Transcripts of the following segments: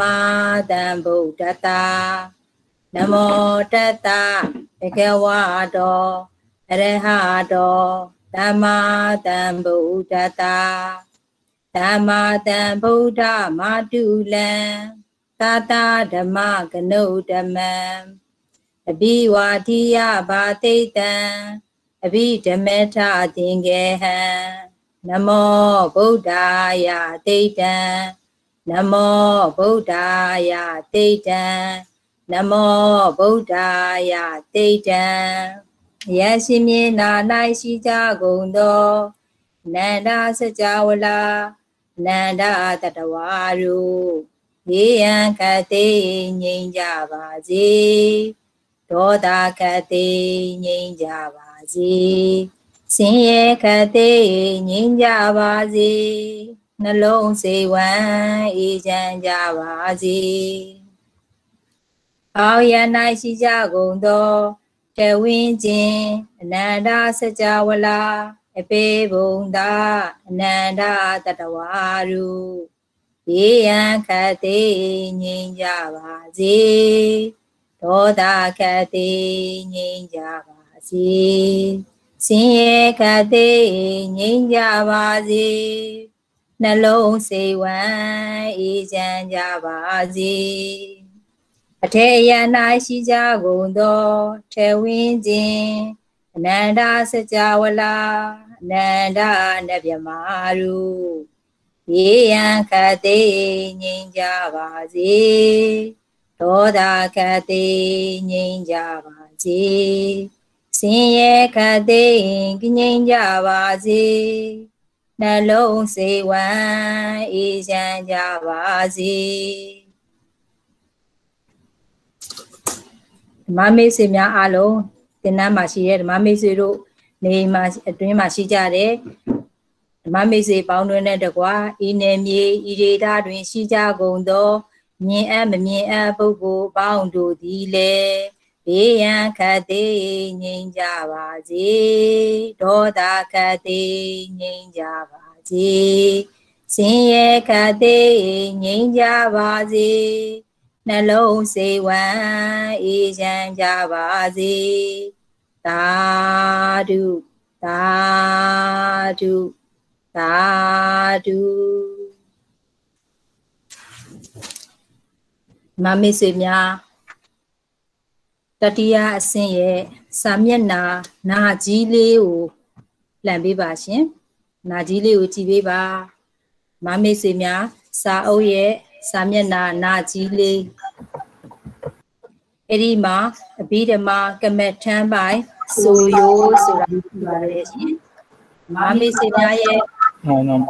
မာတံဗုဒ္ဓတာနမောတတဘဂဝါတောအရဟတောသမ္မာတံဗုဒ္ဓတာသမ္မာတံဗုဒ္ဓမာတုလံသာတာဓမ္မကနုဓမ္မံအဘိဝါတိယဘာတိတံအဘိဓမ္မထသင်္ကေဟံနမောဗုဒ္ဓါယတိတံ နမောဗုဒ္ဓါယတိတံနမောဗုဒ္ဓါယတိတံယရှိမြေနာ၌ရှိကြကုန်သောနန္ဒစကြဝဠာနန္ဒတတဝါရုယေယံခတိငြိမ်ကြပါစေဒေါသခတိငြိမ်ကြပါစေဆင်းရဲခတိငြိမ်ကြပါစေ နှလုံးစိတ်ဝမ်းအေးချမ်းကြပါစေအောယ၌ရှိကြကုန်သောတဝင်းခြင်းအနန္တစကြဝဠာအပေဘုံသာအနန္တတတဝါရုရေယံခတိငြိမ်ကြပါစေဒေါသခတိငြိမ်ကြပါစေဆင်းရဲခတိငြိမ်ကြပါစေ နှလုံးစိတ်ဝမ်းအေးချမ်းကြပါစေအထေယနာရှိကြကုန်သောထေဝင်းခြင်းအနန္တစကြဝဠာအနန္တနဗျမာရုရေယံခတိငြိမ်ကြပါစေဒေါသခတိငြိမ်ကြပါစေဆင်းရဲခတိငြိမ်ကြပါစေ နှလုံးစေဝံအေးချမ်းကြပါစေဓမ္မမိတ်ဆွေများအားလုံးသင်တန်းမှာရှိတဲ့ဓမ္မမိတ်ဆွေတို့နေမှာအတွင်းမှာရှိကြတဲ့ဓမ္မမိတ်ဆွေပေါင်းတွင်နဲ့တကွာဤနေမြေဤဒေတာတွင် ရှိကြကုန်သောမြင်အပ်မမြင်အပ်ပုဂ္ဂိုလ်ပေါင်းတို့သည်လည်း ဘေးရန်ခတ်သေးငြိမ်ကြပါစေဒေါသခတ်သေးငြိမ်ကြပါစေဆင်းရဲခတ်သေးငြိမ်ကြပါစေနှလုံးစိတ်ဝမ်းအေးချမ်းကြပါစေသာဓုသာဓုသာဓုမမေဆွေများ တတိယအဆင့်ရဲ့စာမျက်နာနာကြီးလေးကိုလှန်ပေးပါရှင်နာကြီးလေးကိုကြည့်ပေးပါမမေဆွေများစာအုပ်ရဲ့စာမျက်နာနာကြီးလေးအဲ့ဒီမှာအဘိဓမ္မာကမထမ်းပိုင်းဆိုရိုးဆိုတာဖြစ်ပါတယ်ရှင်မမေဆွေများရဲ့ဟုတ်နော်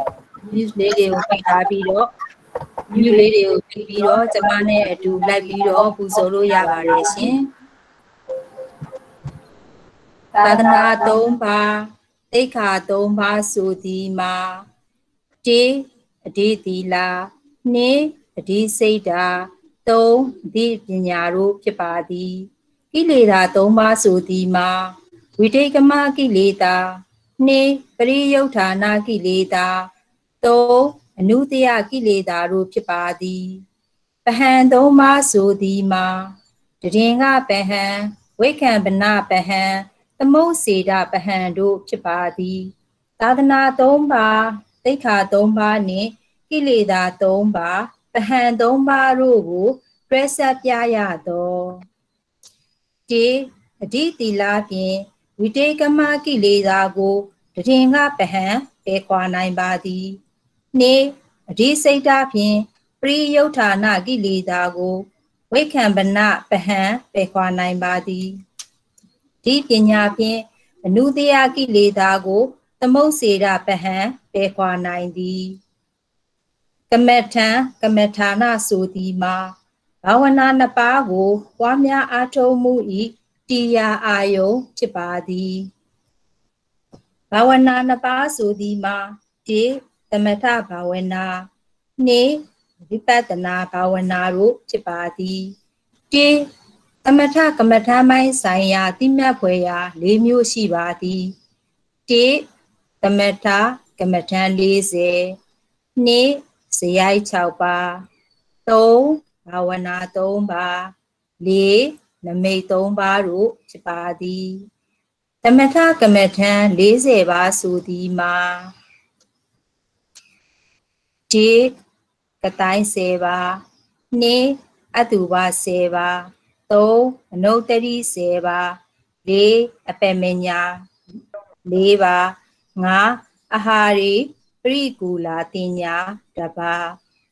news လေးတွေကိုပြထားပြီးတော့ news လေးတွေကိုပြပြီးတော့ကျမနဲ့အတူလိုက်ပြီးတော့ပူဇော်လို့ရပါတယ်ရှင် သာသနာ၃ပါးသိက္ခာ၃ပါးဆိုသည်မှာတေအဒီသီလာနှအဒီစိတ်တာ၃အဒီပညာတို့ဖြစ်ပါသည်ကိလေသာ၃ပါးဆိုသည်မှာဝိတိကမကိလေသာနှပရိယုဌာနာကိလေသာ၃အနုတယကိလေသာတို့ဖြစ်ပါသည်ပဟံသုံးပါးဆိုသည်မှာတရင်ကပဟံဝိခံပနပဟံ သမုတ်စေတပဟံတို့ဖြစ်ပါသည်သာသနာ၃ပါးသိက္ခာ၃ပါးနှင့်ကိလေသာ၃ပါးပဟံ၃ပါးတို့ကိုတွဲဆက်ပြရသောတေအဓိတိလာဖြင့်ဝိတေကမကိလေသာကိုတရင်ကပဟံပေခွာနိုင်ပါသည်နှင့်အဓိစိတ်ဓာဖြင့်ပရိယုဌာဏကိလေသာကိုဝိခံပနပဟံပေခွာနိုင်ပါသည် ဒီပညာဖြင့်အနုတယကိလေသာကို သမုတ်စေရပဟံပေခွာနိုင်သည်ကမထံကမထာနာဆိုသည်မှာဘာဝနာနှစ်ပါးကိုပွားများအားထုတ်မှုဤတရားအာယုံဖြစ်ပါသည်ဘာဝနာနှစ်ပါးဆိုသည်မှာဒီသမထဘာဝနာနှင့်ဝိပဿနာဘာဝနာတို့ဖြစ်ပါသည်တိသ မထကမ္မထာမိုင်းဆိုင်ရာတိမြတ်ဖွယ်ရာ၄မျိုးရှိပါသည်တိသမထကမ္မထာ40နှင့်ဇယိုက်6ပါး3ဘာဝနာ3ပါ4နမိတ်3ပါတို့ဖြစ်ပါသည်သမထကမ္မထံ40ပါဆိုသည်မှာဒီကတိုင်း10ပါ2အတုပါ10ပါ 3အနုတ္တရိ10ပါ4အပမညာ4ပါ5အဟာရီပရိကူလာတင်ညာတပါ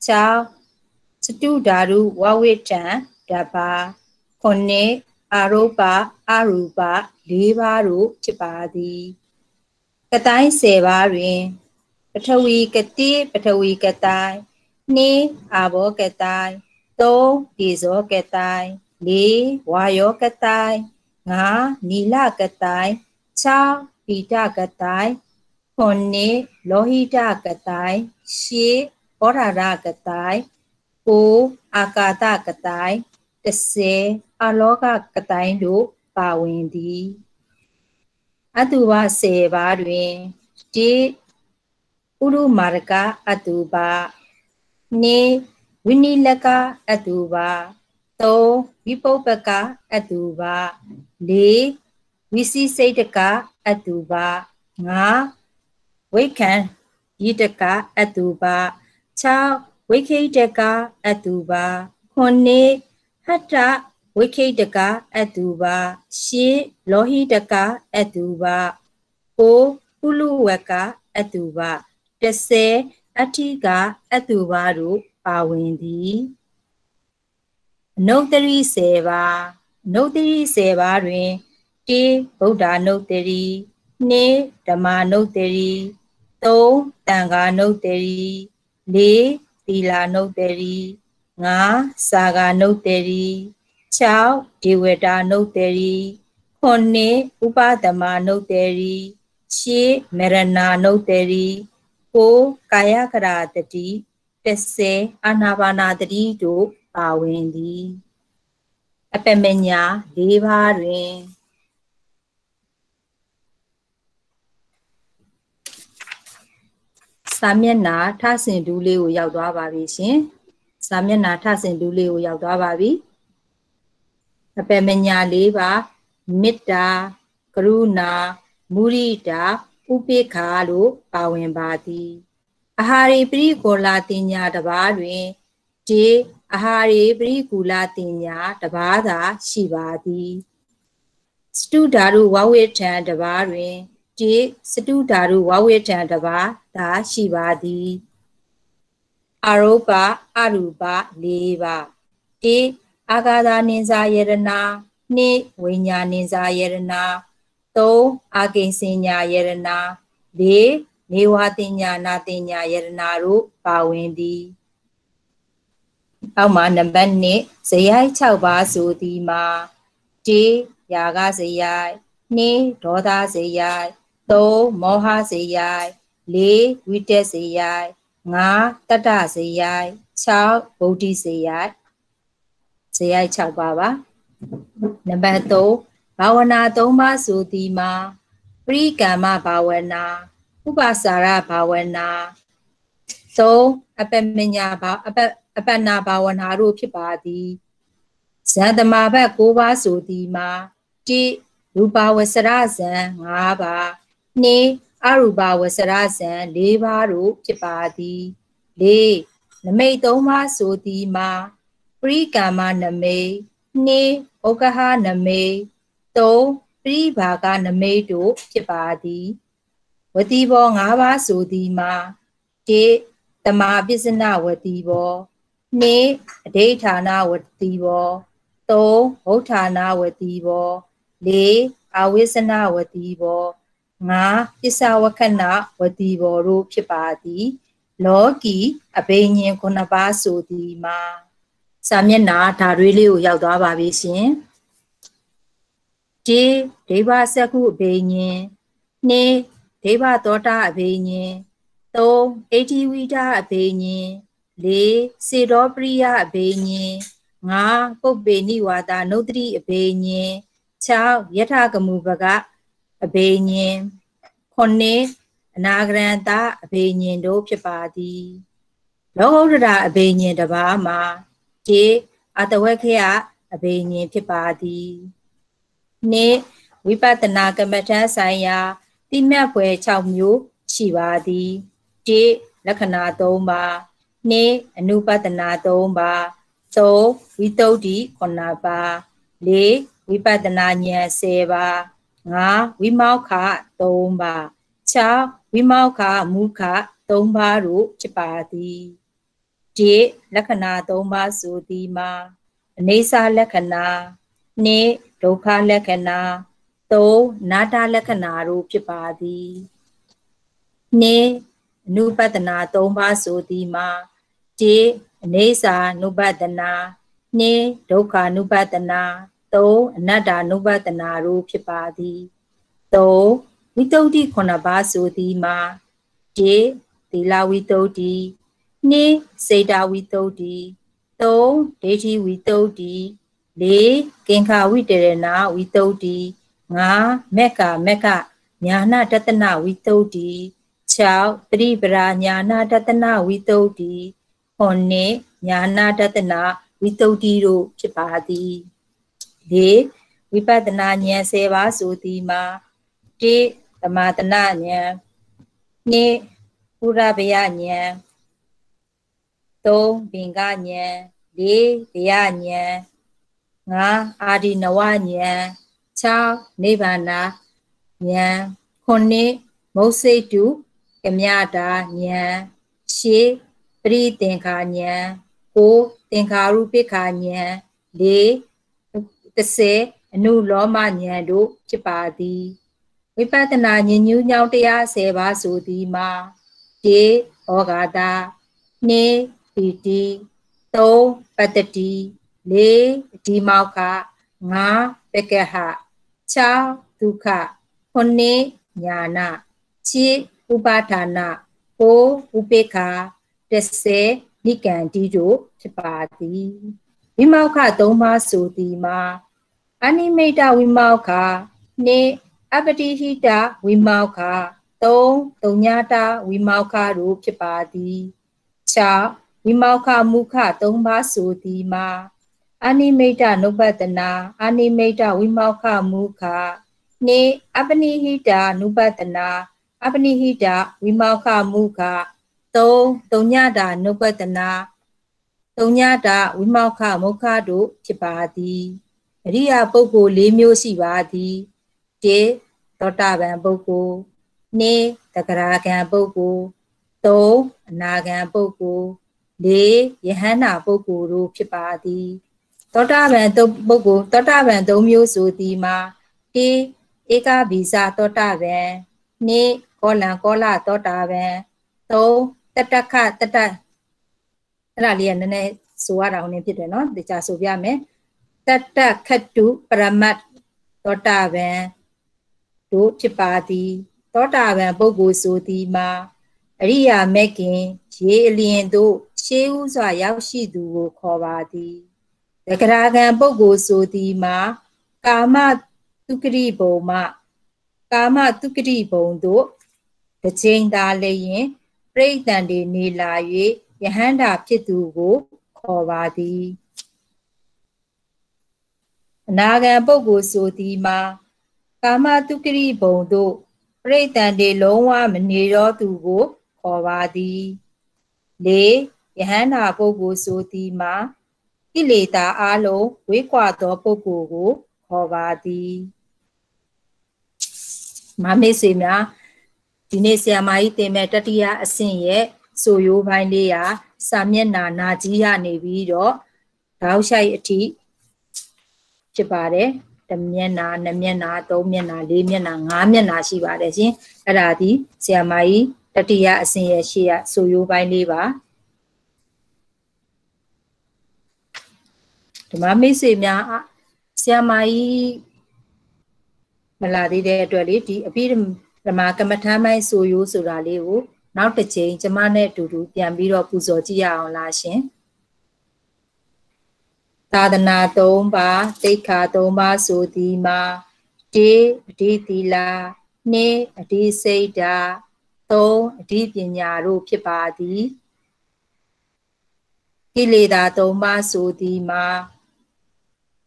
6စတုဓာရုဝဝိတံတပါ9အာရုပအရူပ၄ပါးတို့ဖြစ်ပါသည်ကတိုင်း10ပါးတွင်ပထဝီကတိပထဝီကတိုင်း2အာဘောကတိုင်း3ဒီဇောကတိုင်း 4ဝါယောကတိုင်း5နီလကတိုင်း6ပိတကတိုင်း9လောဟိတကတိုင်း10ဩရာရကတိုင်း9အာကာတကတိုင်း30အလောကကတိုင်းတို့ပါဝင်သည်အတုပ10ပါးတွင်တိဥရုမာရကအတုပနေဝိနိလကအတုပ 3 ဝိပုပ္ပကအတုပ4ဝိစီစိတ်တကအတုပ5ဝိခံယိတကအတုပ6ဝိခိတကအတုပ9ဟတ္တဝိခိတကအတုပါရှေလောဟိတကအတုပါကိုပုလူဝကအတုပါ30အဋ္ဌိကအတုပါတို့ပါဝင်သည် အနုတ္တရိ10ပါးအနုတ္တရိ10ပါးတွင်1ဗုဒ္ဓနုတ္တရိ2ဓမ္မနုတ္တရိ3တန်ခါနုတ္တရိ4သီလာနုတ္တရိ5စာဂာနုတ်တေရီ6ဒေဝတာနုတ်တေရီ9ဥပသမနုတ်တေရီ10မရဏနုတ်တေရီ9ကာယကရာတတိ30အာနာပါနာတတိတို့ ပါဝင်သည်အပမညာ၄ပါးတွင်စာမျက်နှာထဆင်ဒူးလေးကိုရောက်သွားပါပြီရှင်။စာမျက်နှာထဆင်လူလေးကိုရောက်သွားပါပြီအပေမညာလေးပါမေတ္တာကရုဏာမုရိဒာဥပေက္ခာလို့ပါဝင်ပါသည်အာဟာရိပရိကောလာတင်ညာတပါးတွင်ဒီ အာဟာရိပရိကူလာတင်ညာတပါးသာရှိပါသည်စတုဓာရုဝဝိထံတပါးတွင်ဒီစတုဓာရုဝဝိထံတပါးသာရှိပါသည်အာရုပအရူပ၄ပါး၁အာဂါသနိဇာယရနာ၂ဝိညာနိဇာယရနာ၃အာကိဉ္စညာယရနာ၄နေဝတိညာနာတိညာယရနာတို့ပါဝင်သည် အောက်မှာနံပါတ်1ဇယိုက်6ပါးဆိုသည်မှာ၁ယာကဇယိုက်2ဒေါသဇယိုက်3မောဟဇယိုက်4ဝိတက်ဇယိုက်5တတ္တဇေယိုက်6ဗုဒ္ဓဇေယိုက်ဇေယိုက်6ပါပါနံပါတ်3ဘာဝနာ3ပါးဆိုသည်မှာပရိကမ္မဘာဝနာဥပစာရဘာဝနာ3အပမညာဘာအပ အပနာဘာဝနာတို့ဖြစ်ပါသည်ဇန်တမာဘတ်6ပါးဆိုသည်မှာတိရူပဝဆရဇံ5ပါး2အရူပဝဆရဇံ၄ပါးတို့ဖြစ်ပါသည်၄နမိတ်၃ပါးဆိုသည်မှာပရိကမ္မနမိတ်၂ဩကဟနမိတ်၃ပရိဘာကနမိတ်တို့ဖြစ်ပါသည်ဝတိဘော၅ပါးဆိုသည်မှာ၁တမာပစ္စနဝတိဘော ၂အဋိဌာနဝတိဘော၃ဘုဋ္ဌာနဝတိဘော၄အဝိစနဝတိဘောငါပစ္စဝခဏဝတိဘောတို့ဖြစ်ပါသည် လောကီအဘိညာဉ်ခုနှစ်ပါးဆိုသည်မှာစာမျက်နှာဓာရွေးလေးကိုရောက်သွားပါပြီရှင်ဒီဒိဗစကုအဘိညာဉ်နှဒိဗသောတာအဘိညာဉ်၃အေတိဝိဒအဘိညာဉ် ၄စေတောပရိယအဘိညာဉ်၅ပုပ္ပေနိဝါဒနုဒ္တိအဘိညာဉ်6ယထာကမူပကအဘေညင်ခုနှစ်အနာဂရန္တအဘေညင်တို့ဖြစ်ပါသည်လောကုတ္တရာအဘိညာဉ်တစ်ပါးမှာဒီအတဝက်ခရအဘိညာဉ်ဖြစ်ပါသည်နိဝိပဿနာကမ္မထဆိုင်ရာတိမြတ်ပွဲ6မျိုးရှိပါသည်တိလက္ခဏာ3ပါ နိအနုပဒနာ3ပါ3ဝိတုဒ္ဓိ9ပါ4ဝိပဿနာဉာဏ်10ပါ5ဝိမောက္ခ3ပါ6ဝိမောက္ခမူခ3ပါးတို့ဖြစ်ပါသည်ဒီလက္ခဏာ3ပါးဆိုသည်မှာအနေစာလက္ခဏာနှင့်ဒုက္ခလက္ခဏာ3နာတာလက္ခဏာတို့ဖြစ်ပါသည်နှင့်အနုပဒနာ3ပါးဆိုသည်မှာ ဒီအနေစာနုပဒနာနှင့်ဒုက္ခနုပဒနာ3အနတ္တနုပဒနာတို့ဖြစ်ပါသည်3ဝိတုဒ္ဓိ9ပါးဆိုသည်မှာဒီသီလဝိတုဒ္ဓိနှင့်စေတဝိတုဒ္ဓိ3ဒိဋ္ဌိဝိတုဒ္ဓိ4ကင်္ခဝိတရဏဝိတုဒ္ဓိ5မက္ခမက္ခညာနာတတနာဝိတုဒ္ဓိ6ပရိပရာညာနာတတနာဝိတုဒ္ဓိ 9ညာနာတတနာဝိတုဒ္ဓိတို့ဖြစ်ပါသည်၄ဝိပဿနာဉာဏ်10ပါးဆိုသည်မှာ၁သမာတနာဉာဏ်၂ပုရဗယဉာဏ်3ဘင်္ဂဉာဏ်4ဘယဉာဏ်5အာဒီနဝဉာဏ်6နိဗ္ဗာန်ဉာဏ်9မုတ်စိတုကမြတာဉာဏ်10 ပရိသင်္ခာဉာဏ်9သင်္ခါရုပိခာဉာဏ်4 30အနုလောမဉာဏ်တို့ဖြစ်ပါသည်ဝိပဿနာဉာဏ်ညူးညောင်းတရား10ပါးဆိုသည်မှာ1ဩဃာတာ2ပီတိ3ပတ္တတိ4ဒီမောက္ခ5ပက္ကဟ6ဒုက္ခ9ညာနာ7ဥပါဒါန9ဥပေက္ခ 10နိကံတိတို့ဖြစ်ပါသည်ဝိမောက္ခ3ပါးဆိုသည်မှာအနိမိတ်ဝိမောက္ခနှအပတိဟိတဝိမောက္ခ3တုံညာတဝိမောက္ခတို့ဖြစ်ပါသည်6ဝိမောက္ခမုခ၃ပါးဆိုသည်မှာအာနိမိတ်နုပတနာအာနိမိတ်ဝိမောက္ခမုခနေအပနိဟိတနုပတနာအပနိဟိတဝိမောက္ခမုခ သုံးတုံညတာနုပတနာတုံညတာဝိမောက္ခမုခတို့ဖြစ်ပါသည်အရိယာပုဂ္ဂိုလ်၄မျိုးရှိပါသည်၁သောတာပန်ပုဂ္ဂိုလ်၂တဂရာဂံပုဂ္ဂိုလ်၃အနာဂံပုဂ္ဂိုလ်၄ယဟန္တာပုဂ္ဂိုလ်တို့ဖြစ်ပါသည်သောတာပန်ပုဂ္ဂိုလ်သောတာပန်၃မျိုးဆိုသည်မှာ၁ဧကဗီဇသောတာပန်၂ကောလံကောလသောတာပန်၃ တတခတတအဲ့ဒါလေးကနည်းနည်းဆိုရတာဟိုနေဖြစ်တယ်နော်တခြားဆိုပြမယ်တတခတုပရမတ်သောတာပန်တို့ဖြစ်ပါသည်သောတာပန်ပုဂ္ဂိုလ်ဆိုသည်မှာအရိယာမက်ခင်ရေအလျင်တို့ရှေးဥစွာရောက်ရှိသူကိုခေါ်ပါသည်တဂရာဂံပုဂ္ဂိုလ်ဆိုသည်မှာကာမတုကတိဘုံမှကာမတုကတိဘုံတို့တစ်ချိန်သာလျင် ပြိဋ္ဌံတွေနေလာ၍ယဟန္တာဖြစ်သူကိုခေါ်ပါသည်အနာဂံပုဂ္ဂိုလ်ဆိုသည်မှာကာမတုကတိဘုံတို့ပြိဋ္ဌံတွေလုံးဝမနေတော့သူကိုခေါ်ပါသည်၄ယဟန္တာပုဂ္ဂိုလ်ဆိုသည်မှာကိလေသာအလုံးဝေးကွာသောပုဂ္ဂိုလ်ကိုခေါ်ပါသည်မမေ့စေများ ဒီနေ့ဆရာမကြီးတင်မဲ့တတိယအဆင့်ရဲ့ဆိုရိုးပိုင်းလေးရာစာမျက်နှာနာကြီးရနေပြီးတော့တောက်ရှိုက်အထိဖြစ်ပါတယ်တမျက်နှာနှစ်မျက်နှာသုံးမျက်နှာလေးမျက်နှာငါးမျက်နှာရှိပါတယ်ရှင်အဲ့ဒါဒီဆရာမကြီးတတိယအဆင့်ရဲ့ရှေ့ရဆိုရိုးပိုင်းလေးပါဓမ္မမိတ်ဆွေများဆရာမကြီးမလာသေးတဲ့အတွက်လေဒီအပြည့် ဓမ္မကမ္မထမ်းပိုင်းဆိုရိုးဆိုတာလေးကိုနောက်တစ်ချိန်ကျမနဲ့အတူတူပြန်ပြီးတော့ပူဇော်ကြည့်ရအောင်လားရှင်သာသနာ၃ပါးသိက္ခာ၃ပါးဆိုသည်မှာတေအဓိသီလာနှအဓိစိတ်တာ၃အဓိပညာတို့ဖြစ်ပါသည်ကိလေသာ၃ပါးဆိုသည်မှာ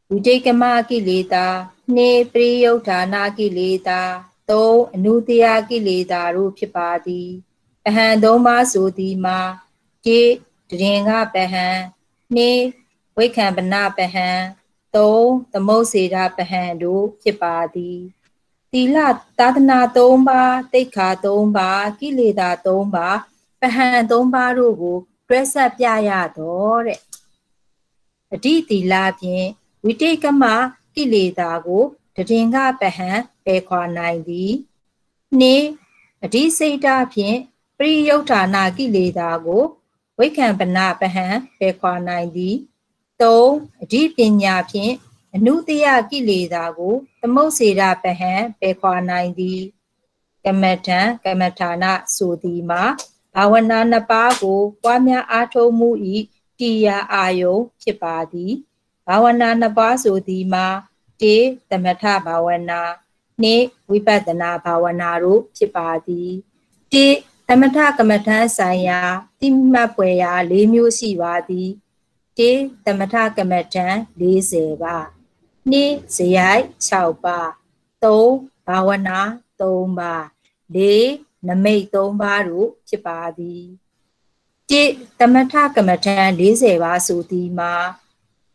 ဝိတိတ်ကမကိလေသာနှင့်ပရိယုဌာနာကိလေသာ ၃အနုတယကိလေသာတို့ဖြစ်ပါသည်အဟံ၃ပါးဆိုသည်မှာတိတရင်ကပဟံနှင့်ဝိခံပနပဟံ၃သမုတ်စေတာပဟံတို့ဖြစ်ပါသည်သီလသာသနာ၃ပါးတိတ်ခါ၃ပါးကိလေသာ၃ပါးပဟံ၃ပါးတို့ကိုတွဲဆက်ပြရတော့တဲ့အဋ္ဌသီလဖြင့်ဝိတိတ်ကမကိလေသာကိုတရင်ကပဟံ ပယ်ခွာနိုင်သည်နှင့်အဋ္ဌစိတ်ဓာဖြင့်ပရိယုဌာနာကိလေသာကိုဝိခံပနပဟံပယ်ခွာနိုင်သည်၃အဋ္ဌပညာဖြင့်အနုတယကိလေသာကိုသမုတ်စေရပဟံပယ်ခွာနိုင်သည်ကမ္မထံကမ္မဌာနဆိုသည်မှာဘာဝနာနှစ်ပါးကိုပွားများအားထုတ်မှု၏တရားအာယုဖြစ်ပါသည်ဘာဝနာနှစ်ပါးဆိုသည်မှာတေသမထဘာဝနာ နှင့်ဝိပဿနာဘာဝနာတို့ဖြစ်ပါသည်တေသမထကမ္မထဆိုင်ရာတိမှတ်ပွေရာ၄မျိုးရှိပါသည်တေသမထကမ္မထ40ပါနှင့်ဇယိုက်6ပါ3ဘာဝနာ3ပါ4နမိတ်၃ပါးတို့ဖြစ်ပါသည်တိသမထကမ္မထံ40ပါးဆိုသည်မှာ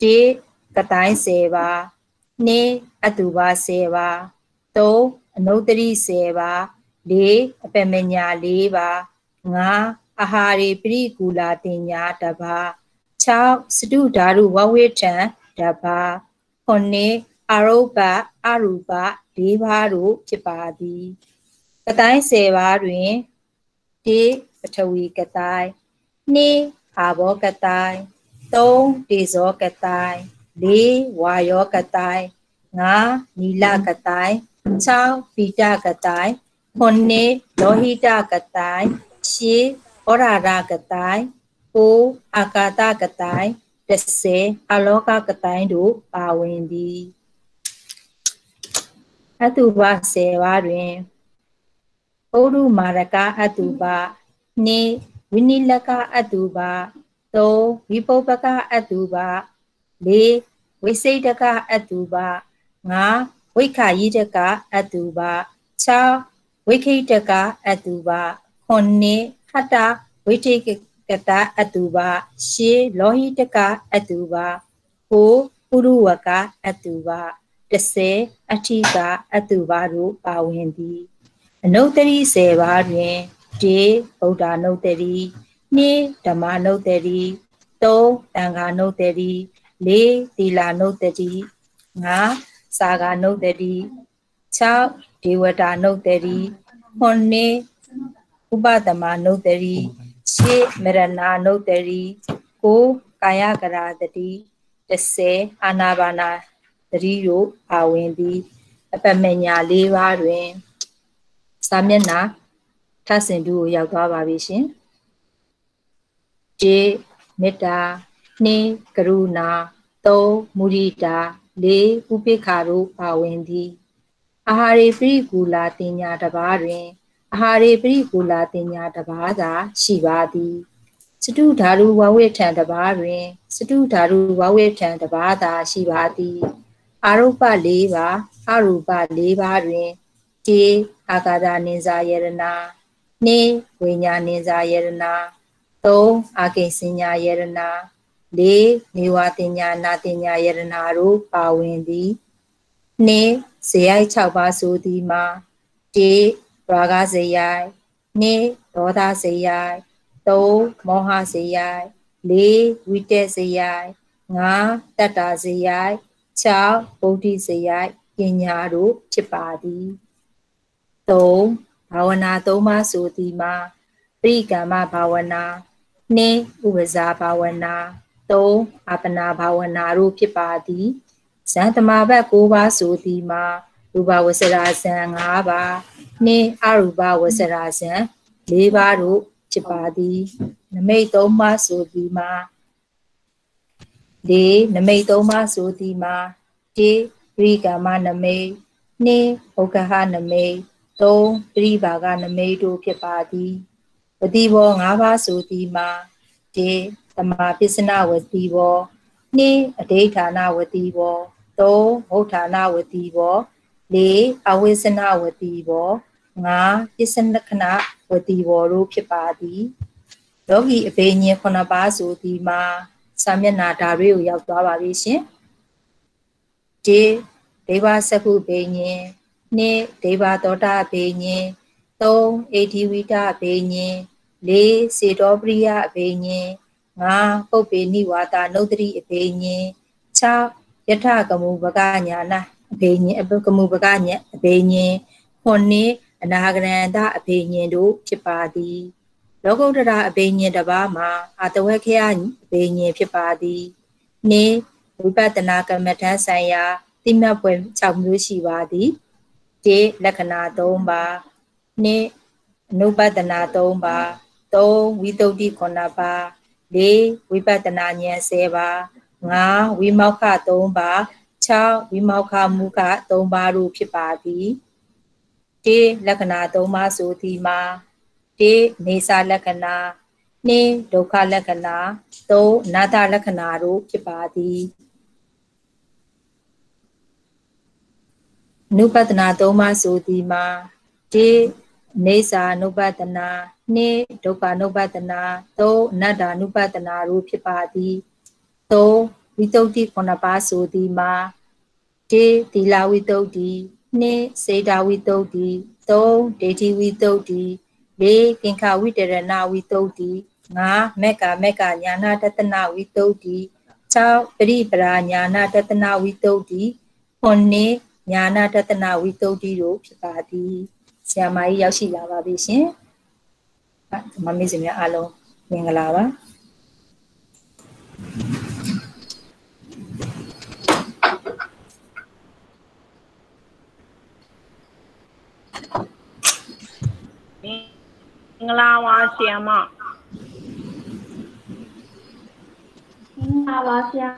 တိကတိုင်း10ပါးနှင်းအတုပါ10ပါး 3အနုတ္တရိ10ပါး4အပမညာ4ပါး5အာဟာရေပရိကူလာတင်ညာတပါး6စတုဓာရုဝဝိထံတပါး9အာရုပအရူပ၄ပါးတို့ဖြစ်ပါသည်ကတိုင်း10ပါးတွင်တေပထဝီကတိုင်း2အာဘောကတိုင်း3တေဇောကတိုင်း4ဝါယောကတိုင်း5နီလကတိုင်း 6ပိတကတိုင်း9လောဟိတကတိုင်း10ဩရာရကတိုင်း9အာကာတကတိုင်း10အလောကကတိုင်းတို့ပါဝင်သည်အတုပ10ပါးတွင်ဩရုမာရကအတုပနှင့်ဝိနိလကအတုပသုံးဝိပုပ္ပကအတုပလေးဝိစိတ်တကအတုပငါ ဝိခာယိတကအတုပ6ဝိခိတကအတုပခုနှစ်ဟတဝိထိကကအတုပရှေလောဟိတကအတုပကိုပုရုဝကအတုပ30အထိကအတုပတို့ပါဝင်သည်အနုတ္တရိ10ပါးတွင်တေဗုဒ္ဓနုတ္တရိနှစ်ဓမ္မနုတ္တရိသုံးတန်ခါနုတ္တရိလေးသီလာနုတ္တရိငါး စာဂာနုတ္တရိ6ဒေဝတာနုတ္တရိခုနှစ်ဥပဒမနုတ္တရိရှေမရဏနုတ္တရိကိုကာယကရာတတိ30အာနာပါနာတတိတို့ပါဝင်သည်အပမညာ၄ပါးတွင်စာမျက်နှာထဆင်တူကိုရောက်သွားပါပြီရှင်။၁မေတ္တာ၂ကရုဏာ၃မုဒိတာ ၄ဥပိ္ပခါတို့ပါဝင်သည်အာဟာရေပိကူလာတင်ညာတပါးတွင်အာဟာရေပိကူလာတင်ညာတပါးသာရှိပါသည်စတုဓာရုဝဝိထံတပါးတွင်စတုဓာရုဝဝိထံတပါးသာရှိပါသည်အာရုပ၄ပါးအရူပ၄ပါးတွင်တေအာကာဒနိဇာယရနာနှဝိညာနိဇာယရနာ3အာကိစဉ္ညာယရနာ 4နေဝတင်ညာနာတင်ညာယရနာတို့ပါဝင်သည်နှဇေယိုက်6ပါးဆိုသည်မှာ1ရာဂဇေယိုက်2ဒေါသဇေယိုက်3မောဟဇေယိုက်4ဝိတက်ဇေယိုက်5တတ္တာဇေယိုက်6ဗုဒ္ဓဇေယိုက်ပညာတို့ဖြစ်ပါသည်3ဘာဝနာ3ပါးဆိုသည်မှာပရိကမ္မဘာဝနာနှင့်ဥပဇာဘာဝနာ 3အာပနာဘာဝနာတို့ဖြစ်ပါသည်ဇန်တမာဘတ်9ပါးဆိုသည်မှာရူပဝဆရာဇန်5ပါးနှင့်အရူပဝဆရာဇန်4ပါးတို့ဖြစ်ပါသည်နမိတ်3ပါးဆိုသည်မှာဒီနမိတ်3ပါးဆိုသည်မှာတိပရိကမ္မနမိတ်နှင့်ဥက္ကဟနမိတ်3ပရိဘာကနမိတ်တို့ဖြစ်ပါသည်ပတိဘော၅ပါးဆိုသည်မှာတေ သမာပစ္စနဝတိဘော2အဋိဌာနဝတိဘော3မုဋ္ဌာနဝတိဘော4အဝိစနဝတိဘော5ပစ္စနခဏဝတိဘောတို့ဖြစ်ပါသည်လောကီအပေညင်ခုနှစ်ပါးဆိုသည်မှာစာမျက်နှာဓာရီကိုရောက်သွားပါပြီရှင်ဒီဒေဝစကုပေညင်နှစ်ဒေဝသောတာပေညင်3အေဒီဝိတအပေညင်4စေတောပရိယအပေညင် 5ပုပ္ပေနိဝါဒနုဒတိအပေညင်6ယထကမူပကညာနာအပေညင်အပကမူပကညအပေညင်9အနာဂရန္တအပေညင်တို့ဖြစ်ပါသည်လောကုတ္တရာအပေညင်တစ်ပါးမှာအာတဝက်ခယအပေညင်ဖြစ်ပါသည်နေဝိပဿနာကမ္မထဆိုင်ရာတိမြတ်ပွဲ6မျိုးရှိပါသည်ဒီလက္ခဏာ3ပါးနှင့်အနုပဒနာ3ပါး3ဝိတုဒ္ဓိ9ပါး 4ဝိပဿနာဉာဏ်10ပါး5ဝိမောက္ခ3ပါး6ဝိမောက္ခမူခ3ပါးတို့ဖြစ်ပါသည်ဒီလက္ခဏာ3ပါးဆိုသည်မှာဒီနေစာလက္ခဏာနှင်းဒုက္ခလက္ခဏာ၃အနာတလက္ခဏာတို့ဖြစ်ပါသည်နုပဒနာ၃ပါးဆိုသည်မှာဒီနေစာနုပဒနာ နှင်းဒုက္ခနုပဒနာ၃အနတ္တနုပဒနာတို့ဖြစ်ပါသည်၃ဝိတုဒ္ဓိ9ပါးဆိုသည်မှာဒီသီလဝိတုဒ္ဓိနှင်းစေတဝိတုဒ္ဓိ၃ဒိဋ္ဌိဝိတုဒ္ဓိ၄ကင်္ခဝိတရဏဝိတုဒ္ဓိ5မက္ကမက္ကညာနာတတနာဝိတုဒ္ဓိ6ပရိပရာညာနာတတနာဝိတုဒ္ဓိ9ညာနာတတနာဝိတုဒ္ဓိတို့ဖြစ်ပါသည်ဆရာမကြီးရောက်ရှိလာပါပြီရှင် မမေ့စင်များအားလုံးမင်္ဂလာပါမင်္ဂလာပါဆရာမမင်္ဂလာပါဆရာ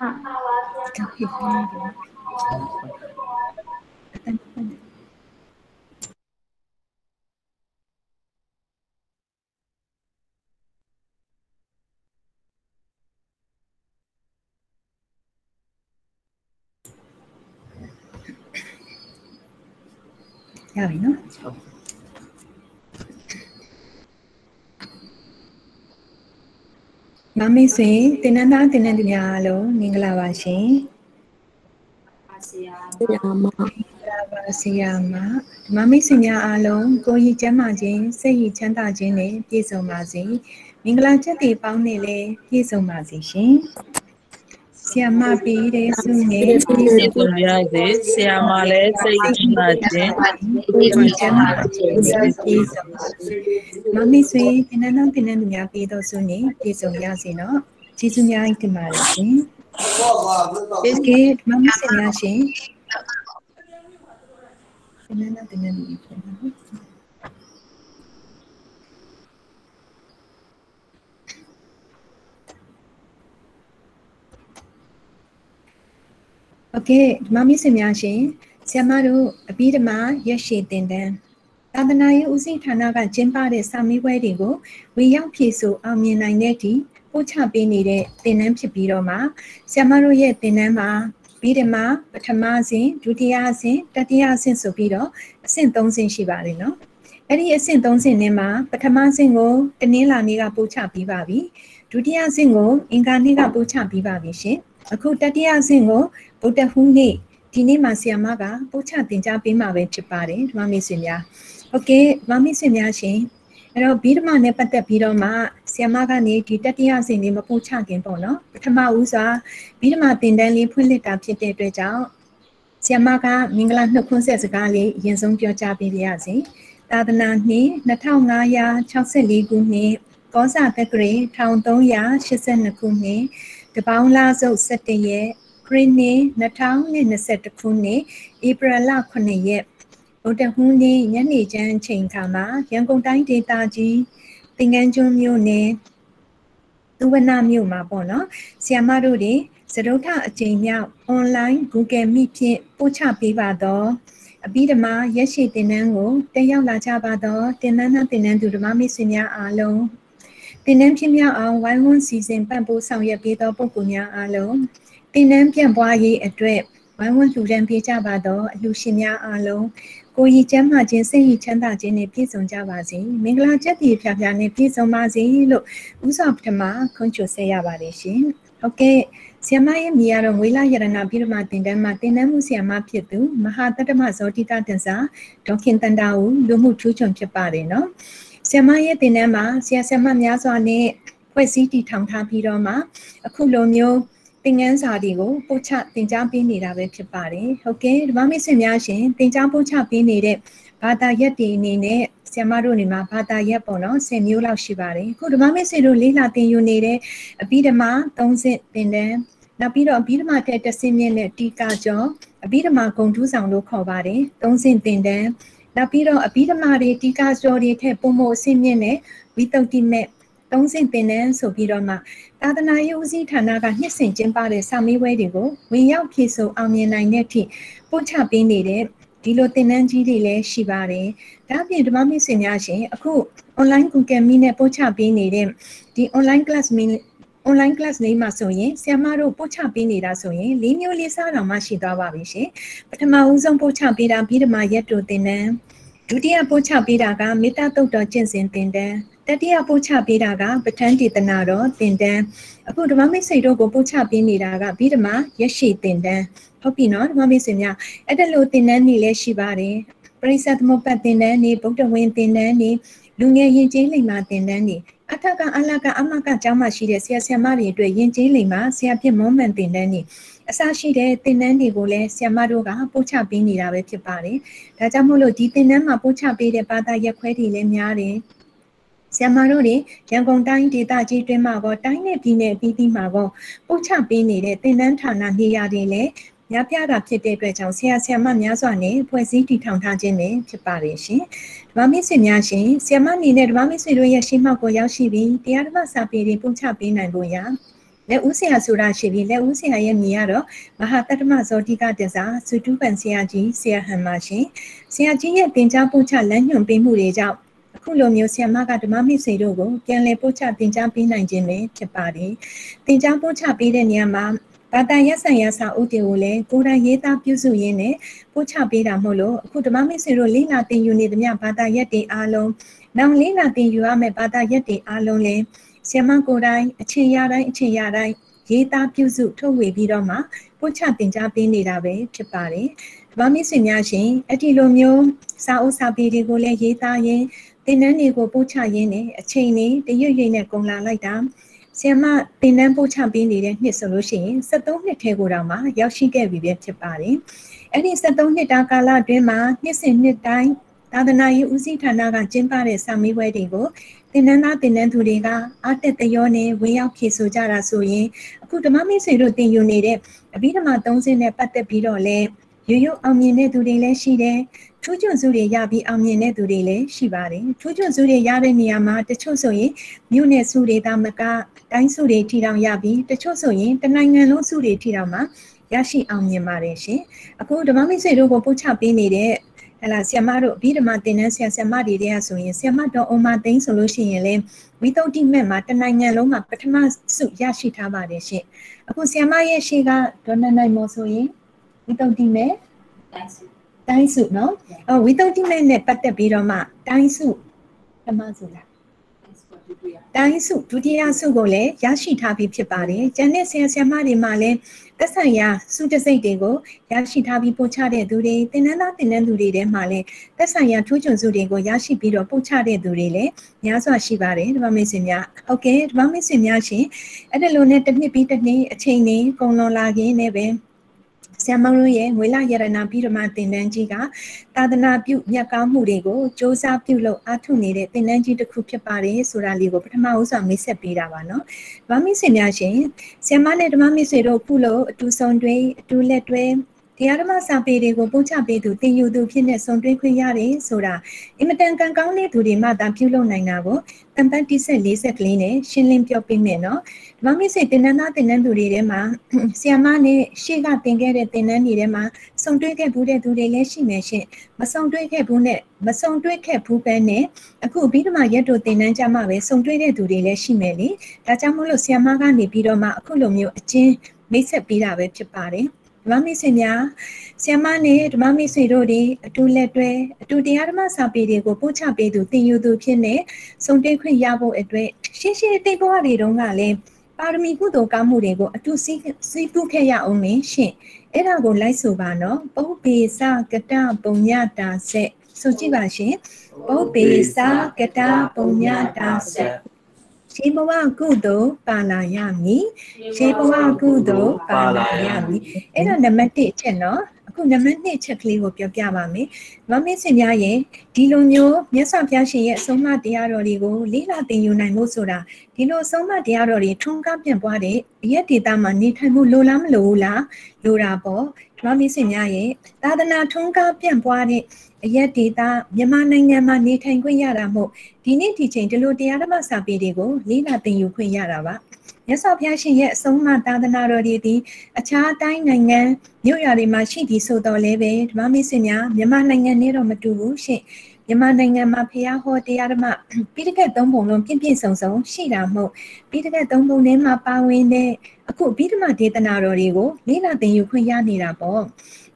ရ ပြီနော်မမေ့ဆွေတင်နန်းသားတင်နန်းသူများအားလုံးမင်္ဂလာပါရှင်ဆရာဆရာမမင်္ဂလာပါဆရာမမမေ့ဆွေများအားလုံးကိုကြီးကျမ်းမာခြင်းစိတ်ရည်ချမ်းသာခြင်းနဲ့ပြည့်စုံပါစေမင်္ဂလာချက်တွေပေါင်းနဲ့လည်းပြည့်စုံပါစေရှင် ဆီယမပေးတဲ့ဆုနဲ့ပြည့်စုံပါစေဆီယမလည်းစိတ်ချမ်းသာခြင်းပြည့်စုံချမ်းသာခြင်းပြည့်စုံပါစေမမီဆွေတင်နန်းတော်တင်နန်းသူများပေးတော်ဆုနဲ့ပြည့်စုံရစေနော်ကျေးဇူးများတင်ပါတယ်ရှင်ဒီကေမမီဆွေများရှင်တင်နန်းတော်တင်နန်းသူပြ ဟုတ်ကဲ့ဓမ္မမိတ်ဆွေများရှင်ဆရာမတို့အပြီးဓမ္မရရှိတင်တန်းသာသနာရေးဦးစီးဌာနကကျင်းပတဲ့စာမေးပွဲတွေကိုဝင်ရောက်ဖြေဆိုအောင်မြင်နိုင်တဲ့ဒီပို့ချပေးနေတဲ့တင်နန်းဖြစ်ပြီးတော့မှဆရာမတို့ရဲ့တင်နန်းမှာပြီးဓမ္မပထမဆင့်ဒုတိယဆင့်တတိယဆင့်ဆိုပြီးတော့အဆင့်၃ဆင့်ရှိပါတယ်နော်အဲ့ဒီအဆင့်၃ဆင့်နဲ့မှာပထမဆင့်ကိုတနင်္လာနေ့ကပို့ချပြီးပါပြီဒုတိယဆင့်ကိုအင်္ဂါနေ့ကပို့ချပြီးပါပြီရှင်။ အခုတတိယဆင့်ကိုဗုဒ္ဓဟူးနေ့ဒီနေ့မှာဆီယမကပို့ချတင် जा ပေးမှာပဲဖြစ်ပါတယ်ဓမ္မမိတ်ဆွေများဟုတ်ကဲ့ဓမ္မမိတ်ဆွေများရှင်အဲ့တော့ဘီဓမနဲ့ပတ်သက်ပြီးတော့မှဆီယမကနေဒီတတိယဆင့်လေးမပို့ချခင်ပေါ့နော်ပထမဦးစွာဘီဓမတင်တန်းလေးဖွင့်လှစ်တာဖြစ်တဲ့အတွက်ကြောင့်ဆီယမကမင်္ဂလာနှုတ်ခွန်းဆက်စကားလေးအရင်ဆုံးပြောကြားပေးပါရစေသာသနာနှစ်2564ခုနှစ်ကောဇာတက္ကရေ1382ခုနှစ် တပေါင်းလားစုပ်17ရက်ခရစ်နှစ်2021ခုနှစ်ဧပြီလ9ရက်ဗုဒ္ဓဟူးနေ့ညနေချမ်းချိန်ခါမှာရန်ကုန်တိုင်းဒေသကြီးသင်္ကန်းကျွန်းမြို့နယ်သူဝနာမြို့မှာပေါ့နော်ဆီယမတို့တွေစရုထအချိန်မြောက် online Google Meet ဖြင့်ပို့ချပေးပါတော့အပြီးဓမ္မရက်ရှိတင်နန်းကိုတက်ရောက်လာကြပါတော့တင်နန်းနှင့်တင်နန်းသူဓမ္မမိတ်ဆွေများအားလုံး တင်နန်းဖြစ်မြောက်အောင်ဝိုင်းဝန်းစီစဉ်ပံ့ပိုးဆောင်ရွက်ပေးသောပုဂ္ဂိုလ်များအားလုံးတင်နန်းပြန့်ပွားရေးအတွက်ဝိုင်းဝန်းလှူဒန်းပေးကြပါသောအလှူရှင်များအားလုံးကိုကြီးကျမ်းမာခြင်းစိတ်ရည်ချမ်းသာခြင်းနဲ့ပြည့်စုံကြပါစေမင်္ဂလာချက်တည်ဖြာဖြာနဲ့ပြည့်စုံပါစေလို့ဥစွာပထမခွန်ချွတ်ဆက်ရပါတယ်ရှင်ဟုတ်ကဲ့ဆီယမရဲ့မိရတော့ငွေလာရတနာပြီးတော့မှတင်တန်းမှာတင်တန်းမှုဆီယမဖြစ်သူမဟာတတ္တမဇောတိတတင်စာဒေါခင်တန်တာဦးလူမှုထူးချွန်ဖြစ်ပါတယ်နော် ဆ iam ရဲ့တင်တန်းမှာဆရာဆ iam များစွာနဲ့ဖွဲ့စည်းတည်ထောင်ထားပြီးတော့မှအခုလိုမျိုးသင်ခန်းစာတွေကိုပို့ချသင်ကြားပေးနေတာပဲဖြစ်ပါတယ်ဟုတ်ကဲ့ဓမ္မမိတ်ဆွေများရှင်သင်ကြားပို့ချပေးနေတဲ့ဘာသာရက်တွေအနေနဲ့ဆ iam တို့နေမှာဘာသာရက်ပေါ့နော်10မျိုးလောက်ရှိပါတယ်အခုဓမ္မမိတ်ဆွေတို့လေးလာသင်ယူနေတဲ့အပြီးဓမ္မ30သင်တန်းနောက်ပြီးတော့အပြီးဓမ္မတဲ့တဆင်းမြင့်နဲ့တီကာကျော်အပြီးဓမ္မဂုံထူးဆောင်လို့ခေါ်ပါတယ်30သင်တန်း နောက်ပြီးတော့အဘိဓမ္မာတွေတီကာကျော်တွေထက်ပုံမအဆင့်မြင့်တဲ့ဝိတုဒ္ဓိမဲ့သုံးဆင့်သင်တန်းဆိုပြီးတော့မှသာသနာရေးဦးစီးဌာနကနှစ်ဆင့်ကျင်းပတဲ့စာမေးပွဲတွေကိုဝင်ရောက်ဖြည့်ဆို့အောင်မြင်နိုင်တဲ့အထိပို့ချပေးနေတဲ့ဒီလိုသင်တန်းကြီးတွေလည်းရှိပါတယ်။ဒါ့အပြင်ဓမ္မမိတ်ဆွေများရှင်အခု online Google Meet နဲ့ပို့ချပေးနေတဲ့ဒီ online class meet online class လေးမှာဆိုရင်ဆရာမတို့ပို့ချပေးနေတာဆိုရင်၄မျိုးလေးစားတော်မှရှိသွားပါပြီရှင်ပထမဦးဆုံးပို့ချပေးတာပြီးဓမ္မရက်တို့သင်တန်းဒုတိယပို့ချပေးတာကမေတ္တာတုတ်တော်ကျင့်စဉ်သင်တန်းတတိယပို့ချပေးတာကပဋ္ဌာန်းဒေသနာတော်သင်တန်းအခုဓမ္မမိတ်ဆွေတို့ကိုပို့ချပေးနေတာကပြီးဓမ္မရက်ရှိသင်တန်းဟုတ်ပြီနော်ဓမ္မမိတ်ဆွေများအဲ့ဒါလို့သင်တန်းနေလည်းရှိပါတယ်ပရိသတ်သမုပ္ပတ်သင်တန်းနေဗုဒ္ဓဝင်သင်တန်းနေလူငယ်ရင်ကျေးလိမ္မာသင်တန်းနေ အထကအလကအမကကျောင်းမှာရှိတဲ့ဆရာဆရာမတွေအတွက်ယဉ်ကျေးလိမ်မှာဆရာပြစ်မွန်မှန်တင်တန်းနေအစရှိတဲ့တင်တန်းတွေကိုလည်းဆရာမတို့ကပို့ချပေးနေတာပဲဖြစ်ပါတယ်။ဒါကြောင့်မို့လို့ဒီတင်တန်းမှာပို့ချပေးတဲ့ဘာသာရက်ခွဲတွေလည်းများတယ်။ဆရာမတို့တွေရန်ကုန်တိုင်းဒေသကြီးတွင်းမှာကောတိုင်းနယ်ပြည်နယ်ပြည်ပြည်မှာကောပို့ချပေးနေတဲ့တင်တန်းဌာနနေရာတွေလည်းများပြားတာဖြစ်တဲ့အတွက်ကြောင့်ဆရာဆရာမများစွာနဲ့ဖွဲ့စည်းတည်ထောင်ထားခြင်းနဲ့ဖြစ်ပါတယ်ရှင်။ ဓမ္မမိတ်ဆွေများရှင်ဆရာမအနေနဲ့ဓမ္မမိတ်ဆွေတို့ရဲ့ရှင်းမှောက်ကိုရောက်ရှိပြီးတရားဓမ္မစာပေတွေပုံချပေးနိုင်ဖို့ရာလက်ဦးဆရာဆိုတာရှိပြီးလက်ဦးဆရာရဲ့မြေကတော့မဟာတတ္တမဇောတိကတစ္စာစုတူပန်ဆရာကြီးဆရာဟန်ပါရှင်။ဆရာကြီးရဲ့သင်ကြားပို့ချလမ်းညွှန်ပေးမှုတွေကြောင့်အခုလိုမျိုးဆရာမကဓမ္မမိတ်ဆွေတို့ကိုပြန်လည်ပို့ချသင်ကြားပေးနိုင်ခြင်းပဲဖြစ်ပါတယ်။သင်ကြားပို့ချပေးတဲ့နေရာမှာ ဘာသာရပ်ဆိုင်ရာစာအုပ်တွေကိုလည်းကိုယ်တိုင်ရေးသားပြုစုရင်းနဲ့ပို့ချပေးတာမို့လို့အခုဓမ္မမိတ်ဆွေတို့လေးနာသင်ယူနေသမျှဘာသာရပ်တွေအားလုံးနောက်လေးနာသင်ယူရမယ့်ဘာသာရပ်တွေအားလုံးလည်းဆရာမကိုယ်တိုင်အချိန်ရတိုင်းအချိန်ရတိုင်းရေးသားပြုစုထုတ်ဝေပြီးတော့မှပို့ချသင်ကြားပေးနေတာပဲဖြစ်ပါတယ်။ဓမ္မမိတ်ဆွေများရှင်အဲ့ဒီလိုမျိုးစာအုပ်စာပေတွေကိုလည်းရေးသားရင်းသင်တန်းတွေကိုပို့ချရင်းနဲ့အချိန်လေးတရွရွနဲ့ကုန်လာလိုက်တာ ဆီယမတင်နန်းပို့ချပေးနေတဲ့နှစ်ဆိုလို့ရှိရင်73နှစ်ထဲကိုတောင်မှရောက်ရှိခဲ့ပြီပဲဖြစ်ပါတယ်။အဲ့ဒီ73နှစ်တာကာလအတွင်းမှာနှစ်စဉ်နှစ်တိုင်းသာသနာရေးဦးစီးဌာနကကျင်းပတဲ့စာမေးပွဲတွေကိုတင်နန်းသားတင်နန်းသူတွေကအားတက်သရောနဲ့ဝင်ရောက်ဖြေဆိုကြတာဆိုရင်အခုဓမ္မမိတ်ဆွေတို့တင်ယူနေတဲ့အဘိဓမ္မာ30နဲ့ပတ်သက်ပြီးတော့လဲရိုးရိုးအောင်မြင်တဲ့သူတွေလည်းရှိတယ်ထူးချွန်စုတွေရပြီးအောင်မြင်တဲ့သူတွေလည်းရှိပါတယ်ထူးချွန်စုတွေရတဲ့နေရာမှာတချို့ဆိုရင်မြို့နယ်စုတွေဒါမက တိုင်းစုတွေထီထောင်ရပြီးတချို့ဆိုရင်တနိုင်ငံလုံးစုတွေထီထောင်မှာရရှိအောင်မြင်ပါတယ်ရှင်အခုဓမ္မမိတ်ဆွေတို့ကိုပို့ချပေးနေတဲ့ဟလာဆီယမတို့အဘိဓမ္မာသင်တန်းဆရာဆရာမတွေတဲ့ဆိုရင်ဆရာမတော်အုံမသိန်းဆိုလို့ရှိရင်လေဝိသုဒ္ဓိမက်မှာတနိုင်ငံလုံးမှာပထမစုရရှိထားပါတယ်ရှင်အခုဆရာမရဲ့ရှေ့ကဒေါ်နနိုင်မောဆိုရင်ဝိသုဒ္ဓိမက်တိုင်းစုတိုင်းစုနော်အော်ဝိသုဒ္ဓိမဲ့နဲ့ပတ်သက်ပြီးတော့မှတိုင်းစုဓမ္မစုလား တိုင်းစုဒုတိယစုကိုလည်းရရှိထားပြီးဖြစ်ပါတယ်။ကျန်တဲ့ဆရာဆရာမတွေမှာလည်းသက်ဆိုင်ရာစုတစိတ်တွေကိုရရှိထားပြီးပို့ချတဲ့သူတွေတင်နန်းသားတင်နန်းသူတွေထဲမှာလည်းသက်ဆိုင်ရာထူးချွန်စုတွေကိုရရှိပြီးတော့ပို့ချတဲ့သူတွေလည်းများစွာရှိပါတယ်ဓမ္မမိတ်ဆွေများ။ဟုတ်ကဲ့ဓမ္မမိတ်ဆွေများရှင်အဲ့ဒါလိုနဲ့တစ်နှစ်ပြီးတစ်နှစ်အချိန်လေးကုန်လွန်လာခြင်းနဲ့ပဲ ဆရာမောင်တို့ရဲ့ငွေလာရတနာပြီးတော့မှသင်တန်းကြီးကသာသနာပြုမြတ်ကောင်းမှုတွေကိုစ조사ပြုလုပ်အားထုတ်နေတဲ့သင်တန်းကြီးတစ်ခုဖြစ်ပါတယ်ဆိုတာလေးကိုပထမဦးစွာမိတ်ဆက်ပေးတာပါနော်။ဓမ္မမိတ်ဆွေများရှင်ဆရာမနဲ့ဓမ္မမိတ်ဆွေတို့ခုလို့အတူဆုံးတွဲအတူလက်တွဲ တရားဓမ္မစာပေတွေကိုပို့ချပေးသူတင်ယူသူဖြစ်နေဆုံတွေ့ခွင့်ရတယ်ဆိုတာအင်မတန်ကံကောင်းတဲ့သူတွေမှသာပြုလုပ်နိုင်တာကိုတန်ပတ်တိဆက်40ကလေးနဲ့ရှင်းလင်းပြောပြမယ်နော်ဓမ္မမိတ်ဆွေတင်နန်းသားတင်နန်းသူတွေထဲမှာဆီယမနဲ့ရှေ့ကတင်ခဲ့တဲ့တင်နန်းတွေထဲမှာဆုံတွေ့ခဲ့ဘူးတဲ့သူတွေလည်းရှိမယ်ရှင်မဆုံတွေ့ခဲ့ဘူးနဲ့မဆုံတွေ့ခဲ့ဘူးပဲနဲ့အခုပြီးတော့မှရက်တို့တင်နန်းကြမှာပဲဆုံတွေ့တဲ့သူတွေလည်းရှိမယ်လေဒါကြောင့်မို့လို့ဆီယမကနေပြီးတော့မှအခုလိုမျိုးအချင်းမိတ်ဆက်ပေးတာပဲဖြစ်ပါတယ် ဓမ္မမိတ်ဆွေများဆီယမနဲ့ဓမ္မမိတ်ဆွေတို့တွေအတူလက်တွဲအတူတရားဓမ္မစာပေတွေကိုပို့ချပေးသူသင်ယူသူဖြစ်နေစုံတွေ့ခွင့်ရဖို့အတွက်ရှင်းရှင်းတိတ်ဘဝတွေတုန်းကလည်းပါရမီကုသိုလ်ကောင်းမှုတွေကိုအတူစီးစီးပူးခဲ့ရအောင်မင်းရှင်အဲ့ဒါကိုလိုက်ဆိုပါနော်ပုပ္ပေစကတပုံညတာဆက်ဆိုကြည့်ပါရှင်ပုပ္ပေစကတပုံညတာဆက် ရှေးဘဝကုသိုလ်ပါလာရမည်ရှေးဘဝကုသိုလ်ပါလာရမည်အဲ့ဒါနံပါတ်1အချက်နော်အခုနံပါတ်2ချက်ကလေးကိုပြောပြပါမယ်။မမင်းစင်များရဲ့ဒီလိုမျိုးမြတ်စွာဘုရားရှင်ရဲ့အဆုံးအမတရားတော်တွေကိုလေးလာသင်ယူနိုင်ဖို့ဆိုတာဒီလိုအဆုံးအမတရားတော်တွေထုံးကားပြန့်ပွားတဲ့အရက်ဒေတာမှာနေထိုင်မှုလိုလားမလိုဘူးလားလိုတာပေါ့။ မမင်းစင်များရဲ့သာသနာထုံးကားပြန့်ပွားတဲ့အရက်ဒေတာမြန်မာနိုင်ငံမှာနေထိုင်ခွင့်ရတာမို့ဒီနေ့ဒီချိန်ဒီလိုတရားဓမ္မစာပေတွေကိုလေးလာသင်ယူခွင့်ရတာပါ။မြတ်စွာဘုရားရှင်ရဲ့အဆုံးအမသာသနာတော်တွေဒီအခြားတိုင်းနိုင်ငံမြို့ရွာတွေမှာရှိသည်ဆိုတော့လည်းပဲဓမ္မမိတ်ဆွေများမြန်မာနိုင်ငံနဲ့တော့မတူဘူးရှင် မြန်မာနိုင်ငံမှာဖះဟောတရားဓမ္မပိဋကတ်သုံးပုံလုံးပြည့်ပြည့်စုံစုံရှိတာမဟုတ်ပိဋကတ်သုံးပုံထဲမှာပါဝင်တဲ့အခုပိဋကမဒေသနာတော်တွေကိုလေ့လာသင်ယူခွင့်ရနေတာပေါ့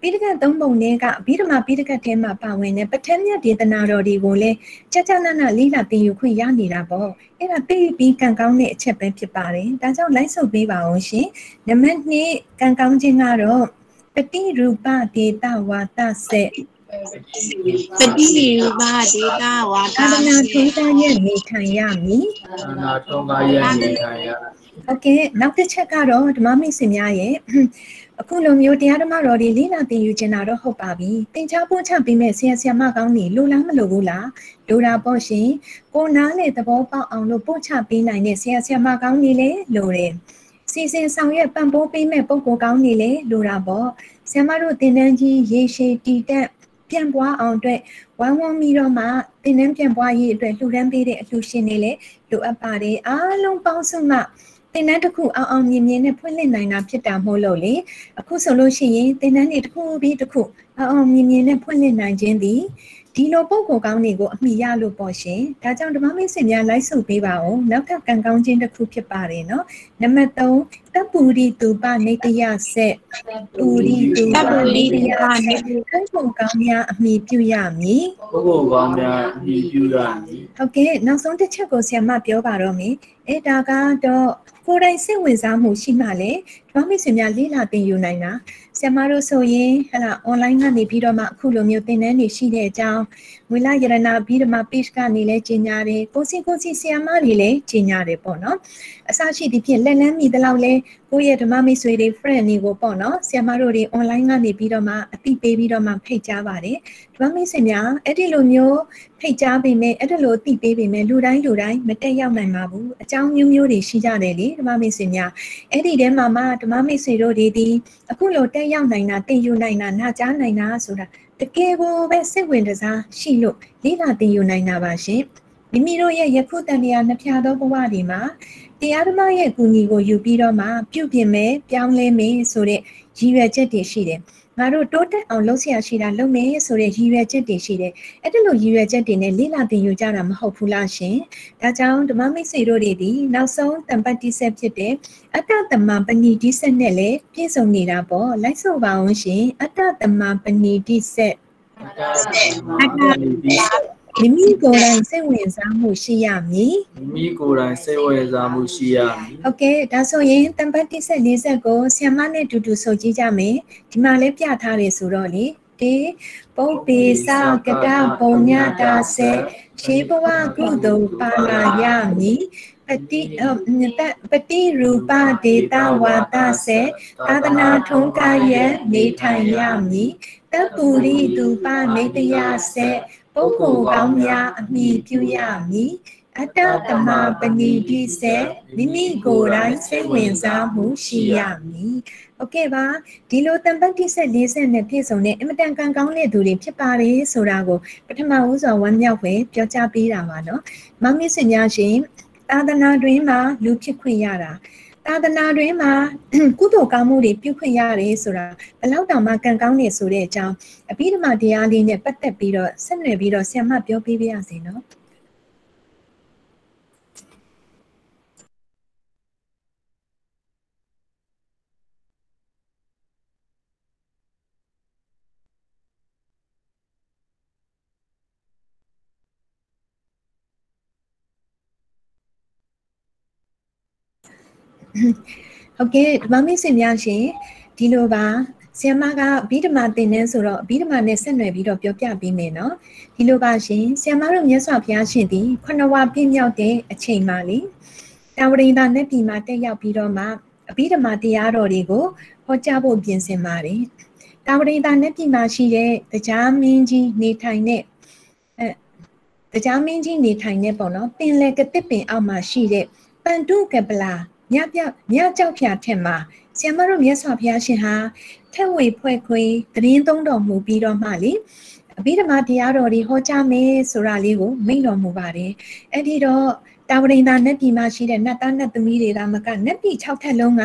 ပိဋကတ်သုံးပုံတွေကဗိဓမာပိဋကတ်ထဲမှာပါဝင်တဲ့ပဋ္ဌာန်းမြတ်ဒေသနာတော်တွေကိုလည်းကြကြနနလေးလာသင်ယူခွင့်ရနေတာပေါ့အဲ့ဒါသိပြီးကံကောင်းတဲ့အချက်ပဲဖြစ်ပါတယ်ဒါကြောင့်လိုက်ဆုပ်ပေးပါအောင်ရှင်နံပါတ်2ကံကောင်းခြင်းကတော့ပတိရူပဒေတာဝါတဆက် ပတိရူပဒေတာဝါတာနာထုံးသားရဲ့နေထိုင်ရမည်အာနာထုံးကားရဲ့နေထိုင်ရဟုတ်ကဲ့နောက်တစ်ချက်ကတော့ဓမ္မမိတ်ဆွေများရဲ့အခုလိုမျိုးတရားဓမ္မတော်တွေလေးလာသင်ယူကျင်တာတော့ဟုတ်ပါပြီသင်ချပို့ချပေးမဲ့ဆရာဆရာမကောင်းနေလိုလားမလိုဘူးလားလိုတာပေါ့ရှင်ကိုနားလေသဘောပေါက်အောင်လို့ပို့ချပေးနိုင်တဲ့ဆရာဆရာမကောင်းနေလေလိုတယ်စီစဉ်ဆောင်ရွက်ပံ့ပိုးပေးမဲ့ပုံကိုကောင်းနေလေလိုတာပေါ့ဆရာမတို့သင်တန်းကြီးရေရှည်တည်တက် ပြန်ပွားအောင်အတွက်ဝိုင်းဝန်းပြီးတော့မှသင်တန်းပြန်ပွားရေးအတွက်လှူဒန်းပေးတဲ့အလှူရှင်တွေလည်းလိုအပ်ပါတယ်အားလုံးပေါင်းစုမှသင်တန်းတစ်ခုအောင်အောင်မြင်မြင်နဲ့ဖွင့်လှစ်နိုင်တာဖြစ်တာမို့လို့လေအခုဆိုလို့ရှိရင်သင်တန်းတွေတစ်ခုပြီးတစ်ခုအောင်အောင်မြင်မြင်နဲ့ဖွင့်လှစ်နိုင်ခြင်းသည် ဒီလိုပုံကိုကောင်းတွေကိုအမိရလို့ပေါ့ရှင်ဒါကြောင့်ဓမ္မမိတ်ဆွေများလိုက်ဆိုပေးပါဦးနောက်ထပ်ကံကောင်းခြင်းတစ်ခုဖြစ်ပါတယ်နော်နံပါတ်3တပ်ပူရိတူပနေတယဆက်ပူရိတူပနေတယဆက်ပုံကိုကောင်းများအမိပြုရမည်ပုံကိုကောင်းများအမိပြုရမည်ဟုတ်ကဲ့နောက်ဆုံးတစ်ချက်ကိုဆရာမပြောပါတော့မယ်အဲဒါကတော့ကိုယ်တိုင်စိတ်ဝင်စားမှုရှိမှလည်းဓမ္မမိတ်ဆွေများလေ့လာသင်ယူနိုင်တာ ဆရာမတို့ဆိုရင်ဟလာ online ကနေပြီးတော့မှအခုလိုမျိုးသင်တန်းတွေရှိတဲ့အကြောင်းဝိလာယရနာပြီးတော့မှ page ကနေလည်းကြီးညာတယ်ကိုစီကိုစီဆရာမတွေလည်းကြီးညာတယ်ပေါ့နော်အစရှိသည်ဖြင့်လက်လန်းမိသလောက်လဲကိုယ့်ရဲ့ဓမ္မမိတ်ဆွေတွေ friend တွေကိုပေါ့နော်ဆရာမတို့တွေ online ကနေပြီးတော့မှအသိပေးပြီးတော့မှဖိတ်ကြားပါတယ်ဓမ္မမိတ်ဆွေများအဲ့ဒီလိုမျိုးဖိတ်ကြားပေးမယ်အဲ့ဒီလိုသိပေးပေးမယ်လူတိုင်းလူတိုင်းမတက်ရောက်နိုင်ပါဘူးအကြောင်းမျိုးမျိုးတွေရှိကြတယ်လေဓမ္မမိတ်ဆွေများအဲ့ဒီထဲမှာမှဓမ္မမိတ်ဆွေတို့တွေဒီအခုလိုတက်ရောက်နိုင်တာတင်ယူနိုင်တာနာကြားနိုင်တာဆိုတာတကယ်ကိုပဲစိတ်ဝင်စားရှိလို့လေးလာတင်ယူနိုင်တာပါရှင်မိမိတို့ရဲ့ယခုတန်တရားနှဖျားသောဘဝဒီမှာတရားဓမ္မရဲ့ကူညီကိုယူပြီးတော့မှပြုပြင်မယ်ပြောင်းလဲမယ်ဆိုတဲ့ရည်ရွယ်ချက်တွေရှိတယ် ငါတို့တိုးတက်အောင်လုပ်ဆရာရှိတာလုပ်မယ်ဆိုတဲ့ရည်ရွယ်ချက်တွေရှိတယ်အဲ့ဒါလိုရည်ရွယ်ချက်တွေနဲ့လေ့လာသင်ယူကြတာမဟုတ်ဘူးလားရှင်ဒါကြောင့်ဓမ္မမိတ်ဆွေတို့တွေဒီနောက်ဆုံးတမ္ပတိဆက်ဖြစ်တဲ့အတ္တတမပဏိတိဆက်နဲ့လည်းပြည့်စုံနေတာပေါ့လိုက်ဆိုပါအောင်ရှင်အတ္တတမပဏိတိဆက်အတ္တတမပဏိတိဆက် မိမိကိုယ်တိုင်စိတ်ဝင်စားမှုရှိရမည်မိမိကိုယ်တိုင်စိတ်ဝင်စားမှုရှိရမည်ဟုတ်ကဲ့ဒါဆိုရင်တံပတ်တိဆက်၄ဆက်ကိုဆ iam မနဲ့တူတူဆိုကြည့်ကြမယ်ဒီမှာလည်းပြထားတယ်ဆိုတော့လေတေပုပ္ပေသကတပုံညတာစေရှေးဘဝကုသိုလ်ပါလာရမည်ပတိပတိရူပဒေတာဝါတစေသာသနာထုံးကားရဲ့နေထိုင်ရမည်တပူရိတူပနေတယစေ ပုဂ္ဂိုလ်ကောင်းများအမိပြုရမည်အတ္တတမပဏိတိစေမိမိကိုယ်တိုင်စိတ်ဝင်စားမှုရှိရမည်ဟုတ်ကဲ့ပါဒီလိုတန်ပတ်တိဆက်40နဲ့ပြည့်စုံတဲ့အင်မတန်ကံကောင်းတဲ့သူတွေဖြစ်ပါတယ်ဆိုတာကိုပထမဦးစွာဝမ်းမြောက်ပဲပြောကြားပေးတာပါနော်မမစ်စင်များရှင်သာသနာတွင်မှာလူဖြစ်ခွင့်ရတာ သာသနာတွင်မှာကုသိုလ်ကောင်းမှုတွေပြုခွင့်ရတယ်ဆိုတာဘလောက်တောင်မှကံကောင်းနေဆိုတဲ့အကြောင်းအဘိဓမ္မာတရားလေးနဲ့ပတ်သက်ပြီးတော့ဆက်နွယ်ပြီးတော့ဆရာမပြောပြပါရစေနော် ဟုတ်ကဲ့ဓမ္မမိတ်ဆွေများရှင်ဒီလိုပါဆီယမကဗိဓမာသင်နေဆိုတော့ဗိဓမာနဲ့ဆက်နွယ်ပြီးတော့ပြောပြပေးမယ်နော်ဒီလိုပါရှင်ဆီယမတို့မြတ်စွာဘုရားရှင်ဒီခဏဝပြည့်မြောက်တဲ့အချိန်မှလေတာဝရိန္ဒာနဲ့ပြည်မှာတက်ရောက်ပြီးတော့မှအဘိဓမာတရားတော်တွေကိုဟောကြားဖို့ပြင်ဆင်ပါတယ်တာဝရိန္ဒာနဲ့ပြည်မှာရှိတဲ့တရားမင်းကြီးနေထိုင်တဲ့အဲတရားမင်းကြီးနေထိုင်တဲ့ပေါ့နော်ပင်လယ်ကတစ်ပင်အောက်မှာရှိတဲ့ပန်တုကပလာ မြပြမြကြောက်ဖြာထက်မှာဆရာမတို့မြတ်စွာဘုရားရှင်ဟာထက်ဝေဖွဲ့ခွေသတင်းသုံးတော်မူပြီးတော့မှလေအဘိဓမ္မာတရားတော်တွေဟောကြားမယ်ဆိုတာလေးကိုမိန့်တော်မူပါတယ်အဲ့ဒီတော့တာဝရိန္ဒာနတ်ပြည်မှာရှိတဲ့နတ်သားနတ်သမီးတွေကမကနတ်ပြည်6ထက်လုံးက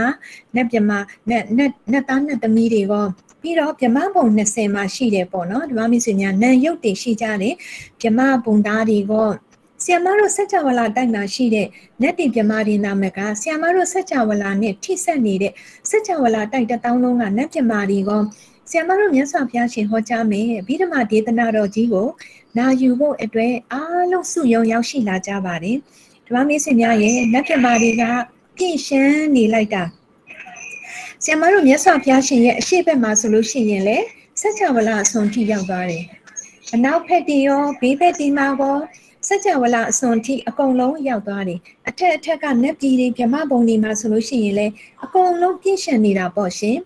နတ်ပြမနတ်နတ်နတ်သားနတ်သမီးတွေကပြီးတော့ဗြမဘုံ20မှာရှိတယ်ပေါ့နော်ဒီမှာမိတ်ဆွေများနန်ရုပ်တွေရှိကြတယ်ဗြမဘုံသားတွေက ဆီယမတို့စัจ java လာတိုက်မှာရှိတဲ့နတ်တိပြမဒီနာမကဆီယမတို့စัจ java လာနဲ့ထိဆက်နေတဲ့စัจ java လာတိုက်တတောင်းလုံးကနတ်ပြမဒီကဆီယမတို့မြတ်စွာဘုရားရှင်ဟောကြားမယ်ဗိဓမာဒေသနာတော်ကြီးကိုနာယူဖို့အတွက်အားလုံးစုယုံရောက်ရှိလာကြပါတယ်ဓမ္မမေးစင်များရဲ့နတ်ပြမတွေကပြည့်ရှမ်းနေလိုက်တာဆီယမတို့မြတ်စွာဘုရားရှင်ရဲ့အရှိတ်ဘက်မှာဆိုလို့ရှိရင်လေစัจ java လာအဆုံးထိရောက်သွားတယ်အနောက်ဖက်တီရောဘေးဖက်တီမှာကော စัจ java လအစွန်ထိအကုန်လုံးရောက်သွားတယ်အထက်အထက်ကနက်ပြည်တွေဗြမဘုံတွေမှာဆိုလို့ရှိရင်လည်းအကုန်လုံးပြည့်ရှံနေတာပေါ့ရှင်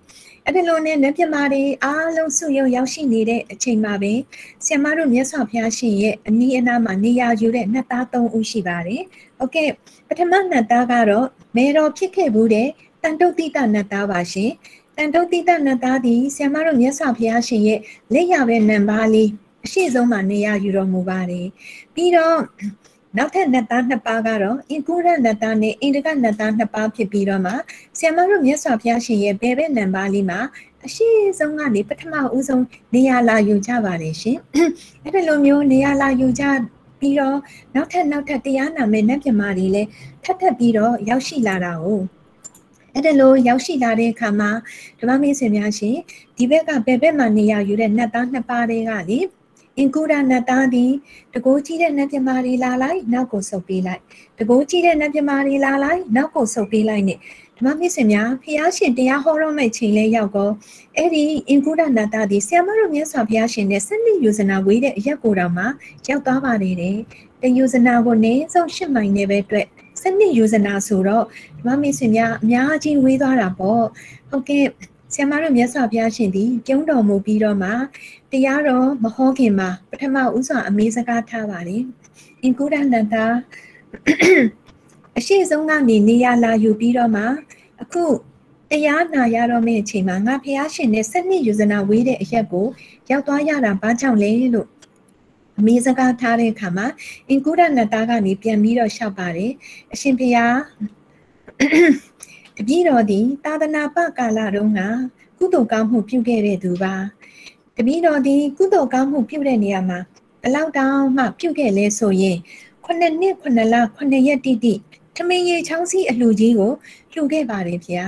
အဲ့ဒီလိုနဲ့နက်ပြမာတွေအားလုံးစုယုံရောက်ရှိနေတဲ့အချိန်မှာပဲဆ iam မတို့မြတ်စွာဘုရားရှင်ရဲ့အနီးအနားမှာနေရာယူတဲ့နှစ်သားသုံးဦးရှိပါတယ်။ Okay ပထမနှစ်သားကတော့မေတော်ဖြစ်ခဲ့ဘူးတဲ့တန်တုတ်တိတနှစ်သားပါရှင်။တန်တုတ်တိတနှစ်သားဒီဆ iam မတို့မြတ်စွာဘုရားရှင်ရဲ့လက်ရပဲနံပါတ်လေး အရှိဆုံးမှာနေရာယူတော်မူပါတယ်ပြီးတော့နောက်ထပ်နတ်သားနှစ်ပါးကတော့အင်ကူရနတ်သားနဲ့အင်ဒကနတ်သားနှစ်ပါးဖြစ်ပြီးတော့မှဆ iam မတို့မြတ်စွာဘုရားရှင်ရဲ့ဘယ်ဘက်နံပါတ်လေးမှာအရှိဆုံးကနေပထမဦးဆုံးနေရာလာယူကြပါတယ်ရှင်အဲ့ဒီလိုမျိုးနေရာလာယူကြပြီးတော့နောက်ထပ်နောက်ထပ်တရားနာမဲ့နတ်ပြမာတွေလည်းထပ်ထပ်ပြီးတော့ရောက်ရှိလာတာကိုအဲ့ဒါလို့ရောက်ရှိလာတဲ့အခါမှာဓမ္မမင်းစင်များရှင်ဒီဘက်ကဘယ်ဘက်မှာနေရာယူတဲ့နတ်သားနှစ်ပါးတွေကလေ အင်ကူရနတ်သားသည်တကိုးကြီးတဲ့နတ်ပြမာတွေလာလိုက်နောက်ကိုဆုပ်ပေးလိုက်တကိုးကြီးတဲ့နတ်ပြမာတွေလာလိုက်နောက်ကိုဆုပ်ပေးလိုက်နဲ့ဓမ္မမစ်စင်များဖျားရှင်တရားဟောတော့မဲ့ချိန်လဲရောက်တော့အဲ့ဒီအင်ကူရနတ်သားသည်ဆရာမတို့မြတ်စွာဘုရားရှင်နဲ့စနစ်ယူဇနာဝေးတဲ့အရက်ကိုတော်မှာရောက်သွားပါလေတယ်တယူဇနာကိုနေဆုံးရှစ်မိုင်နဲ့ပဲအတွက်စနစ်ယူဇနာဆိုတော့ဓမ္မမစ်စင်များအများကြီးဝေးသွားတာပေါ့ဟုတ်ကဲ့ ဆရာမတို့မြတ်စွာဘုရားရှင်သည်ကျုံတော်မူပြီးတော့မှတရားတော်မဟောခင်မှာပထမဦးစွာအမေးစကားထားပါတယ်။အင်ကူရနန္တာအရှိဆုံးကနေနေရလာယူပြီးတော့မှအခုတရားနာရတော့မယ့်အချိန်မှာငါဖះရှင်နဲ့စနစ်ယူဇနာဝေးတဲ့အရက်ကိုရောက်သွားရတာဘာကြောင့်လဲလို့အမေးစကားထားတဲ့အခါမှာအင်ကူရနတ္တာကနေပြန်ပြီးတော့လျှောက်ပါတယ်အရှင်ဖះ တပည့်တော်သည်သာသနာပကာလတုန်းကကုသိုလ်ကောင်းမှုပြုခဲ့တဲ့သူပါတပည့်တော်သည်ကုသိုလ်ကောင်းမှုပြုတဲ့နေရာမှာဘလောက်တောင်မှပြုခဲ့လဲဆိုရင်ခုနှစ်နှစ်ခုနှစ်လခုနှစ်ရက်တိတိထမင်းရီချောင်းစီအလှကြီးကိုလှူခဲ့ပါတယ်ဗျာ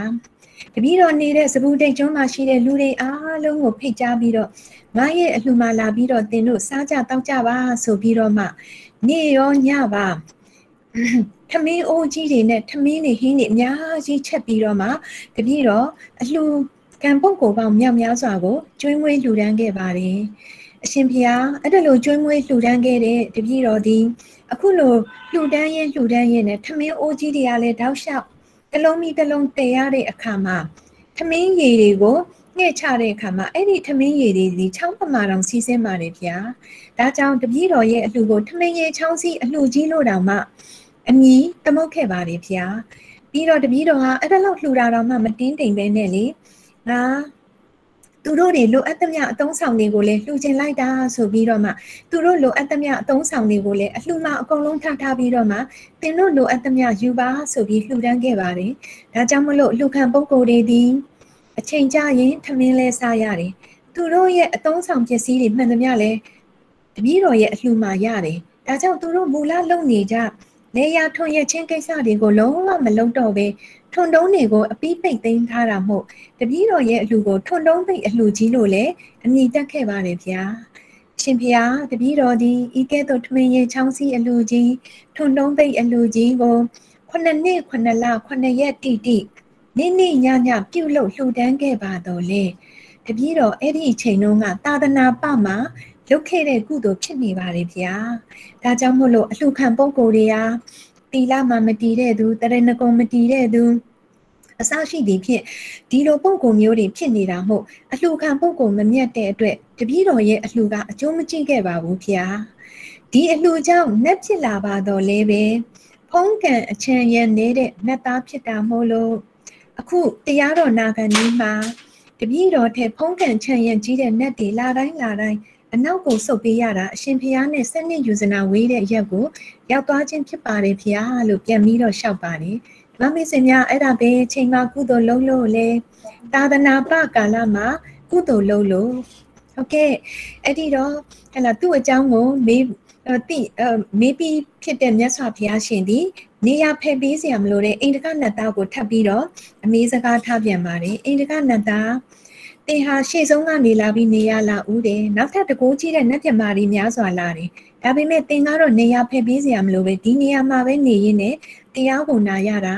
တပည့်တော်နေတဲ့စပူတိတ်ကျွန်းမှာရှိတဲ့လူတွေအားလုံးကိုဖိတ်ကြားပြီးတော့ငါရဲ့အလှမှာလာပြီးတော့တင်တို့စားကြတောက်ကြပါဆိုပြီးတော့မှ နေရောညပါ ထမင်းအိုးကြီးတွေနဲ့ထမင်းတွေဟင်းတွေအများကြီးချက်ပြီးတော့မှတပည့်တော်အလှကံပုတ်ကိုပေါင်းမြောက်များစွာကိုကျွင်းဝေးလှူဒန်းခဲ့ပါတယ်အရှင်ဖျားအဲ့ဒါလိုကျွင်းဝေးလှူဒန်းခဲ့တဲ့တပည့်တော်ဒီအခုလိုလှူဒန်းရင်လှူဒန်းရင်နဲ့ထမင်းအိုးကြီးတွေကလည်းတောက်လျှောက်တလုံးမီတလုံးတည်ရတဲ့အခါမှာထမင်းရည်တွေကိုငှဲ့ချတဲ့အခါမှာအဲ့ဒီထမင်းရည်တွေဒီချောင်းပမာတော်စီးဆင်းပါတယ်ဗျာဒါကြောင့်တပည့်တော်ရဲ့အလှကိုထမင်းရည်ချောင်းစီအလှကြီးလို့တောင်မှ အမီသမုတ်ခဲ့ပါတယ်ဗျာပြီးတော့တပည့်တော်ဟာအဲ့ဒါလောက်လှူတာတော့မှမတင်းတိမ်ပဲနဲ့လေငါသူတို့တွေလိုအပ်သမျှအသုံးဆောင်တွေကိုလည်းလှူခြင်းလိုက်တာဆိုပြီးတော့မှသူတို့လိုအပ်သမျှအသုံးဆောင်တွေကိုလည်းအလှူမအကုန်လုံးထားထားပြီးတော့မှသင်တို့လိုအပ်သမျှယူပါဆိုပြီးလှူဒန်းခဲ့ပါတယ်။ဒါကြောင့်မလို့လှူခံပုံကိုယ်တွေဒီအချိန်ကြာရင်ထမင်းလဲစားရတယ်။သူတို့ရဲ့အသုံးဆောင်ပစ္စည်းတွေမှန်သမျှလဲတပည့်တော်ရဲ့အလှူမှရတယ်။ဒါကြောင့်သူတို့မူလလုံနေကြ လေယာထွန်ရချင်းကိစ္စတွေကိုလုံးဝမလုံးတော့ပဲထွန်တုံးတွေကိုအပီးပိတ်သိမ်းထားတာမို့တပည့်တော်ရဲ့အလှကိုထွန်တုံးပိတ်အလှကြီးလို့လည်းအမည်တက်ခဲ့ပါတယ်ဗျာရှင်ဖျားတပည့်တော်ဒီဤကဲ့သို့ထမင်းရဲ့ချောင်းစီအလှကြီးထွန်တုံးပိတ်အလှကြီးကိုခုနှစ်နှစ်ခုနှစ်လခုနှစ်ရက်တိတိနေ့နေ့ညညပြုတ်လို့လှူဒန်းခဲ့ပါတော့လေတပည့်တော်အဲ့ဒီအချိန်တုန်းကသာသနာပမှာ လုပ်ခဲ့တဲ့ကုသိုလ်ဖြစ်နေပါတယ်ဗျာဒါကြောင့်မို့လို့အလှခံပုံကိုယ်တွေဟာတီလာမှမတီးတဲ့သူတရဏဂုံမတီးတဲ့သူအစရှိသည်ဖြင့်ဒီလိုပုံကုမျိုးတွေဖြစ်နေတာမို့အလှခံပုံကုမမြတ်တဲ့အတွက်တပည့်တော်ရဲ့အလှကအကျိုးမကျင့်ခဲ့ပါဘူးဖျားဒီအလှကြောင့်နှက်ဖြစ်လာပါတော့လဲပဲဖုံးကံအချမ်းရနေတဲ့နှက်သားဖြစ်တာမို့လို့အခုတရားတော်နာခံนี้မှာတပည့်တော်ထဲဖုံးကံချမ်းရကြီးတဲ့နှက်တွေလာတိုင်းလာတိုင်း အနောက်ကိုဆုတ်ပေးရတာအရှင်ဖျားနဲ့ဆက်နှစ်ယူဇနာဝေးတဲ့ရက်ကိုရောက်သွားခြင်းဖြစ်ပါတယ်ဖျားလို့ပြန်ပြီးတော့လျှောက်ပါတယ်မမေစင်များအဲ့ဒါပဲချိန်မှာကုသိုလ်လုံးလို့လေသာသနာပကာလမှာကုသိုလ်လုံးလို့ဟုတ်ကဲ့အဲ့ဒီတော့ဟဲ့လားသူ့အကြောင်းကိုမေးတိမေးပြီးဖြစ်တဲ့မြတ်စွာဘုရားရှင်ဒီနေရဖယ်ပေးစရာမလိုတဲ့အိန္ဒကနတ်သားကိုထပ်ပြီးတော့အမေးစကားထားပြန်ပါတယ်အိန္ဒကနတ်သား သင်ဟာရှေ့ဆုံးကနေလာပြီးနေရလာဦးတယ်နောက်ထပ်တကိုးကြီးတဲ့နတ်ပြမာတွေများစွာလာတယ်ဒါပေမဲ့သင်ကတော့နေရဖယ်ပေးစရာမလိုပဲဒီနေရာမှာပဲနေရင်းနဲ့တရားကိုနာရတာ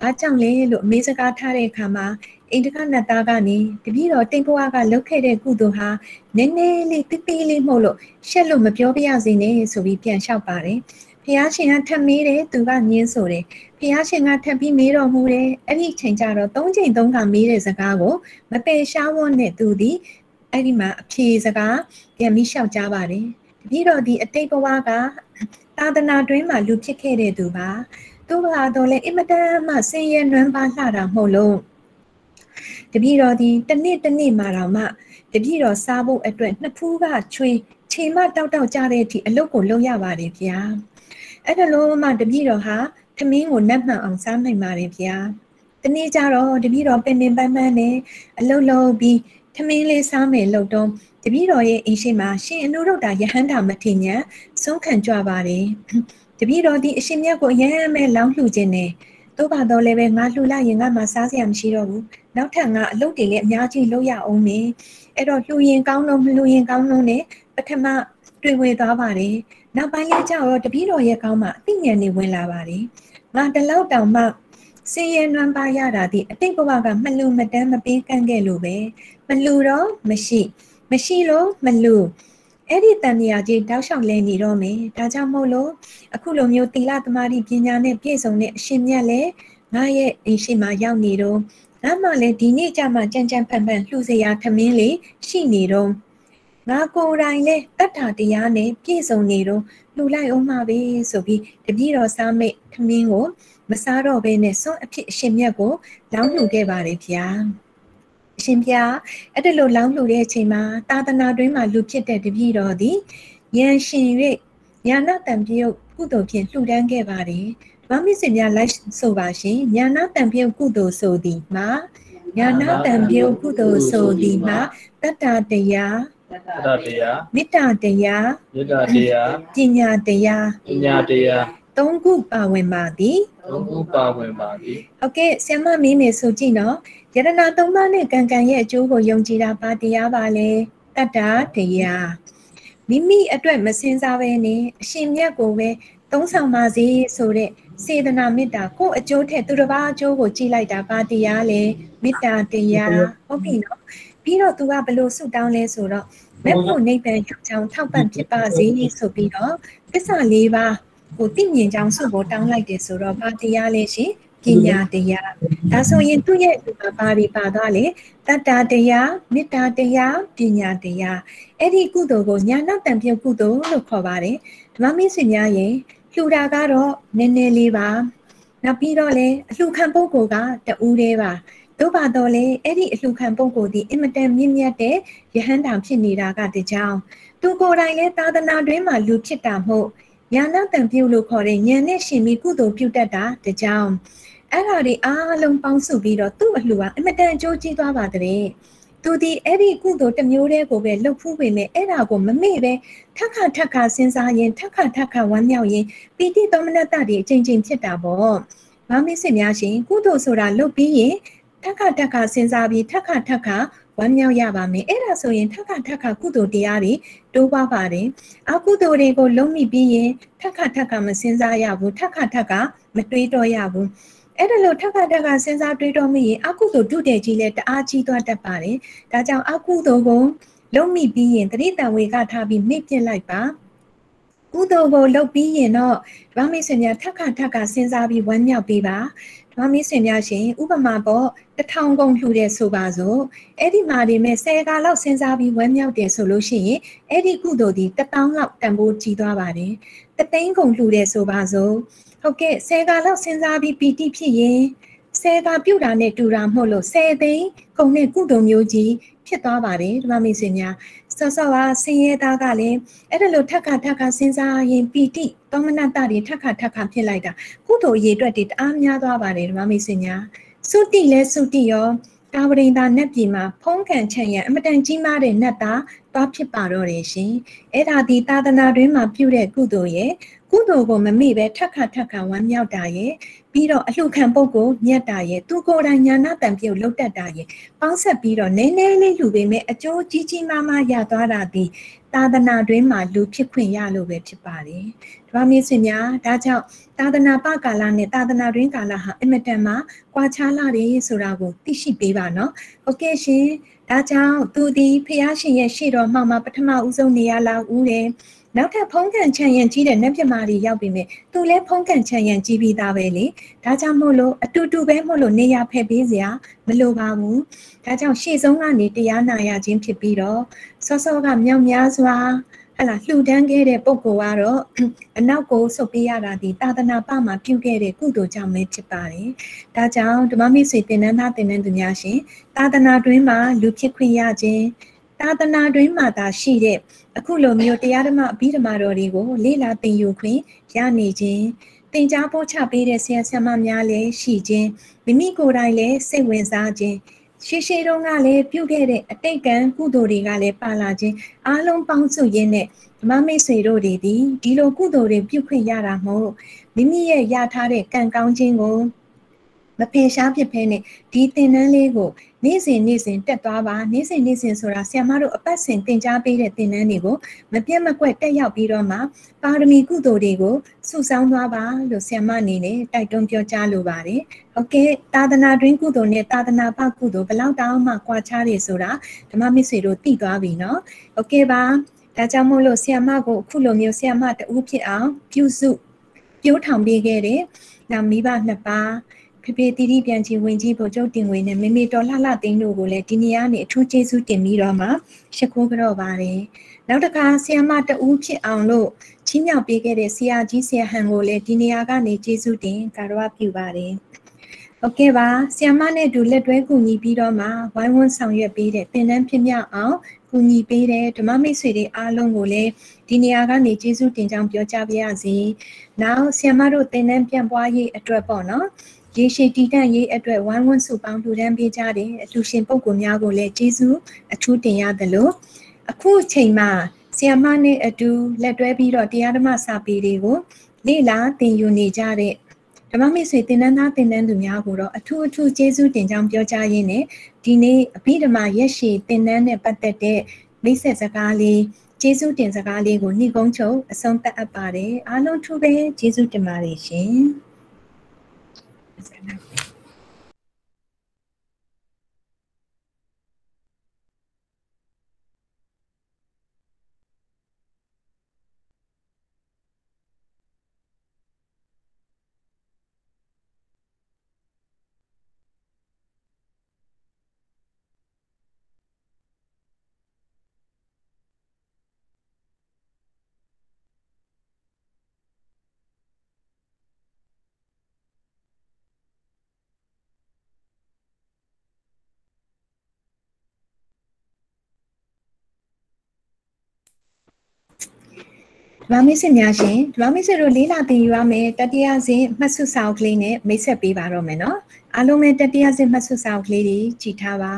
ဘာကြောင့်လဲလို့အမေစကားထားတဲ့အခါမှာအိန္ဒကနတ်သားကနေတပည့်တော်တိတ်ဘဝကလုပ်ခဲ့တဲ့ကုသိုလ်ဟာနည်းနည်းလေးတိတိလေးမဟုတ်လို့ရှက်လို့မပြောပြရစေနဲ့ဆိုပြီးပြန်လျှောက်ပါတယ်ဖះရှင်ကထပ်မေးတယ်သူကညင်းဆိုတယ် ဖះရှင်ကထပ်ပြီးမေးတော်မူတယ်အဲ့ဒီချိန်ကျတော့၃ချိန်၃ခါမေးတဲ့စကားကိုမပယ်ရှားဝတ်နဲ့သူဒီအဲ့ဒီမှာအဖြေစကားပြန်ပြီးလျှောက်ကြပါတယ်တပည့်တော်ဒီအတိတ်ဘဝကသာသနာတွင်မှာလူဖြစ်ခဲ့တဲ့သူပါသူကတော့လေအင်မတန်မှဆင်းရဲနွမ်းပါလှတာမဟုတ်လို့တပည့်တော်ဒီတစ်နေ့တစ်နေ့မှာတော့မှတပည့်တော်စားဖို့အတွက်နှစ်ဖူးကချွေချိန်မတောက်တောက်ကြတဲ့အထိအလုပ်ကိုလုပ်ရပါတယ်ဗျာအဲ့ဒါလို့မှတပည့်တော်ဟာ သမင်းကိုနတ်မှန်အောင်စားနိုင်ပါတယ်ဗျာတနေ့ကျတော့တပည့်တော်ပင်ပင်ပန်းပန်းနဲ့အလုပ်လုပ်ပြီးသမင်းလေးစားမယ်လို့တော့တပည့်တော်ရဲ့အိမ်ရှိမှာရှင်အနုရုဒ္ဓယဟန္တာမထေညံဆုံးခံကြပါတယ်တပည့်တော်ဒီအရှင်မြတ်ကိုအယံမဲ့လောင်းလှူခြင်းနဲ့တို့ပါတော့လည်းပဲငါလှူလိုက်ရင်ငါမှစားစရာမရှိတော့ဘူးနောက်ထပ်ငါအလုပ်တွေလည်းအများကြီးလုပ်ရအောင်မယ်အဲ့တော့လှူရင်ကောင်းလို့မလှူရင်ကောင်းလို့ ਨੇ ပထမတွေ့ဝေသွားပါတယ် နောက်ပိုင်းလေးကျတော့တပည့်တော်ရဲ့ကောင်းမှအသိဉာဏ်တွေဝင်လာပါတယ်ငါတလောက်တောင်မှစင်ရနွမ်းပါရတာဒီအတိတ်ဘဝကမလူမတန်းမပေးကန့်ခဲ့လို့ပဲမလူတော့မရှိမရှိလို့မလူအဲ့ဒီတန်မြာကြီးတောက်လျှောက်လဲနေတော့မယ်ဒါကြောင့်မို့လို့အခုလိုမျိုးသီလသမာဓိပညာနဲ့ပြည့်စုံတဲ့အရှင်မြတ်လည်းငါရဲ့အိမ်ရှိမှာရောက်နေတော့ငါမှလည်းဒီနေ့ကြမှာကြမ်းကြမ်းဖန်ဖန်လှူစရာထမင်းလေးရှိနေတော့ ငါကိုယ်တိုင်လဲတတ္ထာတရားနဲ့ပြည့်စုံနေတော့လှူလိုက်အောင်မှာပဲဆိုပြီးတပည့်တော်စားမိတ်ထမင်းကိုမစားတော့ဘဲနဲ့စွန့်အဖြစ်အရှင်မြတ်ကိုလောင်းလှူခဲ့ပါတယ်ဗျာအရှင်ပြအဲ့ဒါလိုလောင်းလှူတဲ့အချိန်မှာသာသနာတွင်မှာလူဖြစ်တဲ့တပည့်တော်သည်ဉာဏ်ရှင်၍ညာနာတံပြုတ်ကုသိုလ်ဖြင့်လှူဒန်းခဲ့ပါတယ်ဓမ္မမစ်စင်များလိုက်ဆိုပါရှင်ညာနာတံပြုတ်ကုသိုလ်ဆိုသည်မှာညာနာတံပြုတ်ကုသိုလ်ဆိုသည်မှာတတ္တတရား တတတရားမေတ္တာတရားမေတ္တာတရားပညာတရားပညာတရားသုံးခုပါဝင်ပါသည်သုံးခုပါဝင်ပါသည်ဟုတ်ကဲ့ဆ iam မမင်းမေဆိုကြည့်နော်ယရနာသုံးပါးနဲ့ကံကံရဲ့အကျိုးကိုယုံကြည်တာပါတရားပါလေတတ္တာတရားမိမိအတွက်မစင်စားပဲနဲ့အရှင်မြတ်ကိုပဲသုံးဆောင်ပါစေဆိုတဲ့စေတနာမေတ္တာကိုအကျိုးထက်သူတစ်ပါးအကျိုးကိုကြည်လိုက်တာပါတရားလေမေတ္တာတရားဟုတ်ပြီနော်ပြီးတော့သူကဘလို့ဆုတောင်းလဲဆိုတော့ မက်ဖို့နိဗ္ဗာန်ရောက်ကြောင်းထောက်ပံ့ဖြစ်ပါစေဆိုပြီးတော့သစ္စာလေးပါးကိုသိမြင်ကြောင်းဆုကိုတောင်းလိုက်တယ်ဆိုတော့ဘာတရားလဲရှင်ပညာတရားဒါဆိုရင်သူ့ရဲ့ဒီမှာဘာတွေပါသွားလဲတတ္တာတရားမေတ္တာတရားပညာတရားအဲ့ဒီကုသိုလ်ကိုညာနာတံပြုတ်ကုသိုလ်လို့ခေါ်ပါတယ်ဓမ္မမင်းစင်များရဲ့လှူတာကတော့နည်းနည်းလေးပါနောက်ပြီးတော့လေအလှခံပုဂ္ဂိုလ်ကတူးသေးပါ သို့ပါတော့လေအဲ့ဒီအလှခံပုံကိုယ်ဒီအင်မတန်မြင့်မြတ်တဲ့ယဟန္တာဖြစ်နေတာကတကြောင်သူကိုယ်တိုင်လဲသာသနာတွင်မှာလူဖြစ်တာမဟုတ်ညာနာတံပြုလို့ခေါ်တဲ့ဉာဏ်နဲ့ရှင်ပြီးကုသိုလ်ပြုတတ်တာတကြောင်အဲ့ဒါတွေအားလုံးပေါင်းစုပြီးတော့သူ့အလှကအင်မတန်အကျိုးကြီးသွားပါတဲ့သူဒီအဲ့ဒီကုသိုလ်တစ်မျိုးတည်းကိုပဲလှုပ်ဖူးပေမဲ့အဲ့ဒါကိုမမေ့ပဲထက်ခါထက်ခါစဉ်းစားရင်ထက်ခါထက်ခါဝမ်းမြောက်ရင်ပီတိသောမနတတွေအချိန်ချင်းဖြစ်တာပေါ့။ဘာမင်းစစ်များရှင်ကုသိုလ်ဆိုတာလှုပ်ပြီးရင် ထက်ခါထက်ခါစဉ်းစားပြီးထက်ခါထက်ခါဝမ်းမြောက်ရပါမယ်။အဲ့ဒါဆိုရင်ထက်ခါထက်ခါကုသိုလ်တရားတွေတိုးပွားပါတယ်။အကုသိုလ်တွေကိုလုံးမိပြီးရင်ထက်ခါထက်ခါမစဉ်းစားရဘူးထက်ခါထက်ခါမတွေးတော့ရဘူး။အဲ့ဒါလို့ထက်ခါထက်ခါစဉ်းစားတွေးတော့မိရင်အကုသိုလ်ဒုတဲ့ကြီးလည်းတအားကြီးသွားတတ်ပါတယ်။ဒါကြောင့်အကုသိုလ်ကိုလုံးမိပြီးရင်တတိတဝေကထားပြီးမိပြစ်လိုက်ပါ။ကုသိုလ်ကိုလုပ်ပြီးရင်တော့ဓမ္မမိတ်ဆွေများထက်ခါထက်ခါစဉ်းစားပြီးဝမ်းမြောက်ပေးပါ။ ဓမ္မမိတ်ဆွေများရှင်ဥပမာပေါ့တထောင်ကုန်လှူတဲ့ဆိုပါစို့အဲ့ဒီမှာဒီမဲ့ဆယ်ကာလောက်စဉ်းစားပြီးဝမ်းမြောက်တယ်ဆိုလို့ရှိရင်အဲ့ဒီကုသိုလ်ဒီတထောင်လောက်တန်ဖိုးကြီးသွားပါတယ်။တသိန်းကုန်လှူတဲ့ဆိုပါစို့ဟုတ်ကဲ့ဆယ်ကာလောက်စဉ်းစားပြီးပီတိဖြစ်ရင်ဆယ်ကာပြုတ်တာနဲ့တူတာမဟုတ်လို့ဆယ်သိန်းကုန်တဲ့ကုသိုလ်မျိုးကြီး ဖြစ်သွားပါတယ်ဓမ္မမိတ်ဆွေများဆော့ဆော့ပါဆင်းရဲသားကလည်းအဲ့ဒါလို့ထက်ခါထက်ခါစဉ်းစားရင်ပီတိတောမနတတွေထက်ခါထက်ခါဖြစ်လိုက်တာကုသိုလ်ရေအတွက်တွေတအားများသွားပါတယ်ဓမ္မမိတ်ဆွေများစုတိလဲစုတိရောကာဝရိန်သာနတ်ပြည်မှာဖုံးခံချင်ရအမတန်ကြီးမားတဲ့နတ်သားသွားဖြစ်ပါတော့တယ်ရှင်အဲ့ဒါဒီသာသနာတွင်မှာပြုတဲ့ကုသိုလ်ရဲ့ကုသိုလ်ကိုမမေ့ပဲထက်ခါထက်ခါဝမ်းမြောက်တာရဲ့ ပြီးတော့အလှခံပုဂ္ဂိုလ်မြတ်တာရဲ့သူကိုယ်တိုင်ညာနာတံပြုတ်လုတ်တတ်တာရဲ့ပေါင်းဆက်ပြီးတော့နည်းနည်းလေးလူပေမဲ့အကျိုးကြီးကြီးမားမားရသွားတာဒီသာသနာတွင်မှာလူဖြစ်ခွင့်ရလို့ပဲဖြစ်ပါတယ်။ဓမ္မမိတ်ဆွေများဒါကြောင့်သာသနာပကာလနဲ့သာသနာတွင်ကာလဟာအင်မတန်မှကွာခြားလာတယ်ဆိုတာကိုသိရှိပေးပါနော်။ဟုတ်ကဲ့ရှင်။ဒါကြောင့်သူဒီဖះရှင်ရဲ့ရှေ့တော်မှမှာပထမဦးဆုံးနေရာလာဦးတယ်။ နောက်ထပ်ဖုံးကန်ချန်ရန်ကြီးတဲ့နတ်ပြမာတွေရောက်ပြီမဲ့သူလည်းဖုံးကန်ချန်ရန်ကြီးပြီးသားပဲလေဒါကြောင့်မို့လို့အတူတူပဲမို့လို့နေရဖက်ပေးစရာမလိုပါဘူးဒါကြောင့်ရှေ့ဆုံးကနေတရားနာရခြင်းဖြစ်ပြီးတော့စောစောကမြောက်များစွာဟလာလှူဒန်းခဲ့တဲ့ပုံကောကတော့အနောက်ကိုဆုတ်ပေးရတာဒီသာသနာပမှာပြုခဲ့တဲ့ကုသိုလ်ကြောင့်ပဲဖြစ်ပါတယ်။ဒါကြောင့်ဓမ္မမိတ်ဆွေတင်နန်းသားတင်နန်းသူများရှင်သာသနာတွင်မှာလူဖြစ်ခွင့်ရခြင်း သာသနာတွင်မှာသာရှိတဲ့အခုလိုမျိုးတရားဓမ္မအဘိဓမ္မာတော်တွေကိုလေ့လာသင်ယူခွင့်ရနေခြင်းသင်ကြားပို့ချပေးတဲ့ဆရာဆရာမများလည်းရှိခြင်းမိမိကိုယ်တိုင်လည်းစိတ်ဝင်စားခြင်းရှေးရှေးတုန်းကလည်းပြုခဲ့တဲ့အတိတ်ကံကုသိုလ်တွေကလည်းပါလာခြင်းအားလုံးပေါင်းစုရင်းနဲ့ဓမ္မမိတ်ဆွေတို့တွေဒီဒီလိုကုသိုလ်တွေပြုခွင့်ရတာမဟုတ်မိမိရဲ့ရထားတဲ့ကံကောင်းခြင်းကို မပင်ရှားဖြစ်ဖဲနဲ့ဒီသင်တန်းလေးကိုနေ့စဉ်နေ့စဉ်တက်သွားပါနေ့စဉ်နေ့စဉ်ဆိုတာဆရာမတို့အပတ်စဉ်သင်ကြားပေးတဲ့သင်တန်းတွေကိုမပြတ်မကွက်တက်ရောက်ပြီးတော့မှပါရမီကုသိုလ်တွေကိုစုဆောင်းသွားပါလို့ဆရာမအနေနဲ့တိုက်တွန်းပြောကြားလိုပါတယ်။ဟုတ်ကဲ့သာသနာတွင်ကုသိုလ်နဲ့သာသနာပကုသိုလ်ဘယ်လောက်တောင်မှကွာခြားတယ်ဆိုတာဓမ္မမစ္စေတို့သိသွားပြီနော်။ဟုတ်ကဲ့ပါဒါကြောင့်မို့လို့ဆရာမကိုအခုလိုမျိုးဆရာမတူဖြစ်အောင်ပြုစုပြိုးထောင်ပေးခဲ့တယ်။နောက်မိဘနှစ်ပါး ဖေဖေတီတီပြန်ချီဝင်ကြီးဗိုလ်ချုပ်တင်ဝေနဲ့မေမေတော်လှလှသိန်းတို့ကိုလည်းဒီနေရာနေအထူးကျေးဇူးတင်ပြီးတော့မှရှ िख ိုးကြတော့ပါတယ်နောက်တစ်ခါဆီယမတဦးဖြစ်အောင်လို့ချင်းမြောက်ပေးခဲ့တဲ့ဆရာကြီးဆရာဟန်ကိုလည်းဒီနေရာကနေကျေးဇူးတင်ကာရဝပြုပါတယ်ဟုတ်ကဲ့ပါဆီယမနဲ့တူလက်တွဲကူညီပြီးတော့မှဝိုင်းဝန်းဆောင်ရွက်ပေးတဲ့သင်တန်းဖြစ်မြောက်အောင်ကူညီပေးတဲ့ဓမ္မမိတ်ဆွေတွေအားလုံးကိုလည်းဒီနေရာကနေကျေးဇူးတင်ကြောင်းပြောကြားပါရစေ။နောက်ဆီယမတို့သင်တန်းပြန်ပွားရေးအတွက်ပေါ့နော်။ ရေရှည်တည်တံ့ရေးအတွက်ဝိုင်းဝန်းစုပေါင်းလှူဒန်းပေးကြတဲ့အလှူရှင်ပုဂ္ဂိုလ်များကိုလည်းကျေးဇူးအထူးတင်ရသလိုအခုချိန်မှာဆီယမနဲ့အတူလက်တွဲပြီးတော့တရားဓမ္မစာပေတွေကိုလေ့လာသင်ယူနေကြတဲ့ဓမ္မမိတ်ဆွေသင်တန်းသားသင်တန်းသူများကိုတော့အထူးအထူးကျေးဇူးတင်ကြောင်းပြောကြားရင်းနဲ့ဒီနေ့အဘိဓမ္မာရက်ရှည်သင်တန်းနဲ့ပတ်သက်တဲ့မိတ်ဆက်စကားလေးကျေးဇူးတင်စကားလေးကိုနှိကုံးချုပ်အဆုံးသတ်အပ်ပါတယ်အားလုံးထူးပဲကျေးဇူးတင်ပါတယ်ရှင် disconnected. ဓမ္မမိတ်ဆွေများရှင်ဓမ္မမိတ်ဆွေတို့လေးလာသင်ယူရမယ်တတိယစဉ်မှတ်စုစာအုပ်ကလေးနဲ့မိတ်ဆက်ပေးပါတော့မယ်နော်အားလုံးပဲတတိယစဉ်မှတ်စုစာအုပ်ကလေးတွေကြည်ထားပါ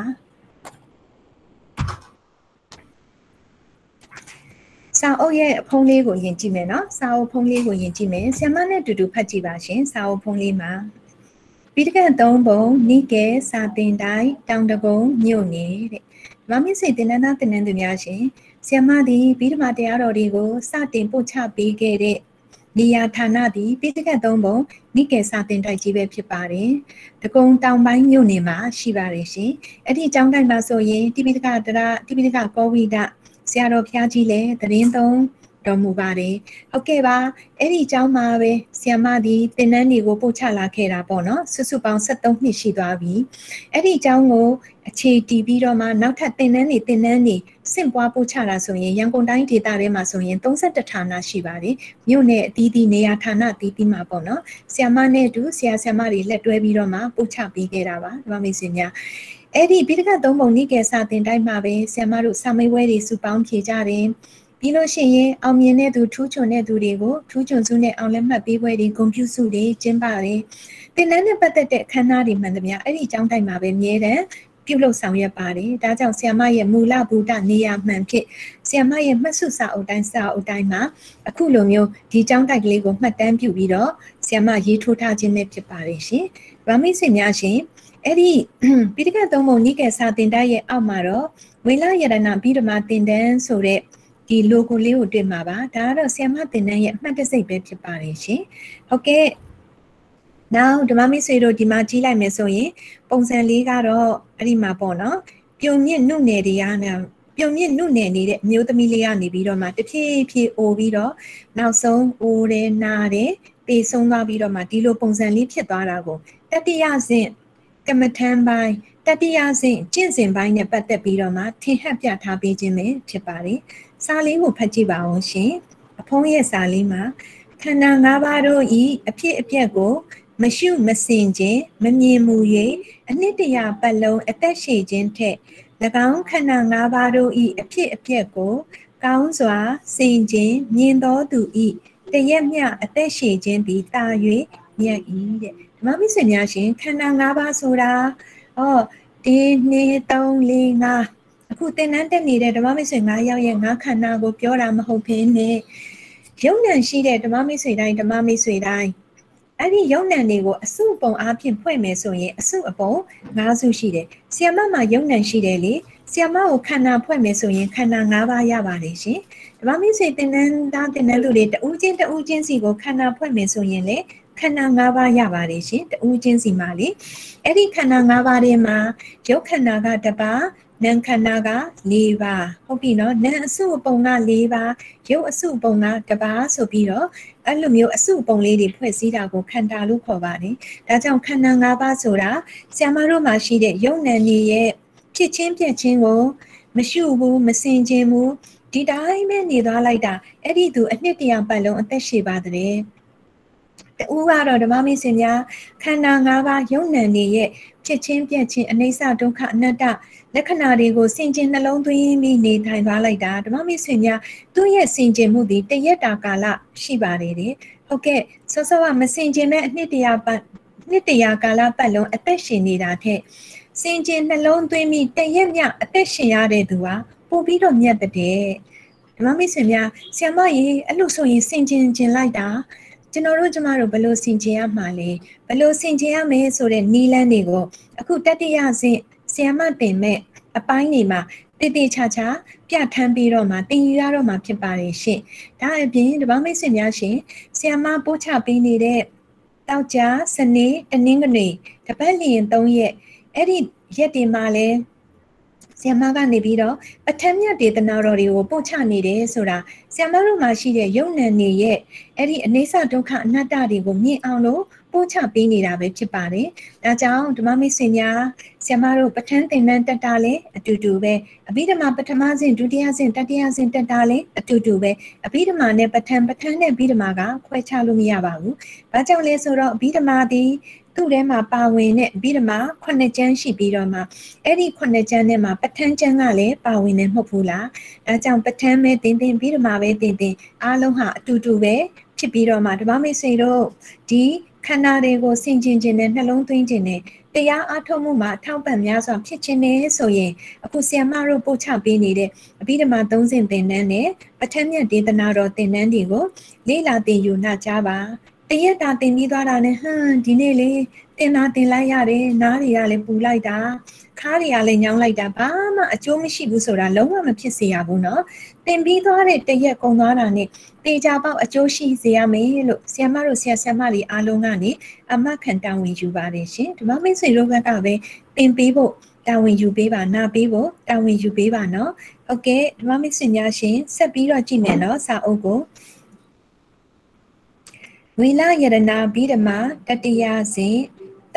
စာအုပ်ရဲ့အဖုံးလေးကိုယင်ကြည့်မယ်နော်စာအုပ်ဖုံးလေးကိုယင်ကြည့်မယ်ဆ iam မနဲ့အတူတူဖတ်ကြည့်ပါရှင်စာအုပ်ဖုံးလေးမှာပိဋကတ်၃ပုံနိကေစာတင်တိုင်းတောင်တကုံမြို့နယ်တဲ့ဓမ္မမိတ်ဆွေတင်နန်းသားတင်နန်းသူများရှင် ဆ iam မသည်ဗိဓမာတရားတော်တွေကိုစတင်ပို့ချပေးခဲ့တဲ့နေရာဌာနသည်ပိဋကတ်၃ပုံနိကေစာတင်တိုက်ကြီးပဲဖြစ်ပါတယ်။တကုံတောင်ပိုင်းမြို့နယ်မှာရှိပါတယ်ရှင်။အဲ့ဒီအကြောင်းတိုင်းမှာဆိုရင်တိပိဋကတရတိပိဋကကောဝိဒဆရာတော်ဖျားကြီးလည်းသတင်းသုံးတော်မူပါတယ်။ဟုတ်ကဲ့ပါအဲ့ဒီအကြောင်းမှာပဲဆ iam မသည်တင်နန်းတွေကိုပို့ချလာခဲ့တာပေါ့နော်။စုစုပေါင်း73နှစ်ရှိသွားပြီ။အဲ့ဒီအကြောင်းကို အခြေတည်ပြီးတော့မှနောက်ထပ်တင်နန်းတွေတင်နန်းတွေစင့်ပွားပို့ချတာဆိုရင်ရန်ကုန်တိုင်းဒေသထဲမှာဆိုရင်32ဌာနရှိပါတယ်။မြို့နယ်အသီးသီးနေရာဌာနအသီးသီးမှာပေါ့နော်။ဆ iam မနဲ့အတူဆရာဆ iam မတွေလက်တွဲပြီးတော့မှပို့ချပေးခဲ့တာပါ။ဒီမှာမိတ်ဆွေများအဲ့ဒီပိဋကတ်သုံးပုံနိကေစာတင်တိုင်းမှာပဲဆ iam မတို့စာမေးပွဲတွေစုပေါင်းဖြေကြတယ်။ပြီးလို့ရှိရင်အောင်မြင်တဲ့သူထူးချွန်တဲ့သူတွေကိုထူးချွန်စုနဲ့အောင်လက်မှတ်ပေးပွဲတွေဂုဏ်ပြုစုတွေကျင်းပတယ်။တင်နန်းနဲ့ပတ်သက်တဲ့အခမ်းအနားတွေမှန်သမျှအဲ့ဒီအကြောင်းတိုင်းမှာပဲအမြဲတမ်း ပြုလုပ်ဆောင်ရွက်ပါတယ်။ဒါကြောင့်ဆ iam မရဲ့မူလဗုဒ္ဓနေရာမှန်ဖြစ်ဆ iam မရဲ့မှတ်စုစာအုပ်တိုင်းစာအုပ်တိုင်းမှာအခုလိုမျိုးဒီအကြောင်းတိုက်ကလေးကိုမှတ်တမ်းပြုပြီးတော့ဆ iam မရေးထိုးထားခြင်းပဲဖြစ်ပါတယ်ရှင်။ဗမာမိတ်ဆွေများရှင်အဲ့ဒီပိဋကတ်သုံးပုံနိကေစာတင်တိုက်ရဲ့အောက်မှာတော့ဝေလယရဏပြီးဓမ္မတင်တန်းဆိုတဲ့ဒီ logo လေးကိုတွေ့မှာပါဒါကတော့ဆီယမတင်တန်းရဲ့အမှတ်တစိတ်ပဲဖြစ်ပါတယ်ရှင်ဟုတ်ကဲ့ နောက်ဓမ္မမိတ်ဆွေတို့ဒီမှာကြီးလိုက်မယ်ဆိုရင်ပုံစံလေးကတော့အဲ့ဒီမှာပေါ့နော်ပြုံမြင့်နုနယ်တွေကနဲ့ပြုံမြင့်နုနယ်နေတဲ့အမျိုးသမီးလေးကနေပြီးတော့မှတဖြည်းဖြည်းအိုပြီးတော့နောက်ဆုံးအိုတယ်နာတယ်တေဆုံးသွားပြီးတော့မှဒီလိုပုံစံလေးဖြစ်သွားတာကိုတတိယဆင့်ကမ္မထမ်းပိုင်းတတိယဆင့်ကျင့်စဉ်ပိုင်းနဲ့ပတ်သက်ပြီးတော့မှထင်ဟပ်ပြထားပေးခြင်းပဲဖြစ်ပါတယ်။စာလေးကိုဖတ်ကြည့်ပါအောင်ရှင်။အဖုံးရဲ့စာလေးမှာခန္ဓာ၅ပါးတို့ဤအဖြစ်အပျက်ကို မရှုမစင်ခြင်းမမြင်မူ၍အနှစ်တရာပတ်လုံးအသက်ရှည်ခြင်းထက်၎င်းခန္ဓာ၅ပါးတို့ဤအဖြစ်အပျက်ကို ကောင်းစွာစင်ခြင်းမြင်တော်သူဤတရက်မြအသက်ရှည်ခြင်းသည်တာ၍မြတ်၏တဲ့ဓမ္မမိတ်ဆွေများရှင်ခန္ဓာ၅ပါးဆိုတာဟောဒီနေ့3 4 5အခုသင်တန်းတက်နေတဲ့ဓမ္မမိတ်ဆွေ9ယောက်ရဲ့ငါးခန္ဓာကိုပြောတာမဟုတ်ဘဲနဲ့ယုံ nant ရှိတဲ့ဓမ္မမိတ်ဆွေတိုင်းဓမ္မမိတ်ဆွေတိုင်း အဲ့ဒီယုံ nant တွေကိုအစုပုံအားဖြင့်ဖွဲ့မယ်ဆိုရင်အစုအပုံ၅စုရှိတယ်။ဆီယမမှာယုံ nant ရှိတယ်လေ။ဆီယမကိုခန္ဓာဖွဲ့မယ်ဆိုရင်ခန္ဓာ၅ပါးရပါတယ်ရှင်။ဓမ္မမိတ်ဆွေသင်တန်းသားသင်တန်းလူတွေတဦးချင်းတဦးချင်းစီကိုခန္ဓာဖွဲ့မယ်ဆိုရင်လေခန္ဓာ၅ပါးရပါတယ်ရှင်။တဦးချင်းစီမှာလေအဲ့ဒီခန္ဓာ၅ပါးထဲမှာယုတ်ခန္ဓာကတစ်ပါးနာမ်ခန္ဓာက၄ပါးဟုတ်ပြီနော်နာမ်အစုအပုံက၄ပါးရုပ်အစုအပုံကတစ်ပါးဆိုပြီးတော့ အဲ့လိုမျိုးအစုအပုံလေးတွေဖွဲ့စည်းတာကိုခန္ဓာလို့ခေါ်ပါတယ်ဒါကြောင့်ခန္ဓာ၅ပါးဆိုတာဆ iam တို့မှာရှိတဲ့ရုပ်နာမ်ကြီးရဲ့ဖြစ်ချင်းပြက်ချင်းကိုမရှုဘူးမစင်ခြင်းဘူးဒီတိုင်းပဲနေသွားလိုက်တာအဲ့ဒီသူအနှစ်တရာပတ်လုံးအသက်ရှည်ပါတဲ့တူကတော့ဓမ္မမိတ်ဆွေများခန္ဓာ၅ပါးယုံနံနေရဲ့ဖြစ်ချင်းပြက်ချင်းအနိစ္စဒုက္ခအနတ္တ လက္ခဏာတွေကိုစင်ကျင်နှလုံးသွင်းပြီးနေထိုင်သွားလိုက်တာဓမ္မမိတ်ဆွေများသူ့ရဲ့စင်ကျင်မှုဒီတရက်တာကာလရှိပါတယ်တဲ့ဟုတ်ကဲ့ဆောစောကမစင်ကျင်မဲ့အနှစ်တရာပတ်နှစ်တရာကာလပတ်လုံးအသက်ရှင်နေတာထက်စင်ကျင်နှလုံးသွင်းပြီးတရက်မြအသက်ရှင်ရတဲ့သူဟာပို့ပြီးတော့မြတ်တဲ့ဓမ္မမိတ်ဆွေများဆ iam မရေအဲ့လိုဆိုရင်စင်ကျင်ကျင်လိုက်တာကျွန်တော်တို့ကျမတို့ဘယ်လိုဆင်ခြင်ရမှာလဲဘယ်လိုဆင်ခြင်ရမယ်ဆိုတဲ့နီးလန်းတွေကိုအခုတတိယဆင့် ဆီယမတင်မဲ့အပိုင်းတွေမှာတည်တည်ချာချာပြဋ္ဌာန်းပြီးတော့မှတင်ယူရတော့မှဖြစ်ပါတယ်ရှင်။ဒါအပြင်ဒီပေါင်းမိတ်ဆွေများရှင်ဆီယမပို့ချပေးနေတဲ့တောက်ကြစနေတနင်္ဂနွေတပတ်လျင်3ရက်အဲ့ဒီရက်တွေမှာလဲဆ iam မကနေပြီးတော့ပဋ္ဌာန်းမြတ်ဒေသနာတော်တွေကိုပို့ချနေတယ်ဆိုတာဆ iam မတို့မှာရှိတဲ့ယုံ nant နေရဲ့အဲ့ဒီအနေဆဒုက္ခအနတ္တတွေကိုမြင်အောင်လို့ ပို့ချပေးနေတာပဲဖြစ်ပါတယ်။ဒါကြောင့်ဓမ္မမိတ်ဆွေများဆ iam မတို့ပဋ္ဌာန်းသင်တန်းတက်တာလဲအတူတူပဲအဘိဓမ္မာပထမဆင့်ဒုတိယဆင့်တတိယဆင့်တက်တာလဲအတူတူပဲအဘိဓမ္မာနဲ့ပဋ္ဌာန်းပဋ္ဌာန်းနဲ့ဘိဓမ္မာကခွဲခြားလို့မရပါဘူး။ဘာကြောင့်လဲဆိုတော့အဘိဓမ္မာသည်သူ့ထဲမှာပါဝင်တဲ့ပြီးတော့မှခုနှစ်ကျမ်းရှိပြီးတော့မှအဲ့ဒီခုနှစ်ကျမ်းထဲမှာပဋ္ဌာန်းကျမ်းကလည်းပါဝင်နေမဟုတ်ဘူးလားအဲကြောင့်ပဋ္ဌာန်းပဲတင်တင်ပြီးတော့မှပဲတင်တင်အားလုံးဟာအတူတူပဲဖြစ်ပြီးတော့မှဓမ္မမိတ်ဆွေတို့ဒီ ခန္ဓာတွေကိုဆင်ခြင်ခြင်းနဲ့နှလုံးသွင်းခြင်းနဲ့တရားအားထုတ်မှုမှာအထောက်ပံ့များစွာဖြစ်ခြင်းနဲ့ဆိုရင်အခုဆီယမတို့ပို့ချပေးနေတဲ့အဘိဓမ္မာသုံးစဉ်သင်တန်းနဲ့ပဋ္ဌာန်းမြတ်ဒေသနာတော်သင်တန်းတွေကိုလေ့လာသင်ယူနာကြပါတရက်တာသင်ပြီးသွားတာနဲ့ဟမ်ဒီနေ့လေတင်တာတင်လိုက်ရတယ်နားတွေကလည်းပူလိုက်တာ ခါးတွေကလည်းညောင်းလိုက်တာဘာမှအကျိုးမရှိဘူးဆိုတာလုံးဝမဖြစ်စေရဘူးเนาะတင်ပြီးသွားတဲ့တရက်ကုံသွားတာနဲ့တေချာပေါက်အကျိုးရှိစေရမယ်လို့ဆ iam မတို့ဆရာဆ iam မတွေအားလုံးကနေအမခံတာဝန်ယူပါတယ်ရှင်ဓမ္မမိတ်ဆွေတို့ဘက်ကပဲတင်ပေးဖို့တာဝန်ယူပေးပါနာပေးဖို့တာဝန်ယူပေးပါเนาะဟုတ်ကဲ့ဓမ္မမိတ်ဆွေများရှင်ဆက်ပြီးတော့ကြည့်မယ်เนาะစာအုပ်ကိုဝိလယရဏဘိဓမတတရာစဉ်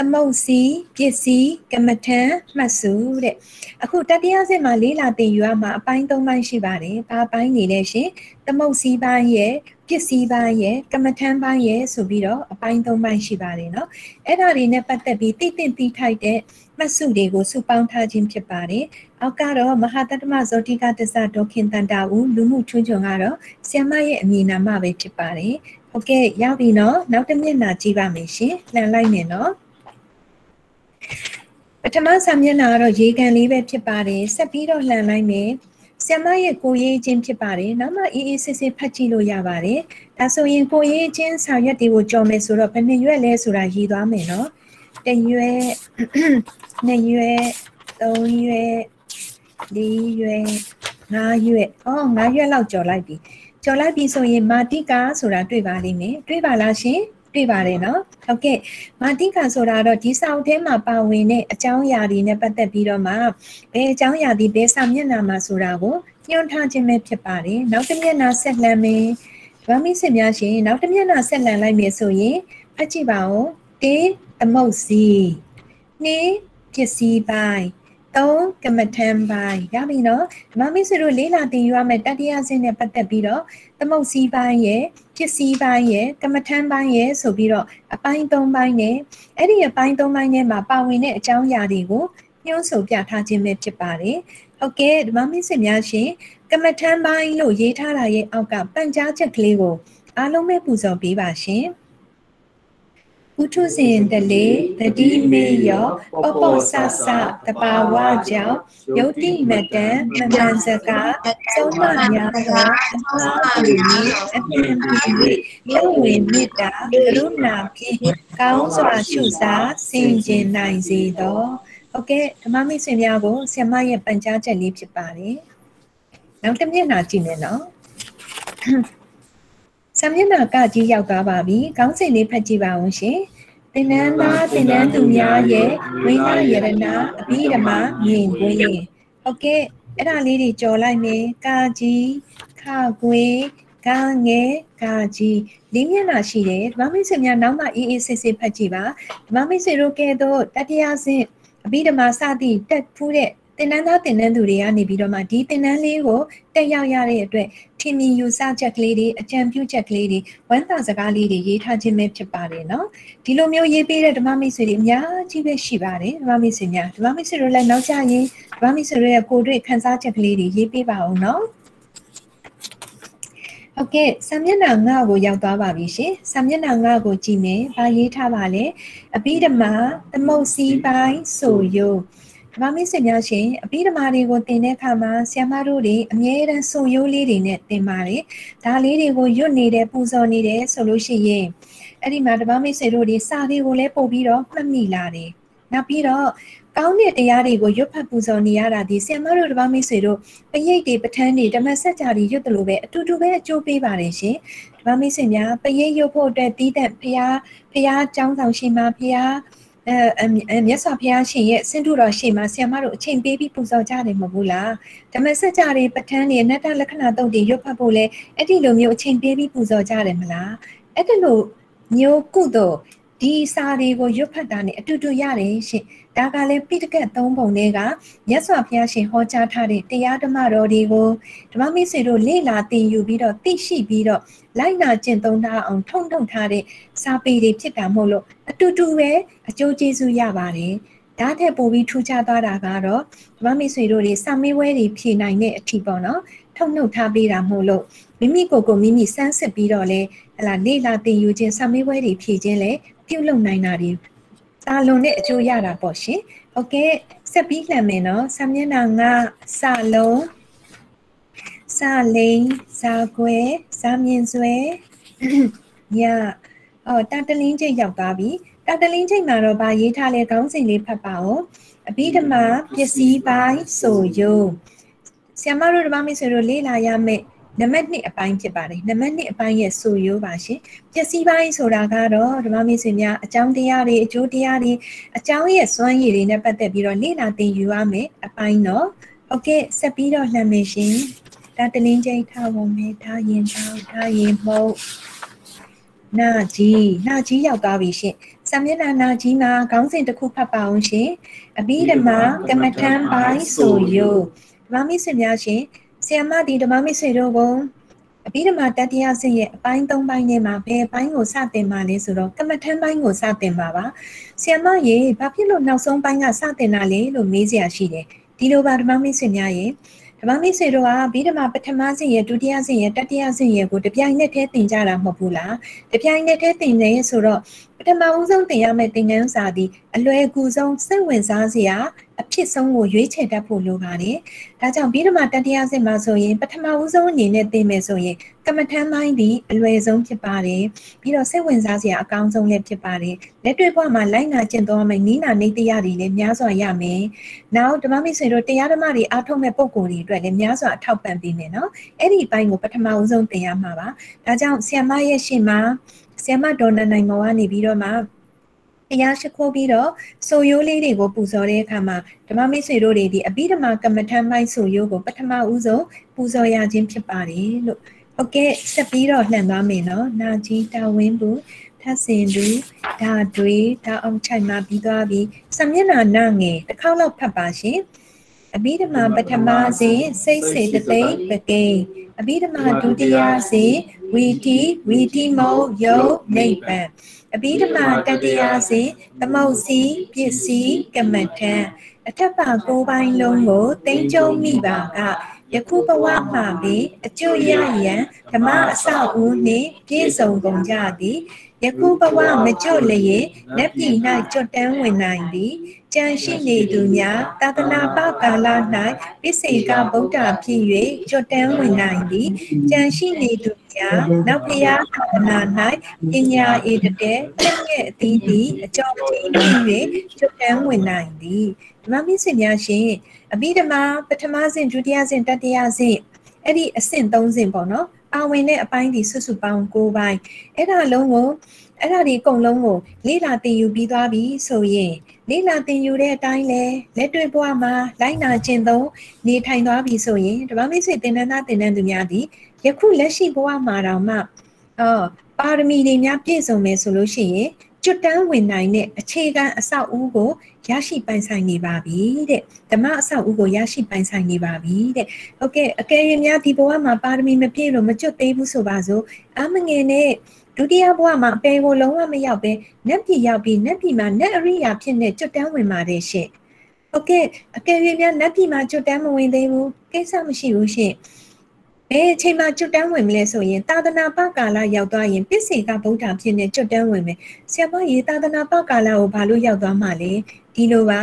သမုတ်စီပစ္စည်းကမ္မထံမှတ်စုတဲ့အခုတတိယဆင့်မှာလေးလာတင်ယူရမှာအပိုင်း၃ပိုင်းရှိပါတယ်။ဘာပိုင်းနေလဲရှင်။သမုတ်စီပိုင်းရဲ့ပစ္စည်းပိုင်းရဲ့ကမ္မထံပိုင်းရဲ့ဆိုပြီးတော့အပိုင်း၃ပိုင်းရှိပါတယ်နော်။အဲ့ဒါတွေနဲ့ပတ်သက်ပြီးတိတိတိထိုက်တဲ့မှတ်စုတွေကိုစုပေါင်းထားခြင်းဖြစ်ပါတယ်။အောက်ကတော့မဟာတတ္တမဇောတိကတစ္ဆဒေါခင်တန်တာဦးလူမှုချွန်းချွန်ကတော့ဆီယမရဲ့အမည်နာမပဲဖြစ်ပါတယ်။ဟုတ်ကဲ့ရောက်ပြီနော်။နောက်တစ်မျက်နှာကြည့်ပါမယ်ရှင်။လှန်လိုက်မယ်နော်။ ပထမဆာမျက်နှာကတော့ရေကန်လေးပဲဖြစ်ပါတယ်ဆက်ပြီးတော့လှန်လိုက်မယ်ဆ iam ရဲ့ကိုရေးချင်းဖြစ်ပါတယ်နောက်မှအေးအေးဆေးဆေးဖတ်ကြည့်လို့ရပါတယ်ဒါဆိုရင်ကိုရေးချင်းစာရွက်တွေကိုကြော်မယ်ဆိုတော့ဘယ်နှရွက်လဲဆိုတာရေးသွားမယ်နော်တရွက်နှစ်ရွက်သုံးရွက်လေးရွက်ငါးရွက်အော်ငါးရွက်လောက်ကြော်လိုက်ပြီကြော်လိုက်ပြီဆိုရင်မာတိကာဆိုတာတွေ့ပါလိမ့်မယ်တွေ့ပါလားရှင် တွေ့ပါတယ်နော်ဟုတ်ကဲ့မာတိကာဆိုတာတော့ဒီစာအုပ်ထဲမှာပါဝင်တဲ့အကြောင်းအရာတွေနဲ့ပတ်သက်ပြီးတော့မှဘယ်အကြောင်းအရာဒီဘယ်စာမျက်နှာမှာဆိုတာကိုညွှန်ထားခြင်းပဲဖြစ်ပါတယ်နောက်တစ်မျက်နှာဆက်လှမ်းမယ်ဗမိစစ်များရှင်နောက်တစ်မျက်နှာဆက်လှမ်းလိုက်မယ်ဆိုရင်ဖတ်ကြည့်ပါဦးတင်းသမုတ်စီနှစ်ပစ္စည်းပိုင်း သုံးကမ္မထံပိုင်းရပြီနော်ဓမ္မမိတ်ဆွေတို့လေးလာတင်ယူရမယ့်တတိယဆင့်နဲ့ပတ်သက်ပြီးတော့သမုတ်စီပိုင်းရဲ့ပစ္စည်းပိုင်းရဲ့ကမ္မထံပိုင်းရဲ့ဆိုပြီးတော့အပိုင်း၃ပိုင်းနဲ့အဲ့ဒီအပိုင်း၃ပိုင်းထဲမှာပါဝင်တဲ့အကြောင်းအရာတွေကိုညွှန်းဆိုပြထားခြင်းပဲဖြစ်ပါတယ်ဟုတ်ကဲ့ဓမ္မမိတ်ဆွေများရှင်ကမ္မထံပိုင်းလို့ရေးထားတာရဲ့အောက်ကပန့်ကြားချက်ကလေးကိုအားလုံးပဲပူဇော်ပေးပါရှင် ဥထုစဉ်တလေတတိမေယောပပောဆဆတပါဝကြောင့်ယုတ်တိမတံမမန်စကားသုံးမများသောအမှားအမြင်အမြင်ပြီးရုပ်ဝင်မေတ္တာကရုဏာဖြင့်ကောင်းစွာရှုစားဆင်ခြင်နိုင်စေသောဟုတ်ကဲ့ဓမ္မမိတ်ဆွေများကိုဆ iam ရဲ့ပန်ကြားချက်လေးဖြစ်ပါတယ်နောက်တစ်မျက်နှာကြည့်မယ်နော် ဆမျက်နှာကကြီးရောက်သွားပါပြီ။ခေါင်းစဉ်လေးဖတ်ကြည့်ပါဦးရှင်။သင်္นานသားသင်္นานသူများရဲ့ဝိညာယရဏအဘိဓမ္မာမြင်ကွင်းဟုတ်ကဲ့အဲ့ဒါလေးတွေကြော်လိုက်မယ်။ကာကြီးခကွေကာငယ်ကာကြီးလေးမျက်နှာရှိတယ်ဓမ္မမိတ်ဆွေများနောက်မှအေးအေးဆေးဆေးဖတ်ကြည့်ပါဓမ္မမိတ်ဆွေတို့ကဲတော့တတိယဆင့်အဘိဓမ္မာစသည်တက်ဖူးတဲ့ သင်တန်းသားသင်တန်းသူတွေကနေပြီးတော့မှဒီသင်တန်းလေးကိုတက်ရောက်ရတဲ့အတွက်ထင်မြင်ယူဆချက်ကလေးတွေအကြံပြုချက်ကလေးတွေဝမ်းသာစကားလေးတွေရေးထားခြင်းပဲဖြစ်ပါတယ်နော်ဒီလိုမျိုးရေးပေးတဲ့ဓမ္မမိတ်ဆွေတွေအများကြီးပဲရှိပါတယ်ဓမ္မမိတ်ဆွေများဓမ္မမိတ်ဆွေတို့လည်းနောက်ကြရင်ဓမ္မမိတ်ဆွေတို့ရဲ့ကိုယ်တွေ့ခန်းစားချက်ကလေးတွေရေးပေးပါအောင်နော်ဟုတ်ကဲ့စာမျက်နှာ9ကိုရောက်သွားပါပြီရှင်စာမျက်နှာ9ကိုကြည့်မယ်။ဘာရေးထားပါလဲ။အဘိဓမ္မာသမုတ်စီပိုင်းဆိုယု ဓမ္မမိတ်ဆွေများရှင်အဘိဓမ္မာတွေကိုသင်တဲ့အခါမှာဆရာမတို့တွေအမြဲတမ်းဆိုရိုးလေးတွေနဲ့သင်ပါတယ်။ဒါလေးတွေကိုရွတ်နေတယ်ပူဇော်နေတယ်ဆိုလို့ရှိရင်အဲ့ဒီမှာဓမ္မမိတ်ဆွေတို့တွေစာတွေကိုလည်းပို့ပြီးတော့မှတ်မိလာတယ်။နောက်ပြီးတော့ကောင်းတဲ့တရားတွေကိုရွတ်ဖတ်ပူဇော်နေရတာဒီဆရာမတို့ဓမ္မမိတ်ဆွေတို့ပရိတ်တွေပဋ္ဌာန်းတွေဓမ္မစကြာတွေရွတ်တယ်လို့ပဲအတူတူပဲအကျိုးပေးပါတယ်ရှင်ဓမ္မမိတ်ဆွေများပရိတ်ရွတ်ဖို့အတွက်တီးတဲ့ဖရာဖရာကျောင်းဆောင်ရှင်မှာဖရာ အဲမြတ်စွာဘုရားရှင်ရဲ့ဆင်းထုတော်ရှင်မှာဆရာမတို့အချိန်ပေးပြီးပူဇော်ကြတယ်မဟုတ်ဘူးလားဓမ္မစကြာတွေပဋ္ဌာန်းတွေအနတ္တလက္ခဏာတုတ်တွေရွတ်ဖတ်ဖို့လဲအဲ့ဒီလိုမျိုးအချိန်ပေးပြီးပူဇော်ကြတယ်မလားအဲ့ဒီလိုမျိုးကုသိုလ် ဒီစာတွေကိုရွတ်ဖတ်တာနဲ့အတူတူရတယ်ရှင်ဒါကလည်းပိဋကတ်သုံးပုံတွေကမြတ်စွာဘုရားရှင်ဟောကြားထားတဲ့တရားဓမ္မတော်တွေကိုဓမ္မမိတ်ဆွေတို့လေ့လာသင်ယူပြီးတော့သိရှိပြီးတော့လိုက်နာကျင့်သုံးထားအောင်ထုံထုံထားတဲ့စာပေတွေဖြစ်တာမို့လို့အတူတူပဲအကျိုးကျေးဇူးရပါတယ်ဒါထက်ပိုပြီးထူးခြားသွားတာကတော့ဓမ္မမိတ်ဆွေတို့တွေစာမေးပွဲတွေဖြေနိုင်တဲ့အထိပေါ့နော်ထုံနှုတ်ထားပေးတာမို့လို့ မိမိကိုယ်ကိုမိမိစမ်းစစ်ပြီးတော့လဲဟလာလေ့လာသင်ယူခြင်းစာမေးပွဲတွေဖြေခြင်းလဲပြုလုပ်နိုင်တာတွေစာလွန်တဲ့အကျိုးရတာပေါ့ရှင်။ Okay ဆက်ပြီးလှမ်းမယ်နော်။စာမျက်နှာငါစာလုံးစာလိန်စာခွဲစာမြင်ဆွဲညအော်တာတလင်းချိတ်ရောက်သွားပြီ။တာတလင်းချိတ်မှာတော့ဗာရေးထားလဲခေါင်းစဉ်လေးဖတ်ပါဦး။အဘိဓမ္မာပစ္စည်းပိုင်းဆိုယုံဆ iam မတို့ဓမ္မမိတ်ဆွေတို့လေ့လာရမယ့် နံပါတ်1အပိုင်းဖြစ်ပါတယ်နံပါတ်2အပိုင်းရဲ့ဆိုရိုးပါရှင်ပျက်စီးပိုင်းဆိုတာကတော့ဓမ္မမိတ်ဆွေများအကြောင်းတရားတွေအကျိုးတရားတွေအကြောင်းရဲ့စွမ်းရည်တွေနဲ့ပတ်သက်ပြီးတော့လေ့လာသင်ယူရမယ်အပိုင်းတော့โอเคဆက်ပြီးတော့လှမ်းမယ်ရှင်ဒါတလင်းကျိတ်ထားပါမယ်ထားရင်ထားထားရင်မဟုတ်နာကြီးနာကြီးရောက်သွားပြီရှင်စာမျက်နှာနာကြီးမှာခေါင်းစဉ်တစ်ခုဖတ်ပါအောင်ရှင်အဘိဓမ္မာကမ္မထံပိုင်းဆိုယုဓမ္မမိတ်ဆွေများရှင် ဆီယမဒီဓမ္မမိတ်ဆွေတို့ကအဘိဓမ္မာတတိယဆင့်ရဲ့အပိုင်း၃ပိုင်းထဲမှာဘယ်ပိုင်းကိုစတင်မှာလဲဆိုတော့ကမ္မထမ်းပိုင်းကိုစတင်မှာပါဆီယမရေဘာဖြစ်လို့နောက်ဆုံးပိုင်းကစတင်တာလဲလို့မေးစရာရှိတယ်ဒီလိုပါဓမ္မမိတ်ဆွေများရေဓမ္မမိတ်ဆွေတို့ကဘိဓမ္မာပထမဆင့်ရဲ့ဒုတိယဆင့်ရဲ့တတိယဆင့်ရဲ့ကိုတပြိုင်နက်တည်းသင်ကြတာမဟုတ်ဘူးလားတပြိုင်နက်တည်းသင်နေဆိုတော့ ပထမဦးဆုံးသင်ရမယ့်သင်ခန်းစာသည်အလွယ်ကူဆုံးစိတ်ဝင်စားစရာအဖြစ်ဆုံးကိုရွေးချယ်တတ်ဖို့လိုပါတယ်။ဒါကြောင့်ပြီးတော့မှတတိယဆင့်မှာဆိုရင်ပထမဦးဆုံးအနေနဲ့သင်မယ်ဆိုရင်ကမ္မထမ်းပိုင်းဒီအလွယ်ဆုံးဖြစ်ပါတယ်။ပြီးတော့စိတ်ဝင်စားစရာအကောင်းဆုံးလည်းဖြစ်ပါတယ်။လက်တွေ့ဘဝမှာလိုက်နာကျင့်သုံးရမယ့်နိနာနေတရားတွေလည်းများစွာရမယ်။နောက်ဓမ္မမိတ်ဆွေတို့တရားဓမ္မတွေအားထုတ်မဲ့ပုံကိုယ်တွေအတွက်လည်းများစွာအထောက်ပံ့ပေးမယ်နော်။အဲ့ဒီအပိုင်းကိုပထမဦးဆုံးသင်ရမှာပါ။ဒါကြောင့်ဆ iam မရဲ့ရှေ့မှာ ဆ iam မဒေါ်နနိုင်မောကနေပြီးတော့မှတရားရှိခိုးပြီးတော့ဆိုရိုးလေးတွေကိုပူဇော်တဲ့အခါမှာဓမ္မမိတ်ဆွေတို့တွေဒီအဘိဓမ္မာကမ္မထမ်းပိုင်းဆိုရိုးကိုပထမဦးဆုံးပူဇော်ရခြင်းဖြစ်ပါတယ်လို့ဟုတ်ကဲ့ဆက်ပြီးတော့လှန်သွားမယ်နော်နာကြီးတာဝင်းဘူးထပ်စင်သူဓာတွေဓာအောင်ချိုင်မှာပြီးသွားပြီစမျက်နာနာငယ်တစ်ခေါက်လောက်ဖတ်ပါရှင် အဘိဓမ္မာပထမစဉ်စိတ်စေတသိက်ပကိအဘိဓမ္မာဒုတိယစဉ်ဝီတိဝီတိမောယုတ်နိဗ္ဗာန်အဘိဓမ္မာတတိယစဉ်သမုတ်စီပစ္စည်းကမ္မထံအထက်ပါ၉ပိုင်းလုံးကိုသိမ့်ကျုံမိပါကယခုဘဝမှာပင်အကျိုးရရန်ဓမ္မအဆောက်အဦနှင့်ပြည့်စုံကုန်ကြသည်ယခုဘဝမကြွလျင်လက်ပြည်၌ကြွတန်းဝင်နိုင်သည် ကြံရှိနေသူများသာသနာပကာလ၌ပစ္စေကဗုဒ္ဓဖြစ်၍ကြွတန်းဝင်နိုင်သည်ကြံရှိနေသူများနောက်ဖျားသာသနာ၌ပညာဧတတဲ့လက်ငယ်အသီးသည်အကြောင်းကြီးဖြစ်၍ကြွတန်းဝင်နိုင်သည်ဓမ္မမိတ်ဆွေများရှင်အဘိဓမ္မာပထမဆင့်ဒုတိယဆင့်တတိယဆင့်အဲ့ဒီအဆင့်၃ဆင့်ပေါ့နော်ပါဝင်တဲ့အပိုင်းဒီဆွစုပေါင်း၉ပိုင်းအဲ့ဒါလုံးကို အဲ့ဒါဒီအကုန်လုံးကိုလေ့လာသင်ယူပြီးသွားပြီဆိုရင်လေ့လာသင်ယူတဲ့အတိုင်းလဲလက်တွေ့ဘဝမှာလိုက်နာကျင့်သုံးနေထိုင်သွားပြီဆိုရင်ဓမ္မမိတ်ဆွေသင်တန်းသားသင်တန်းသူများဒီယခုလက်ရှိဘဝမှာတောင်မှအော်ပါရမီတွေများပြည့်စုံမယ်ဆိုလို့ရှိရင်ကျွတ်တန်းဝင်နိုင်တဲ့အခြေခံအဆောက်အဦကိုရရှိပိုင်ဆိုင်နေပါပြီတဲ့ဓမ္မအဆောက်အဦကိုရရှိပိုင်ဆိုင်နေပါပြီတဲ့ဟုတ်ကဲ့အကယ်၍များဒီဘဝမှာပါရမီမပြည့်လို့မကျွတ်သေးဘူးဆိုပါစို့အမငယ်နဲ့ ဒုတိယဘဝမှာပင်ကိုလုံးဝမရောက်ပဲနတ်ပြည်ရောက်ပြီးနတ်ပြည်မှာနတ်အရိယာဖြစ်တဲ့ကျွတ်တန်းဝင်ပါတယ်ရှင်။ဟုတ်ကဲ့အကယ်၍များနတ်ပြည်မှာကျွတ်တန်းမဝင်သေးဘူးကိစ္စမရှိဘူးရှင်။ဘယ်အချိန်မှာကျွတ်တန်းဝင်မလဲဆိုရင်သာသနာပကာလရောက်သွားရင်ပစ္စေကဗုဒ္ဓဖြစ်တဲ့ကျွတ်တန်းဝင်မယ်။ဆရာမရေသာသနာပကာလကိုဘာလို့ရောက်သွားမှလဲ။ ဒီလိုပါ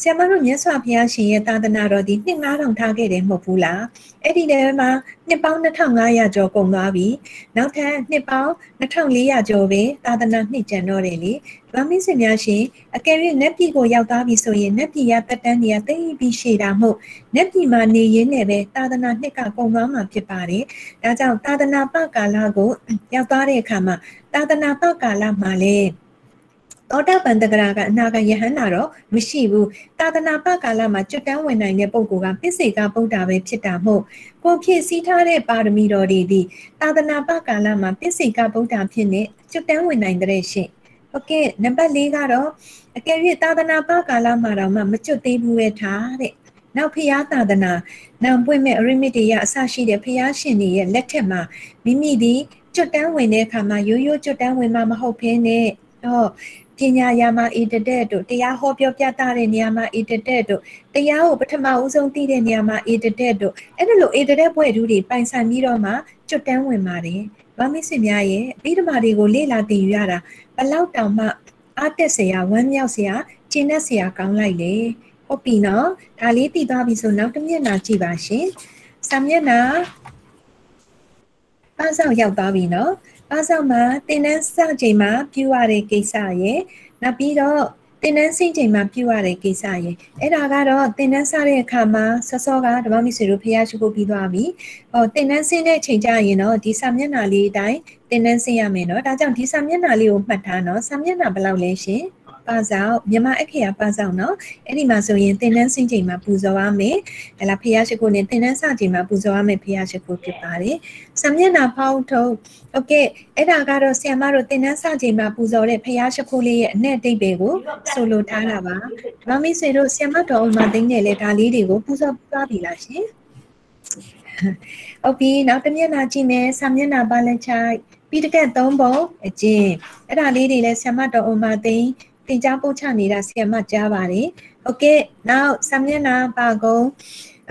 ဆရာမတို့မြတ်စွာဘုရားရှင်ရဲ့သာသနာတော်ဒီနှစ်9000ထားခဲ့တယ်မဟုတ်ဘူးလားအဲ့ဒီထဲမှာနှစ်ပေါင်း2500ကျော်ကုန်သွားပြီနောက်ထပ်နှစ်ပေါင်း2400ကျော်ပဲသာသနာနှစ်ကျန်တော့တယ်လေဗမင်းစင်များရှင်အကယ်၍နက်ပြည်ကိုရောက်သွားပြီဆိုရင်နက်ပြည်ရတက်တန်းနေရသိပြီးရှေ့တာမဟုတ်နက်ပြည်မှာနေရင်းနဲ့ပဲသာသနာနှစ်ကကုန်သွားမှာဖြစ်ပါတယ်ဒါကြောင့်သာသနာပကာလကိုရောက်သွားတဲ့အခါမှာသာသနာပကာလမှာလည်း သောတာပန်တဂရာကအနာဂယဟန္တာတော့မရှိဘူးသာသနာပကာလမှာကျွတ်တန်းဝင်နိုင်တဲ့ပုဂ္ဂိုလ်ကပစ္စေကဗုဒ္ဓပဲဖြစ်တာမို့ကိုဖြစ်စည်းထားတဲ့ပါရမီတော်တွေဒီသာသနာပကာလမှာပစ္စေကဗုဒ္ဓဖြစ်နေကျွတ်တန်းဝင်နိုင်တဲ့ရှင်ဟုတ်ကဲ့နံပါတ်၄ကတော့အကယ်၍သာသနာပကာလမှာတော့မှမကျွတ်သေးဘူးပဲထားတဲ့နောက်ဖျားသာသနာနောင်ပွင့်မဲ့အရိမစ်တွေရအစရှိတဲ့ဖျားရှင်တွေရဲ့လက်ထက်မှာမိမိဒီကျွတ်တန်းဝင်တဲ့အခါမှာရိုးရိုးကျွတ်တန်းဝင်မှာမဟုတ်ဘဲနဲ့ဟော ပညာယာမအေတတဲ့တို့တရားဟောပြောပြတာတဲ့နေရာမှာအေတတဲ့တို့တရားကိုပထမဦးဆုံးသိတဲ့နေရာမှာအေတတဲ့တို့အဲ့ဒါလိုအေတတဲ့ဘွဲ့တူတွေပိုင်ဆိုင်ပြီးတော့မှကျွတ်တန်းဝင်ပါတယ်။ဗမိတ်ဆွေများရဲ့အဘိဓမ္မာတွေကိုလေ့လာသင်ယူရတာဘလောက်တောင်မှအားတက်စရာဝမ်းမြောက်စရာကျင့်တတ်စရာကောင်းလိုက်လေ။ဟုတ်ပြီနော်။ဒါလေးသိသွားပြီဆိုနောက်တစ်မျက်နှာကြည့်ပါရှင်။စာမျက်နှာပါးစောက်ရောက်သွားပြီနော်။ ပါးစောက်မှာတင်တန်းစချိန်မှာပြုရတဲ့ကိစ္စရဲ့နောက်ပြီးတော့တင်တန်းစင်ချိန်မှာပြုရတဲ့ကိစ္စရေအဲ့ဒါကတော့တင်တန်းစတဲ့အခါမှာစောစောကဓမ္မမိတ်ဆွေတို့ဖျားရှိဖို့ပြီးသွားပြီဟောတင်တန်းစင်တဲ့ချိန်ကြရင်တော့ဒီစာမျက်နှာလေးအတိုင်းတင်တန်းစင်ရမယ်နော်ဒါကြောင့်ဒီစာမျက်နှာလေးကိုမှတ်ထားနော်စာမျက်နှာဘယ်လောက်လဲရှင် ပါဆောင်မြန်မာအခရာပါဆောင်เนาะအဲ့ဒီမှာဆိုရင်သင်တန်းဆင်းချိန်မှာပူဇော်ရမယ်ဟလာဖះရှိခိုးနဲ့သင်တန်းစချိန်မှာပူဇော်ရမယ်ဖះရှိခိုးဖြစ်ပါတယ်ဆံမျက်နှာဖောင်းထုတ်โอเคအဲ့ဒါကတော့ဆရာမတို့သင်တန်းစချိန်မှာပူဇော်တဲ့ဖះရှိခိုးလေးရဲ့အ내အတိတ်တွေကိုဆိုလိုထားတာပါဓမ္မမိတ်ဆွေတို့ဆရာမတော်အောင်မသိနေလေဒါလေးတွေကိုပူဇော်သွားပြီလားရှင်ဟုတ်ပြီနောက်တစ်မျက်နှာကြည့်မယ်ဆံမျက်နှာပါလက်ချိုက်ပြီးတကက်၃ပုံအကျဉ်အဲ့ဒါလေးတွေလည်းဆရာမတော်အောင်မသိ တင်ကြားပို့ချနေတာဆီယမကြားပါတယ်။ Okay နောက်ဆမျက်နှာပါကုံ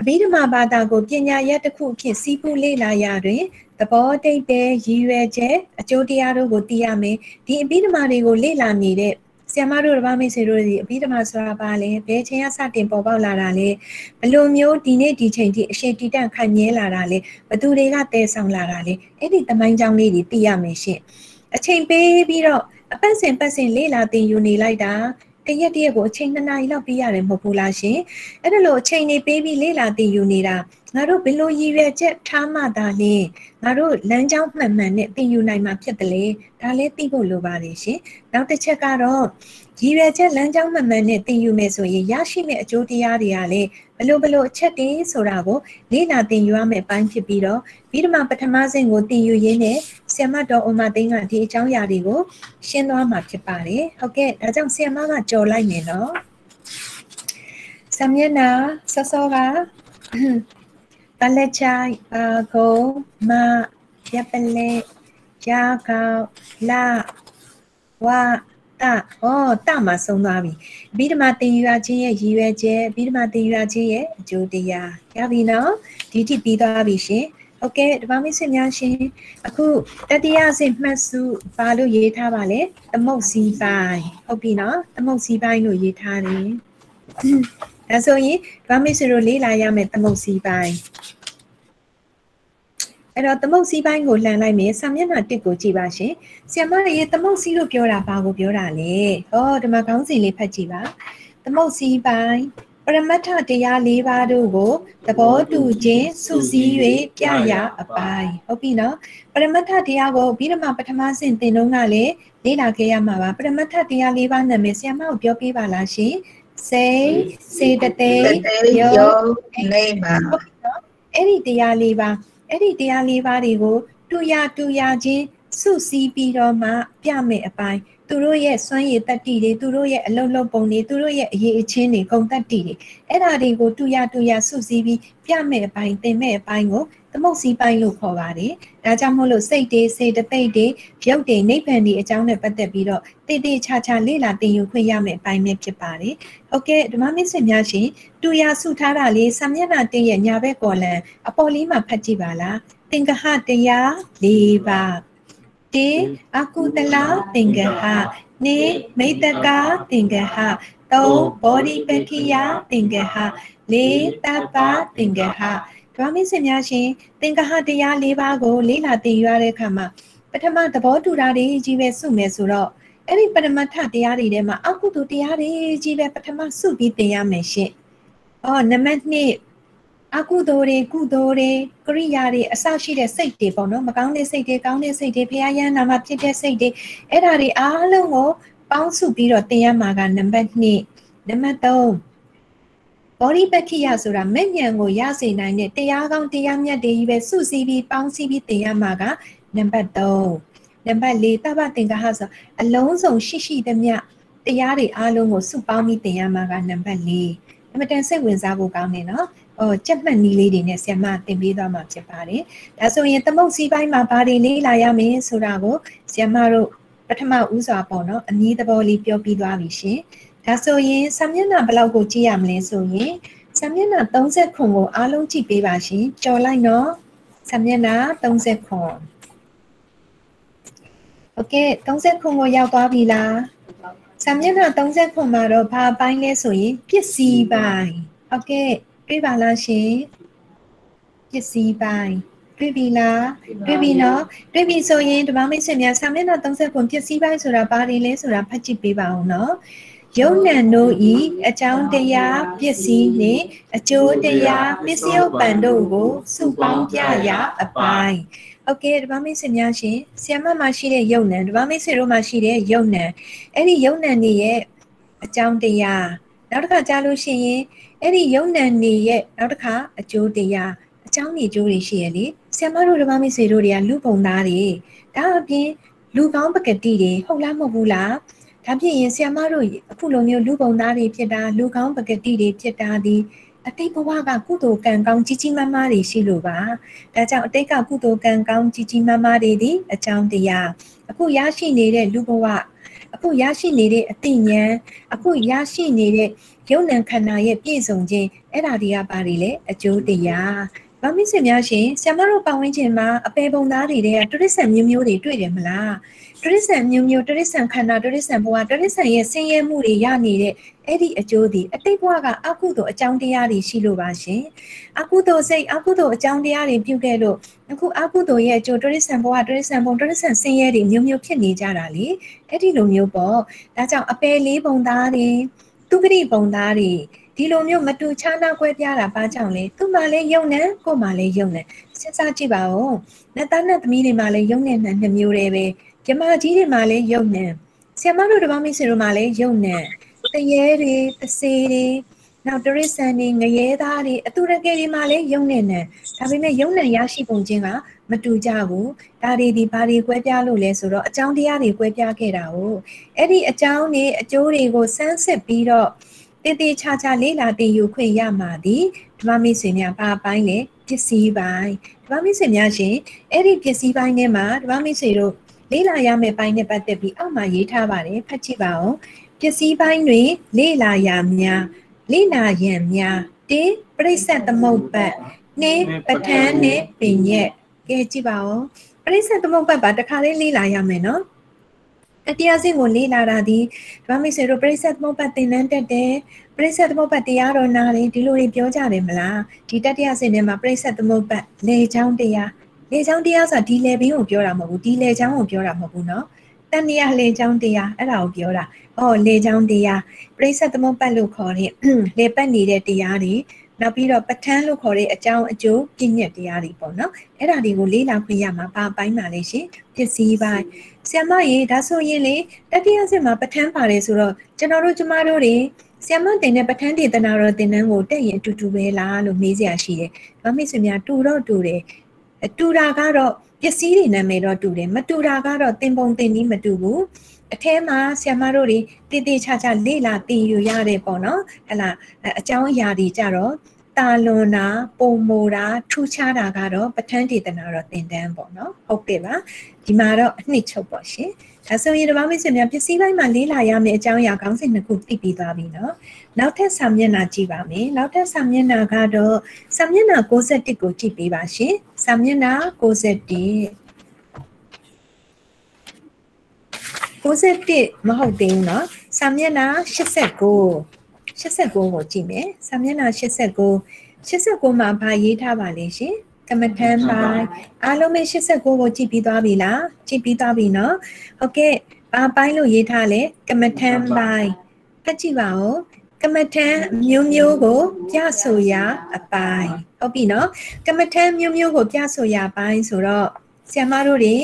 အဘိဓမ္မာဘာသာကိုပညာရပ်တစ်ခုအဖြစ်စီးပူးလေ့လာရတွင်သဘောတိတ်ပဲရည်ရွယ်ချက်အကျိုးတရားတို့ကိုသိရမယ်။ဒီအဘိဓမ္မာတွေကိုလေ့လာနေတဲ့ဆရာမတို့တပားမိတ်ဆွေတို့ဒီအဘိဓမ္မာဆိုတာပါလဲဘယ်ချိန်ကစတင်ပေါ်ပေါက်လာတာလဲဘလို့မျိုးဒီနေ့ဒီချိန်ထိအရှိတီတန့်ခိုင်မြဲလာတာလဲဘသူတွေကတည်ဆောင်လာတာလဲအဲ့ဒီတမိုင်းကြောင်းလေးတွေသိရမယ်ရှင့်အချိန်ပေးပြီးတော့ အပတ်စဉ်ပတ်စဉ်လေ့လာသင်ယူနေလိုက်တာတရက်တရက်ကိုအချိန်2နာရီလောက်ပြီးရတယ်မဟုတ်ဘူးလားရှင်အဲ့ဒါလို့အချိန်နေပေးပြီးလေ့လာသင်ယူနေတာငါတို့ဘယ်လိုရည်ရွယ်ချက်ထားမှသာလဲငါတို့လမ်းကြောင်းမှန်မှန်နဲ့သင်ယူနိုင်မှာဖြစ်တယ်လေဒါလေးသိဖို့လိုပါတယ်ရှင်နောက်တစ်ချက်ကတော့ ရည်ရွယ်ချက်လမ်းကြောင်းမှန်မှန်နဲ့သင်ယူမယ်ဆိုရင်ရရှိမယ့်အကျိုးတရားတွေကလည်းဘလို့ဘလို့အချက်တွေဆိုတာကိုလေ့လာသင်ယူရမယ့်အပိုင်းဖြစ်ပြီးတော့ပြီးတော့မှပထမဆင့်ကိုသင်ယူရင်းနဲ့ဆ iam မတော်ဥမသိန်းကဒီအကြောင်းအရာတွေကိုရှင်းသွားမှာဖြစ်ပါတယ်ဟုတ်ကဲ့ဒါကြောင့်ဆ iam မကကြော်လိုက်မယ်နော်ဆာမျက်နာစောစောကတလက်ချိုင်အာကိုမရပလေရာကောလာဝ တာဩတာမှာဆုံးသွားပြီအဘိဓမ္မာသင်ယူရခြင်းရဲ့ရည်ရွယ်ချက်အဘိဓမ္မာသင်ယူရခြင်းရဲ့အကျိုးတရားရပြီနော်ဒီထိပြီးသွားပြီရှင်โอเคတပါမိတ်ဆွေများရှင်အခုတတိယဆင့်မှတ်စုဘာလို့ရေးထားပါလဲသမုတ်စီပိုင်းဟုတ်ပြီနော်သမုတ်စီပိုင်းလို့ရေးထားတယ်ဒါဆိုရင်တပါမိတ်ဆွေတို့လေးလာရမယ်သမုတ်စီပိုင်း အဲ့တော့သမုတ်စီပိုင်းကိုလှန်လိုက်မယ်စာမျက်နှာ1ကိုကြည့်ပါရှင်ဆရာမရေသမုတ်စီလို့ပြောတာဘာကိုပြောတာလဲဟောဒီမှာခေါင်းစဉ်လေးဖတ်ကြည့်ပါသမုတ်စီပိုင်းပရမတ္ထတရား၄ပါးတို့ကိုသဘောတူခြင်းစုစည်း၍ပြရအပိုင်းဟုတ်ပြီနော်ပရမတ္ထတရားကိုပြီးတော့မှပထမဆင့်သင်တော့ကလည်းလေ့လာခဲ့ရမှာပါပရမတ္ထတရား၄ပါးနာမည်ဆရာမကိုပြောပြပါလားရှင်စေစေတသိယောနေပါဟုတ်ပြီနော်အဲ့ဒီတရား၄ပါး အဲ့ဒီတရား၄ပါးတွေကိုတူရတူရချင်းစုစည်းပြီးတော့မှပြမယ်အပိုင်း သူတို့ရဲ့စွမ်းရည်တက်တီတွေသူတို့ရဲ့အလုံးလုံးပုံတွေသူတို့ရဲ့အရေးအချင်းတွေဂုံတက်တီတွေအဲ့ဒါတွေကိုတူရတူရစုစည်းပြီးပြမယ်အပိုင်းသင်မဲ့အပိုင်းကိုသမုတ်စီပိုင်းလို့ခေါ်ပါတယ်။ဒါကြောင့်မို့လို့စိတ်တွေစေတသိက်တွေရုပ်တွေနိဗ္ဗာန်တွေအကြောင်းနဲ့ပတ်သက်ပြီးတော့တည်တည်ချာချာလေ့လာသင်ယူခွင့်ရမယ့်အပိုင်းပဲဖြစ်ပါတယ်။ Okay ဓမ္မမင်းစင်များရှင်တူရစုထားတာလေးစာမျက်နှာတင်းရဲ့ညာဘက်ကော်လန်အပေါ်လေးမှာဖတ်ကြည့်ပါလား။သင်္ကဟတရား၄ပါး တေအကုတလသင်္ကဟနေမိတ္တကသင်္ကဟသုံးဘောဓိပက္ခိယသင်္ကဟလေးတပ္ပသင်္ကဟဓမ္မမင်းစင်များရှင်သင်္ကဟတရား၄ပါးကိုလေ့လာသင်ယူရတဲ့အခါမှာပထမသဘောတူတာတွေကြီးပဲစုမယ်ဆိုတော့အဲ့ဒီပရမတ္ထတရားတွေထဲမှာအကုသိုလ်တရားတွေကြီးပဲပထမစုပြီးသင်ရမယ်ရှင်။အော်နံပါတ်2 အကုသိုလ်တွေကုသိုလ်တွေကရိယာတွေအစရှိတဲ့စိတ်တွေပေါ့နော်မကောင်းတဲ့စိတ်တွေကောင်းတဲ့စိတ်တွေဖရာယန္နာမှာဖြစ်တဲ့စိတ်တွေအဲ့ဒါတွေအားလုံးကိုပေါင်းစုပြီးတော့သင်ရမှာကနံပါတ်2နံပါတ်3ဘောဓိပက္ခိယဆိုတာမဲ့ဉဏ်ကိုရစေနိုင်တဲ့တရားကောင်းတရားမြတ်တွေကြီးပဲစုစည်းပြီးပေါင်းစည်းပြီးသင်ရမှာကနံပါတ်3နံပါတ်4တပ္ပသင်္ကဟဆိုအလုံးစုံရှိရှိသမျှတရားတွေအားလုံးကိုစုပေါင်းပြီးသင်ရမှာကနံပါတ်4အမတန်စိတ်ဝင်စားဖို့ကောင်းတယ်နော် ဟိုကြက်မှတ်နည်းလေးတွေနဲ့ဆရာမသင်ပေးသွားမှာဖြစ်ပါတယ်။ဒါဆိုရင်သမုတ်စီးပိုင်းမှာဘာတွေလေးလာရမလဲဆိုတာကိုဆရာမတို့ပထမဦးစွာပေါ့နော်အမည်သဘောလေးပြောပြီးသွားပြီရှင်။ဒါဆိုရင်စာမျက်နှာဘယ်လောက်ကိုကြည့်ရမလဲဆိုရင်စာမျက်နှာ30ခွန်ကိုအားလုံးကြည့်ပေးပါရှင်။ကြော်လိုက်နော်။စာမျက်နှာ30ခွန်။ Okay 30ခွန်ကိုရောက်သွားပြီလား။စာမျက်နှာ30ခွန်မှာတော့ဘာအပိုင်းလဲဆိုရင်ပစ္စည်းပိုင်း။ဟုတ်ကဲ့။ တွေ့ပါလားရှင်ပစ္စည်းပိုင်းတွေ့ပြီလားတွေ့ပြီနော်တွေ့ပြီဆိုရင်ဒီမမိတ်ဆွေများစာမျက်နှာ30ခွန်ပစ္စည်းပိုင်းဆိုတာဘာတွေလဲဆိုတာဖတ်ကြည့်ပေးပါဦးနော်ယုံနံတို့ဤအကြောင်းတရားပစ္စည်းနှင့်အကျိုးတရားပစ္စည်းဥပ္ပံတို့ကိုစုပေါင်းပြရာအပိုင်းโอเคဒီမမိတ်ဆွေများရှင်ဆီယမမှာရှိတဲ့ယုံနံဒီမမိတ်ဆွေတို့မှာရှိတဲ့ယုံနံအဲ့ဒီယုံနံတွေရဲ့အကြောင်းတရားနောက်တစ်ခါကြားလို့ရှိရင် အဲ့ဒီယုံနံနေရဲ့နောက်တစ်ခါအကျိုးတရားအကြောင်းနေကျိုးတွေရှိရလေဆရာမတို့ဓမ္မမိတ်ဆွေတို့တွေကလူပုံသားတွေဒါအပြင်လူကောင်းပကတိတွေဟုတ်လားမဟုတ်ဘူးလားဒါဖြစ်ရင်ဆရာမတို့အခုလိုမျိုးလူပုံသားတွေဖြစ်တာလူကောင်းပကတိတွေဖြစ်တာဒီအတိတ်ဘဝကကုသိုလ်ကံကောင်းကြီးကြီးမားမားတွေရှိလို့ပါဒါကြောင့်အတိတ်ကကုသိုလ်ကံကောင်းကြီးကြီးမားမားတွေဒီအကြောင်းတရားအခုရရှိနေတဲ့လူဘဝအခုရရှိနေတဲ့အသိဉာဏ်အခုရရှိနေတဲ့ ယုံ nant ခန္ဓာရဲ့ပြည့်စုံခြင်းအဲ့ဒါတွေကဘာတွေလဲအကျိုးတရား။ဗမင်းစင်များရှင်ဆ iam တို့ပတ်ဝန်းကျင်မှာအပေပုံသားတွေတဲ့တရစ္ဆန်မျိုးမျိုးတွေတွေ့တယ်မလား။တရစ္ဆန်မျိုးမျိုးတရစ္ဆန်ခန္ဓာတရစ္ဆန်ဘဝတရစ္ဆန်ရဲ့ဆင်းရဲမှုတွေရနေတဲ့အဲ့ဒီအကျိုးဒီအတိတ်ဘဝကအကုသိုလ်အကြောင်းတရားတွေရှိလို့ပါရှင်။အကုသိုလ်စိတ်အကုသိုလ်အကြောင်းတရားတွေပြုခဲ့လို့အခုအကုသိုလ်ရဲ့အကျိုးတရစ္ဆန်ဘဝတရစ္ဆန်ဘုံတရစ္ဆန်ဆင်းရဲတွေမျိုးမျိုးဖြစ်နေကြတာလေ။အဲ့ဒီလိုမျိုးပေါ့။ဒါကြောင့်အပေလေးပုံသားတွေ သူဂရိပုံသားတွေဒီလိုမျိုးမတူခြားနာကွဲပြားတာဘာကြောင့်လဲသူ့မှာလည်းယုံနေကို့မှာလည်းယုံနေစဉ်းစားကြည့်ပါဦးနှစ်သားနဲ့သမီးတွေမှာလည်းယုံနေနှစ်မျိုးတည်းပဲကျမကြီးတွေမှာလည်းယုံနေဆရာမတို့တပားမိတ်ဆွေတို့မှာလည်းယုံနေတရေတွေတစေတွေ နောက်တရစ္ဆန်တွေငရဲသားတွေအတူတကယ်တွေမှာလည်းယုံနေနေဒါပေမဲ့ယုံနေရရှိပုံချင်းကမတူကြဘူးဒါတွေဒီဘာတွေကွဲပြားလို့လဲဆိုတော့အကြောင်းတရားတွေကွဲပြားခဲ့တာ哦အဲ့ဒီအကြောင်းတွေအကျိုးတွေကိုစမ်းစစ်ပြီးတော့တည်တည်ချာချာလေးလာတည်ယူခွင့်ရမှာဒီဓမ္မမိတ်ဆွေများပါပိုင်းလေပစ္စည်းပိုင်းဓမ္မမိတ်ဆွေများရှင်အဲ့ဒီပစ္စည်းပိုင်းထဲမှာဓမ္မမိတ်ဆွေတို့လေးလာရမယ့်ပိုင်းနဲ့ပတ်သက်ပြီးအောက်မှာရေးထားပါတယ်ဖတ်ကြည့်ပါဦးပစ္စည်းပိုင်းတွင်လေးလာရများ လေးလာရန်များတင်းပြိဿသမုတ်ပတ်နှင်းပဋ္ဌာန်းနဲ့ပင်ရက်ကဲကြည့်ပါဦးပြိဿသမုတ်ပတ်ပါတခါလေးလေးလာရမယ်နော်တတိယဆင့်ကိုလေးလာတာဒီဓမ္မမိတ်ဆွေတို့ပြိဿသမုတ်ပတ်သင်တန်းတက်တယ်ပြိဿသမုတ်ပတ်တရားတော်နာတယ်ဒီလိုတွေပြောကြတယ်မလားဒီတတိယဆင့်ထဲမှာပြိဿသမုတ်ပတ်လေချောင်းတရားလေချောင်းတရားဆိုတာဒီလေဘင်းကိုပြောတာမဟုတ်ဘူးဒီလေချောင်းကိုပြောတာမဟုတ်ဘူးเတန်တရားလေချောင်းတရားအဲ့ဒါကိုပြောတာ။အော်လေချောင်းတရားပြိဿသမုပ္ပတ်လို့ခေါ်တဲ့လေပတ်နေတဲ့တရားတွေနောက်ပြီးတော့ပဋ္ဌာန်းလို့ခေါ်တဲ့အကြောင်းအကျိုးပြည့်ညက်တရားတွေပေါ့နော်။အဲ့ဒါတွေကိုလေ့လာခွင့်ရမှာပါပိုင်းပါလေရှင်။ပစ္စည်းပိုင်းဆရာမရေဒါဆိုရင်လေတတိယဆက်မှာပဋ္ဌာန်းပါတယ်ဆိုတော့ကျွန်တော်တို့ကျမတို့တွေဆရာမတင်တဲ့ပဋ္ဌာန်းဒေသနာတော်သင်တန်းကိုတက်ရင်အတူတူပဲလားလို့မေးစရာရှိတယ်။မမေ့ဆွေများတူတော့တူတယ်။အတူတာကတော့ ပစ္စည်းတွေနာမည်တော့တူတယ်။မတူတာကတော့သင်ပုံသင်နည်းမတူဘူး။အထဲမှာဆ iam တို့တွေတည်တည်ချာချာလေ့လာသင်ယူရတယ်ပေါ့နော်။ဟလာအကြောင်းအရာတွေကြတော့တာလွန်တာပုံမိုတာထူးခြားတာကတော့ပဋ္ဌာန်းဒေသနာတော့သင်တန်းပေါ့နော်ဟုတ်ကဲ့ပါဒီမှာတော့အနှစ်ချုပ်ပေါ့ရှင်ဒါဆိုရင်ဒီမှာမိတ်ဆွေများပစ္စည်းပိုင်းမှာလေးလာရမယ့်အကြောင်းအရာခေါင်းစဉ်နှစ်ခုသိပြီးသွားပြီနော် နောက်ထပ်စာမျက်နှာကြည့်ပါမယ်နောက်ထပ်စာမျက်နှာကတော့စာမျက်နှာ61ကိုကြည့်ပေးပါရှင်စာမျက်နှာ61 61မဟုတ်သေးဘူးเนาะစာမျက်နှာ89 89ကိုကြည့်မယ်စာမျက်နှာ89 89မှာဘာရေးထားပါလဲရှင်ကမ္မထမ်းပိုင်းအားလုံးပဲ89ကိုကြည့်ပြီးသွားပြီလားကြည့်ပြီးသွားပြီเนาะဟုတ်ကဲ့ဘာပိုင်းလို့ရေးထားလဲကမ္မထမ်းပိုင်းဖတ်ကြည့်ပါဦး ကမ္မထံမျိုးမျိုးကိုပြဆိုရာအပိုင်းဟုတ်ပြီနော်ကမ္မထံမျိုးမျိုးကို ပြဆိုရာအပိုင်းဆိုတော့ဆရာမတို့တွေ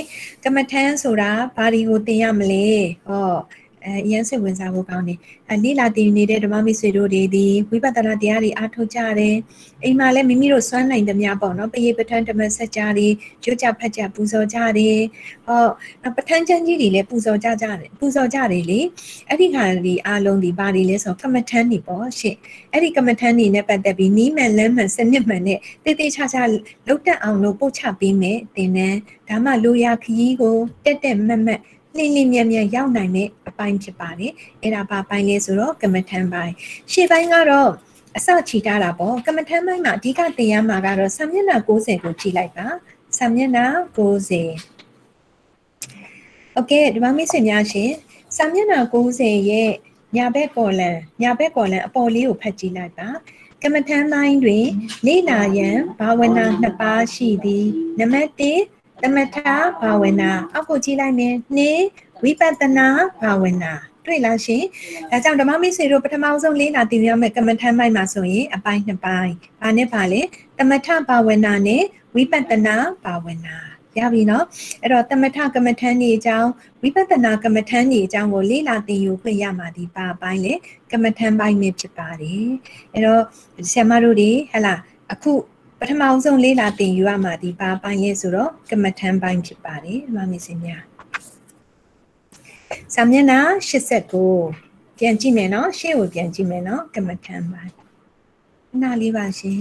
ကမ္မထံဆိုတာဘာတွေကိုသင်ရမလဲဟော အဲအရင်စိတ်ဝင်စားဖို့ကောင်းတယ်အဲလိလာတည်နေတဲ့ဓမ္မမိတ်ဆွေတို့တွေဒီဝိပဿနာတရားတွေအားထုတ်ကြတယ်အိမ်မှာလည်းမိမိတို့စွမ်းနိုင်သမျှပေါ့နော်ပရိပဋ္ဌာန်ဓမ္မစကြာတွေကြွကြဖတ်ကြပူဇော်ကြတယ်ဟောပဋ္ဌာန်းချမ်းကြီးတွေလည်းပူဇော်ကြကြတယ်ပူဇော်ကြတယ်လေအဲ့ဒီခါဒီအားလုံးဒီဘာတွေလဲဆိုကမ္မထန်နေပေါ့ရှင့်အဲ့ဒီကမ္မထန်နေနဲ့ပတ်သက်ပြီးနီးမှန်လမ်းမှန်စနစ်မှန်နဲ့တေးသေးချာချာလုတ်တက်အောင်လို့ပို့ချပေးမယ်တင်နန်းဒါမှလိုရာခရီးကိုတက်တက်မတ်မတ် လင်းလင်းမြန်မြန်ရောက်နိုင်တဲ့အပိုင်းဖြစ်ပါတယ်အဲ့ဒါပါပိုင်းလဲဆိုတော့ကမ္မထံပိုင်းရှေ့ပိုင်းကတော့အစချီထားတာပေါ့ကမ္မထံပိုင်းမှာအဓိကသင်ရမှာကတော့စာမျက်နှာ60ကိုကြည့်လိုက်ပါစာမျက်နှာ60 Okay ဒီမှာမိတ်ဆွေများရှင်စာမျက်နှာ60ရဲ့ညာဘက်ကော်လံညာဘက်ကော်လံအပေါ်လေးကိုဖတ်ကြည့်လိုက်ပါကမ္မထမ်းပိုင်းတွင် လေနာယံဘာဝနာနှစ်ပါးရှိသည်နံပါတ်1 သမထဘာဝနာအောက်ကိုကြည့်လိုက်မယ်နှစ်ဝိပဿနာဘာဝနာတွေ့လားရှင်။ဒါကြောင့်ဓမ္မမိတ်ဆွေတို့ပထမဆုံးလေးလာသင်ရမယ့်ကမ္မထမ်းပိုင်းမှာဆိုရင်အပိုင်းနှစ်ပိုင်း။ဘာနဲ့ပါလဲ။သမထဘာဝနာနဲ့ဝိပဿနာဘာဝနာ။ရပြီနော်။အဲ့တော့သမထကမ္မထမ်းနေအကြောင်းဝိပဿနာကမ္မထမ်းနေအကြောင်းကိုလေးလာသင်ယူခွင့်ရမှာဒီပါပိုင်းလေကမ္မထမ်းပိုင်းနဲ့ဖြစ်ပါတယ်။အဲ့တော့ဆရာမတို့တွေဟဲ့လားအခု ပထမဆုံးလေ့လာသင်ယူရမှာဒီပါပိုင်းလေဆိုတော့ကမ္မထမ်းပိုင်းဖြစ်ပါတယ်ဒီမှာမြင်စင်များစာမျက်နှာ89ပြန်ကြည့်မယ်နော်ရှေ့ကိုပြန်ကြည့်မယ်နော်ကမ္မထမ်းပိုင်းခဏလေးပါရှင်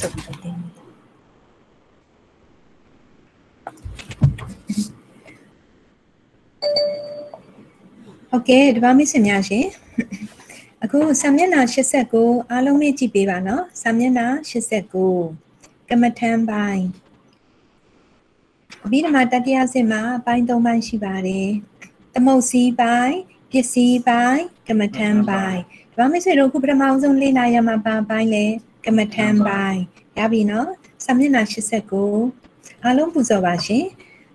ဆုပ်ပြီးတင် โอเคဒီပါမိတ်ဆွေများရှင်အခုစာမျက်နှာ89အားလုံးလေးကြည့်ပေးပါနော်စာမျက်နှာ89ကမ္မထမ်းပိုင်းအပြီးဓမ္မတတိယဆင့်မှာအပိုင်း၃ပိုင်းရှိပါတယ်သမုတ်စီးပိုင်းပစ္စည်းပိုင်းကမ္မထမ်းပိုင်းဒီပါမိတ်ဆွေတို့အခုပထမဆုံးလေ့လာရမှာပါပိုင်းလဲကမ္မထမ်းပိုင်းရပြီနော်စာမျက်နှာ89အားလုံးပူဇော်ပါရှင်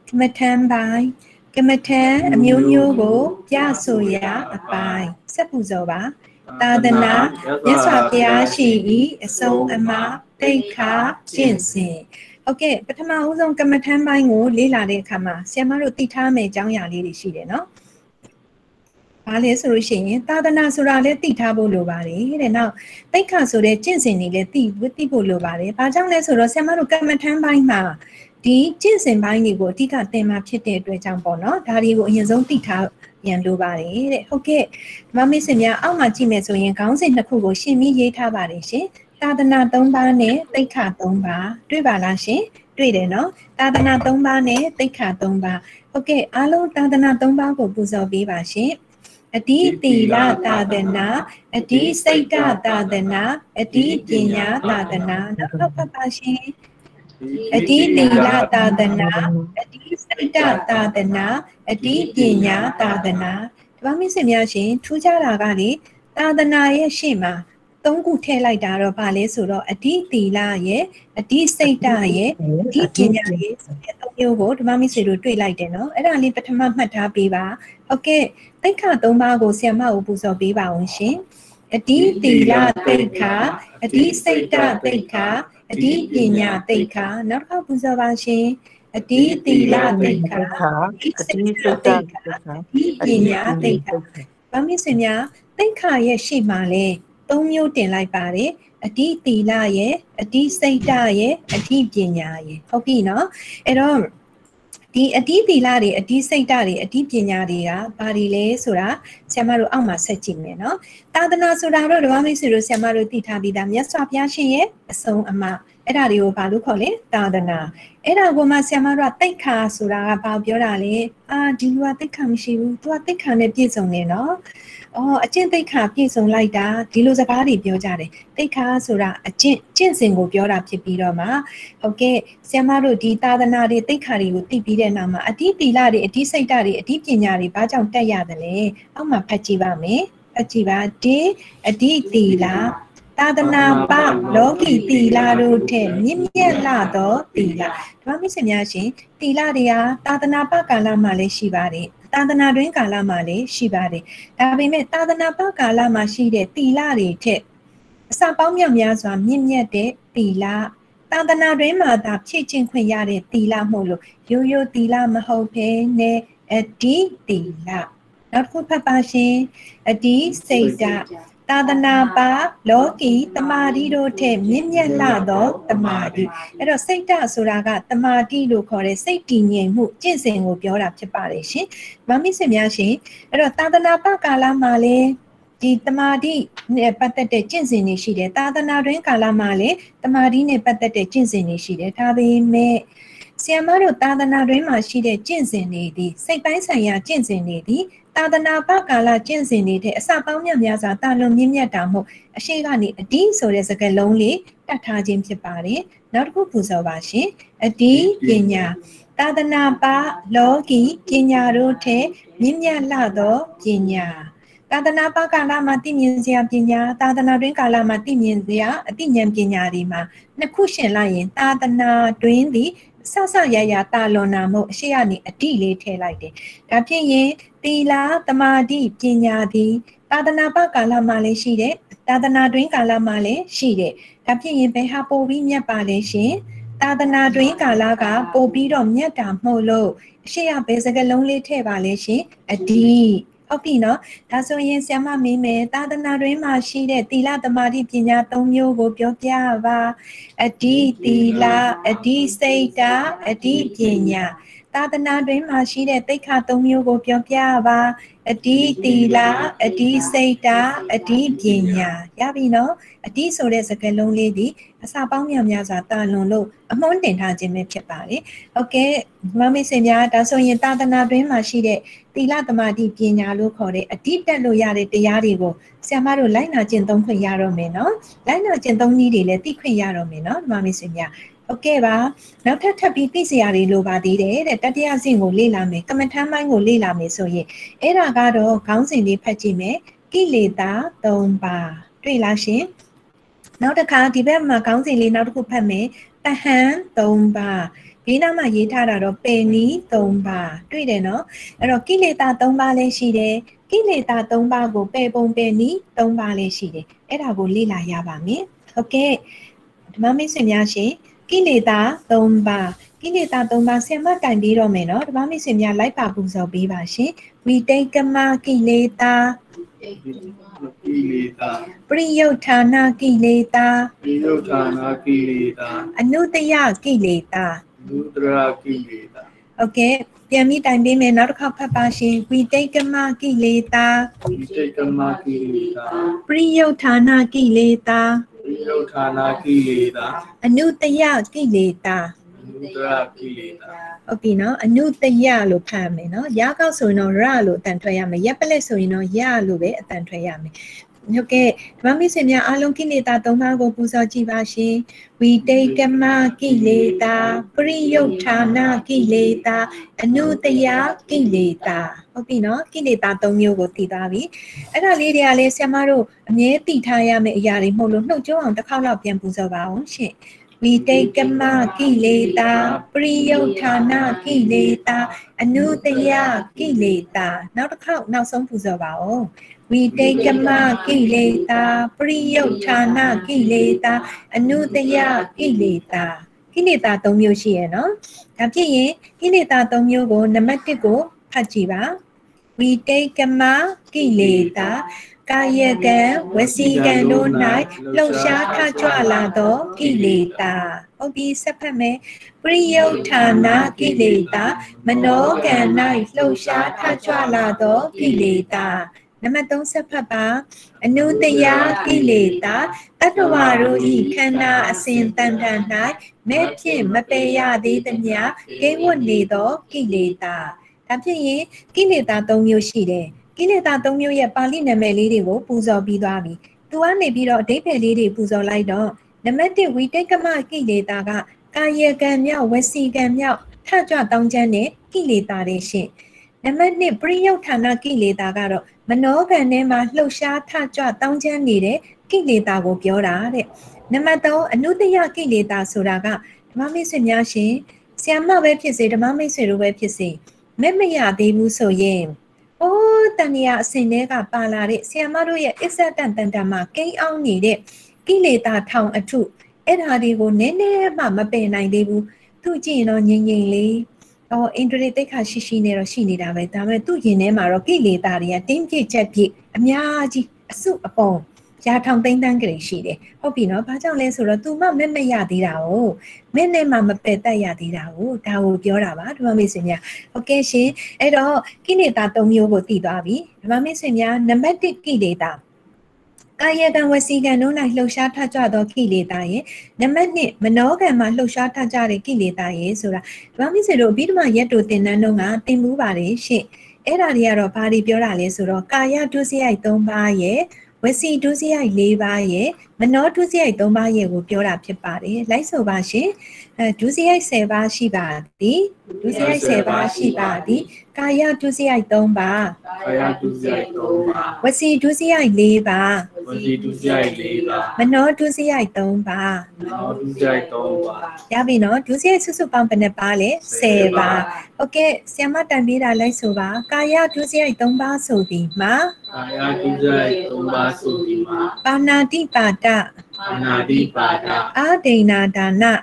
ကမ္မထမ်းပိုင်း ကမ္မထမ်းအမျိုးမျိုးကို ပြဆိုရာအပိုင်းဆက်ပူဇော်ပါသာသနာမြတ်စွာဘုရားရှိ၏အဆုံးအမတိတ်ခါကျင့်စဉ်ဟုတ်ကဲ့ပထမဦးဆုံးကမ္မထမ်းပိုင်းကို လေ့လာတဲ့အခါမှာဆရာမတို့သိထားမယ့်အကြောင်းအရာလေးတွေရှိတယ်နော်ဘာလဲဆိုလို့ရှိရင်သာသနာဆိုတာလည်းသိထားဖို့လိုပါတယ်တဲ့နောက်တိတ်ခါဆိုတဲ့ကျင့်စဉ်တွေလည်းသိသိဖို့လိုပါတယ်ဘာကြောင့်လဲဆိုတော့ဆရာမတို့ကမ္မထမ်းပိုင်းမှာ ဒီကျင့်စဉ်ပိုင်းတွေကိုအဓိကသင်မှာဖြစ်တဲ့အတွက်ကြောင့်ပေါ့နော်ဒါတွေကိုအရင်ဆုံးသိထားရန်လိုပါတယ်တဲ့ဟုတ်ကဲ့ဓမ္မမိတ်ဆွေများအောက်မှာကြည့်မယ်ဆိုရင်ခေါင်းစဉ်နှစ်ခုကိုရှင်းပြီးရေးထားပါတယ်ရှင်သာသနာ၃ပါးနဲ့တိတ်ခါ၃ပါးတွေ့ပါလားရှင်တွေ့တယ်နော်သာသနာ၃ပါးနဲ့တိတ်ခါ၃ပါးဟုတ်ကဲ့အားလုံးသာသနာ၃ပါးကိုပူဇော်ပေးပါရှင်အတိတိလသာသနာအတိစိတ်တသာသနာအတိပညာသာသနာနောက်တော့ဖတ်ပါရှင် အတိတိလသာသနာအတိစိတ်တသာသနာအတိပညာသာသနာဒီပါမိတ်ဆွေများရှင်ထူးခြားတာကလေသာသနာရဲ့ရှေ့မှာသုံးခုထည့်လိုက်တာတော့ဗာလဲဆိုတော့အတိတိလရဲ့အတိစိတ်တရဲ့အတိပညာရဲ့ဆိုတဲ့သုံးမျိုးကိုဓမ္မမိတ်ဆွေတို့တွေ့လိုက်တယ်နော်အဲ့ဒါလေးပထမမှတ်ထားပေးပါဟုတ်ကဲ့တိတ်ခသုံးပါးကိုဆရာမကိုပူဇော်ပေးပါအောင်ရှင်အတိတိလတိတ်ခအတိစိတ်တတိတ်ခ အတိပညာတိတ်ခနောက်တစ်ခါပူဇော်ပါရှင်အတိတိလတိတ်ခအတိစိတ်တတိတ်ခအတိပညာတိတ်ခဗာမင်းစင်များတိတ်ခရဲ့ရှေ့မှာလဲ၃မျိုးတင်လိုက်ပါတယ်အတိတီလရဲ့အတိစိတ်တရဲ့အတိပညာရဲ့ဟုတ်ပြီနော်အဲ့တော့ ဒီအတိတီလတွေအတိစိတ်တတွေအတိပညာတွေကဘာတွေလဲဆိုတာဆရာမတို့အောက်မှာဆက်ကြည့်မယ်နော်သာသနာဆိုတာတော့ဓမ္မမိတ်ဆွေတို့ဆရာမတို့သိထားပြီးသားမြတ်စွာဘုရားရှင်ရဲ့အဆုံးအမအဲ့ဒါတွေကိုဘာလို့ခေါ်လဲသာသနာအဲ့ဒါကိုမှဆရာမတို့ကတိတ်ခါဆိုတာကဘာပြောတာလဲအာဒီလူကတိတ်ခါမရှိဘူးသူကတိတ်ခါနဲ့ပြည့်စုံနေနော် အော်အကျင့်တိတ်ခါပြည့်စုံလိုက်တာဒီလိုစကားတွေပြောကြတယ်တိတ်ခါဆိုတာအကျင့်ကျင့်စဉ်ကိုပြောတာဖြစ်ပြီးတော့မှဟုတ်ကဲ့ဆရာမတို့ဒီသာသနာတွေတိတ်ခါတွေကိုသိပြီးတဲ့နောက်မှာအတိတိလတွေအတိစိတ်ဓာတ်တွေအတိပညာတွေဘာကြောင့်တက်ရတယ်လဲအောက်မှာဖတ်ကြည့်ပါမယ်ဖတ်ကြည့်ပါဒီအတိတိလသာသနာပလောကီတီလာတို့ထက်မြင့်မြတ်လာသောတီလာဓမ္မမိတ်ဆွေများရှင်တီလာတွေကသာသနာပကာလမှာလည်းရှိပါတယ် သာသနာတွင်ကာလမှာလည်းရှိပါတယ်ဒါပေမဲ့သာသနာပကာလမှာရှိတဲ့တီလာတွေထက်အစပေါင်းမြောက်များစွာမြင့်မြတ်တဲ့တီလာသာသနာတွင်မှာသာဖြည့်ချင်းခွင့်ရတဲ့တီလာမို့လို့ရိုးရိုးတီလာမဟုတ်ဘဲနဲ့အဒီတီလာနောက်တစ်ခုဖတ်ပါရှင်အဒီစိတ်ဓာတ် သာသနာပါလောကီတမာတိတို့ထက်မြင့်မြတ်လာသောတမာတိအဲ့တော့စိတ်ဓာတ်ဆိုတာကတမာတိလို့ခေါ်တဲ့စိတ်တည်ငြိမ်မှုကျင့်စဉ်ကိုပြောတာဖြစ်ပါတယ်ရှင်။မမစ်စင်များရှင်အဲ့တော့သာသနာပကာလမှာလည်းဒီတမာတိနဲ့ပတ်သက်တဲ့ကျင့်စဉ်တွေရှိတယ်သာသနာတွင်ကာလမှာလည်းတမာတိနဲ့ပတ်သက်တဲ့ကျင့်စဉ်တွေရှိတယ်ဒါပေမဲ့ဆီယမတို့သာသနာတွင်မှာရှိတဲ့ကျင့်စဉ်တွေဒီစိတ်ပိုင်းဆိုင်ရာကျင့်စဉ်တွေဒီ သာသနာပကာလကျင့်စဉ်တွေတဲ့အစပေါင်းမြတ်များစွာတာလွန်မြင့်မြတ်တာမို့အရှိကနေအဒီဆိုတဲ့စကားလုံးလေးတတ်ထားခြင်းဖြစ်ပါတယ်နောက်တစ်ခုပူဇော်ပါရှင်အဒီပညာသာသနာပလောကီပညာတို့ထက်မြင့်မြတ်လာသောပညာသာသနာပကာလမှာသိမြင်စရာပညာသာသနာတွင်ကာလမှာသိမြင်စရာအသိဉာဏ်ပညာတွေမှာနှစ်ခုရှင်လိုက်ရင်သာသနာတွင်သည်ဆဆရရတာလွန်နာမှုအရှိကနေအတိလေးထည့်လိုက်တယ်။ဒါဖြစ်ရင် သီလာတမာတိပညာသည်သာသနာပကာလမှာလည်းရှိတယ်။သာသနာတွင်ကာလမှာလည်းရှိတယ်။ဒါဖြစ်ရင်ဘယ်ဟာပိုပြီးမြတ်ပါလဲရှင်။သာသနာတွင်ကာလကပိုပြီးတော့မြတ်တာမှုလို့အရှိရဘယ်စကလုံးလေးထည့်ပါလဲရှင်။အဒီဟုတ်ပြီနော်ဒါဆိုရင်ဆ iam မမေးမယ်သာသနာတွင်မှာရှိတဲ့သီလသမာဓိပညာ၃မျိုးကို ပြောပြပါအဓိသီလအဓိစိတ်တာအဓိပညာ သာသနာတွင်မှာရှိတဲ့သိက္ခာ၃မျိုးကို ပြောပြပါအဓိသီလအဓိစိတ်တာအဓိပညာရပြီနော်အဓိဆိုတဲ့စကားလုံးလေးဒီအစာပေါင်းများများစွာတာလွန်လို့အမွှန်းတင်ထားခြင်းပဲဖြစ်ပါတယ်။ဟုတ်ကဲ့မမေ့စင်များဒါဆိုရင်သာသနာတွင်မှာရှိတဲ့သီလသမာဓိပညာလို့ခေါ်တဲ့အဓိတက်လို့ရတဲ့တရားတွေကိုဆရာမတို့လိုက်နာကျင့်သုံးခွင့်ရတော့မယ်နော်။လိုက်နာကျင့်သုံးနည်းတွေလည်းသိခွင့်ရတော့မယ်နော်မမေ့စင်များ ဟုတ်ကဲ့ပါနောက်ထပ်ထပ်ပြီးသိစရာတွေလိုပါသေးတယ်တဲ့တတိယဆင့်ကိုလေ့လာမယ်ကမ္မထမ်းပိုင်းကိုလေ့လာမယ်ဆိုရင်အဲ့ဒါကတော့ခေါင်းစဉ်လေးဖတ်ကြည့်မယ်ကိလေသာ၃ပါးတွေ့လားရှင်နောက်တစ်ခါဒီဘက်မှာခေါင်းစဉ်လေးနောက်တစ်ခုဖတ်မယ်တဟန်၃ပါးဒီနားမှာရေးထားတာတော့ပေနီ၃ပါးတွေ့တယ်နော်အဲ့တော့ကိလေသာ၃ပါးလည်းရှိတယ်ကိလေသာ၃ပါးကိုပေပုံပေနီ၃ပါးလည်းရှိတယ်အဲ့ဒါကိုလေ့လာရပါမယ်ဟုတ်ကဲ့ဓမ္မမိတ်ဆွေများရှင် ကိလေသာ၃ပါးကိလေသာ၃ပါးဆင်မတိုင်ပြီးတော့မယ်နော်ဓမ္မမိတ်ဆွေများလိုက်ပါပူဇော်ပေးပါရှင်ဝိတိတ်ကမကိလေသာကိလေသာပရိယုဌာဏကိလေသာပိယုဌာနာကိလေသာအနုတယကိလေသာဒုတရာကိလေသာဟုတ်ကဲ့ပြန်ပြီးတိုင်ပေးမယ်နောက်တစ်ခါဖတ်ပါရှင်ဝိတိတ်ကမကိလေသာဝိတေကမကိလေသာပရိယုဌာဏကိလေသာပိ ယုဌာနာကိလေသာအနုတယကိလေသာဒုတရာကိလေသာဟုတ်ပြီနော်အနုတယလို့ဖတ်မယ်နော်ရကောက်ဆိုရင်တော့ရလို့အတန်ထွက်ရမယ်ရက်ပလက်ဆိုရင်တော့ရလို့ပဲအတန်ထွက်ရမယ် ဟုတ်ကဲ့ဓမ္မမိတ်ဆွေများအားလုံးကိလေသာ၃ပါးကိုပူဇော်ကြည့်ပါရှင်ဝိတေကမကိလေသာပရိယုဌာဏကိလေသာအနုတယကိလေသာဟုတ်ပြီနော်ကိလေသာ၃မျိုးကိုသိသွားပြီအဲ့ဒါလေးတွေကလည်းဆရာမတို့အမြဲသိထားရမယ့်အရာတွေမဟုတ်လို့နှုတ်ကြအောင်တစ်ခေါက်လောက်ပြန်ပူဇော်ပါအောင်ရှင်ဝိတေကမကိလေသာပရိယုဌာဏကိလေသာအနုတယကိလေသာနောက်တစ်ခေါက်နောက်ဆုံးပူဇော်ပါအောင် ဝိတေကမကိလေသာပရိယုဌာဏကိလေသာအနုတယကိလေသာကိလေသာ၃မျိုးရှိရယ်နော်ဒါဖြစ်ရင်ကိလေသာ၃မျိုးကိုနံပါတ်1ကိုဖတ်ကြည့်ပါဝဝိတိတ်ကမကိလေသာကာယကံဝစီကံတို့၌လှုပ်ရှားထကြွလာသောကိလေသာဟုတ်ပြီဆက်ဖတ်မယ်ပရိယုဌာနာကိလေသာ မနောကံ၌လှုပ်ရှားထကြွလာသောကိလေသာ နံပါတ်3ဆက်ဖတ်ပါအနုတယကိလေသာတတ္တဝါတို့ဤခန္ဓာအစဉ်တန်တန်၌မဲ့ဖြင့်မပယ်ရသေးသမျှကိဝတ်နေသောကိလေသာဒါဖြစ်ရင်ကိလေသာ၃မျိုးရှိတယ်ကိလေသာ၃မျိုးရဲ့ပါဠိနာမည်လေးတွေကိုပူဇော်ပြီးသွားပြီသူကနေပြီးတော့အဓိပ္ပာယ်လေးတွေပူဇော်လိုက်တော့နံပါတ်1ဝိတိတ်ကမကိလေသာကကာယကံမြောက်ဝစီကံမြောက်ထကြွတောင်းချမ်းတဲ့ကိလေသာတွေရှင့်နံပါတ်2ပရိယုဌာဏကိလေသာကတော့ မနောကံထဲမှာလှုပ်ရှားထကြွတောင်းချမ်းနေတဲ့ကိလေသာကိုပြောတာတဲ့နံပါတ်3အနုတ္တယကိလေသာဆိုတာကဓမ္မမိတ်ဆွေများရှင်ဆ iam မပဲဖြစ်စေဓမ္မမိတ်ဆွေတို့ပဲဖြစ်စေမဲ့မရသေးဘူးဆိုရင်အိုးတဏှာအစင်တွေကပါလာတဲ့ဆ iam မတို့ရဲ့အစ္ဆတန်တန်တမှာကိန်းအောင်နေတဲ့ကိလေသာထောင်အထုအဲ့ဒါတွေကိုနည်းနည်းမှမပယ်နိုင်သေးဘူးသူကြည့်ရင်တော့ငြိမ်ငြိမ်လေး အော်အင်ဒရီတိတ်ခါရှိရှိနေတော့ရှိနေတာပဲဒါပေမဲ့သူ့ရင်ထဲမှာတော့ကိလေသာတွေကတင်းပြည့်ချက်ပြည့်အများကြီးအစုအပုံရာထောင်သိန်းတန်းကြိရှိတယ်ဟုတ်ပြီနော်ဘာကြောင့်လဲဆိုတော့ तू မမဲ့မရသေးတာ哦မင်းနဲ့မှမပယ်တတ်ရသေးတာ哦ဒါကိုပြောတာပါဓမ္မမိတ်ဆွေများဟုတ်ကဲ့ရှင်အဲ့တော့ကိလေသာ၃မျိုးကိုသိသွားပြီဓမ္မမိတ်ဆွေများနံပါတ်1ကိလေသာ ကာယကံဝစီကံတို့၌လှုပ်ရှားထကြွသောကိလေသာရဲ့နံပါတ်2မနောကံမှာလှုပ်ရှားထကြတဲ့ကိလေသာရဲ့ဆိုတာဓမ္မမိတ်ဆွေတို့အပြီးဓမ္မရက်တို့သင်တန်းတော့ကသင်မှုပါတယ်ရှင့်အဲ့ဒါတွေကတော့ဘာတွေပြောတာလဲဆိုတော့ကာယဒုစရိုက်၃ပါးရဲ့ဝစီဒုစရိုက်၄ပါးရဲ့မနောဒုစရိုက်၃ပါးရဲ့ကိုပြောတာဖြစ်ပါတယ်လိုက်ဆိုပါရှင်အဲဒုစရိုက်10ပါးရှိပါသည်ဒုစရိုက်10ပါးရှိပါသည်ကာယဒုစရိုက်3ပါးကာယဒုစရိုက်၃ပါးဝစီဒုစရိုက်၄ပါးဝစီဒုစရိုက်၄ပါးမနောဒုစရိုက်3ပါးနောဒုစရိုက်၃ပါးရပြီနော်ဒုစရိုက်စုစုပေါင်းဘယ်နှပါးလဲ10ပါးဟုတ်ကဲ့ဆ iam မတန်ပေးတာလိုက်ဆိုပါကာယဒုစရိုက်3ပါးဆိုသည်မှာကာယဒုစရိုက်၃ပါးဆိုဒီမှာပါဏာတိပါဒအနာတိပါဒအာဒိဏဒါနအာ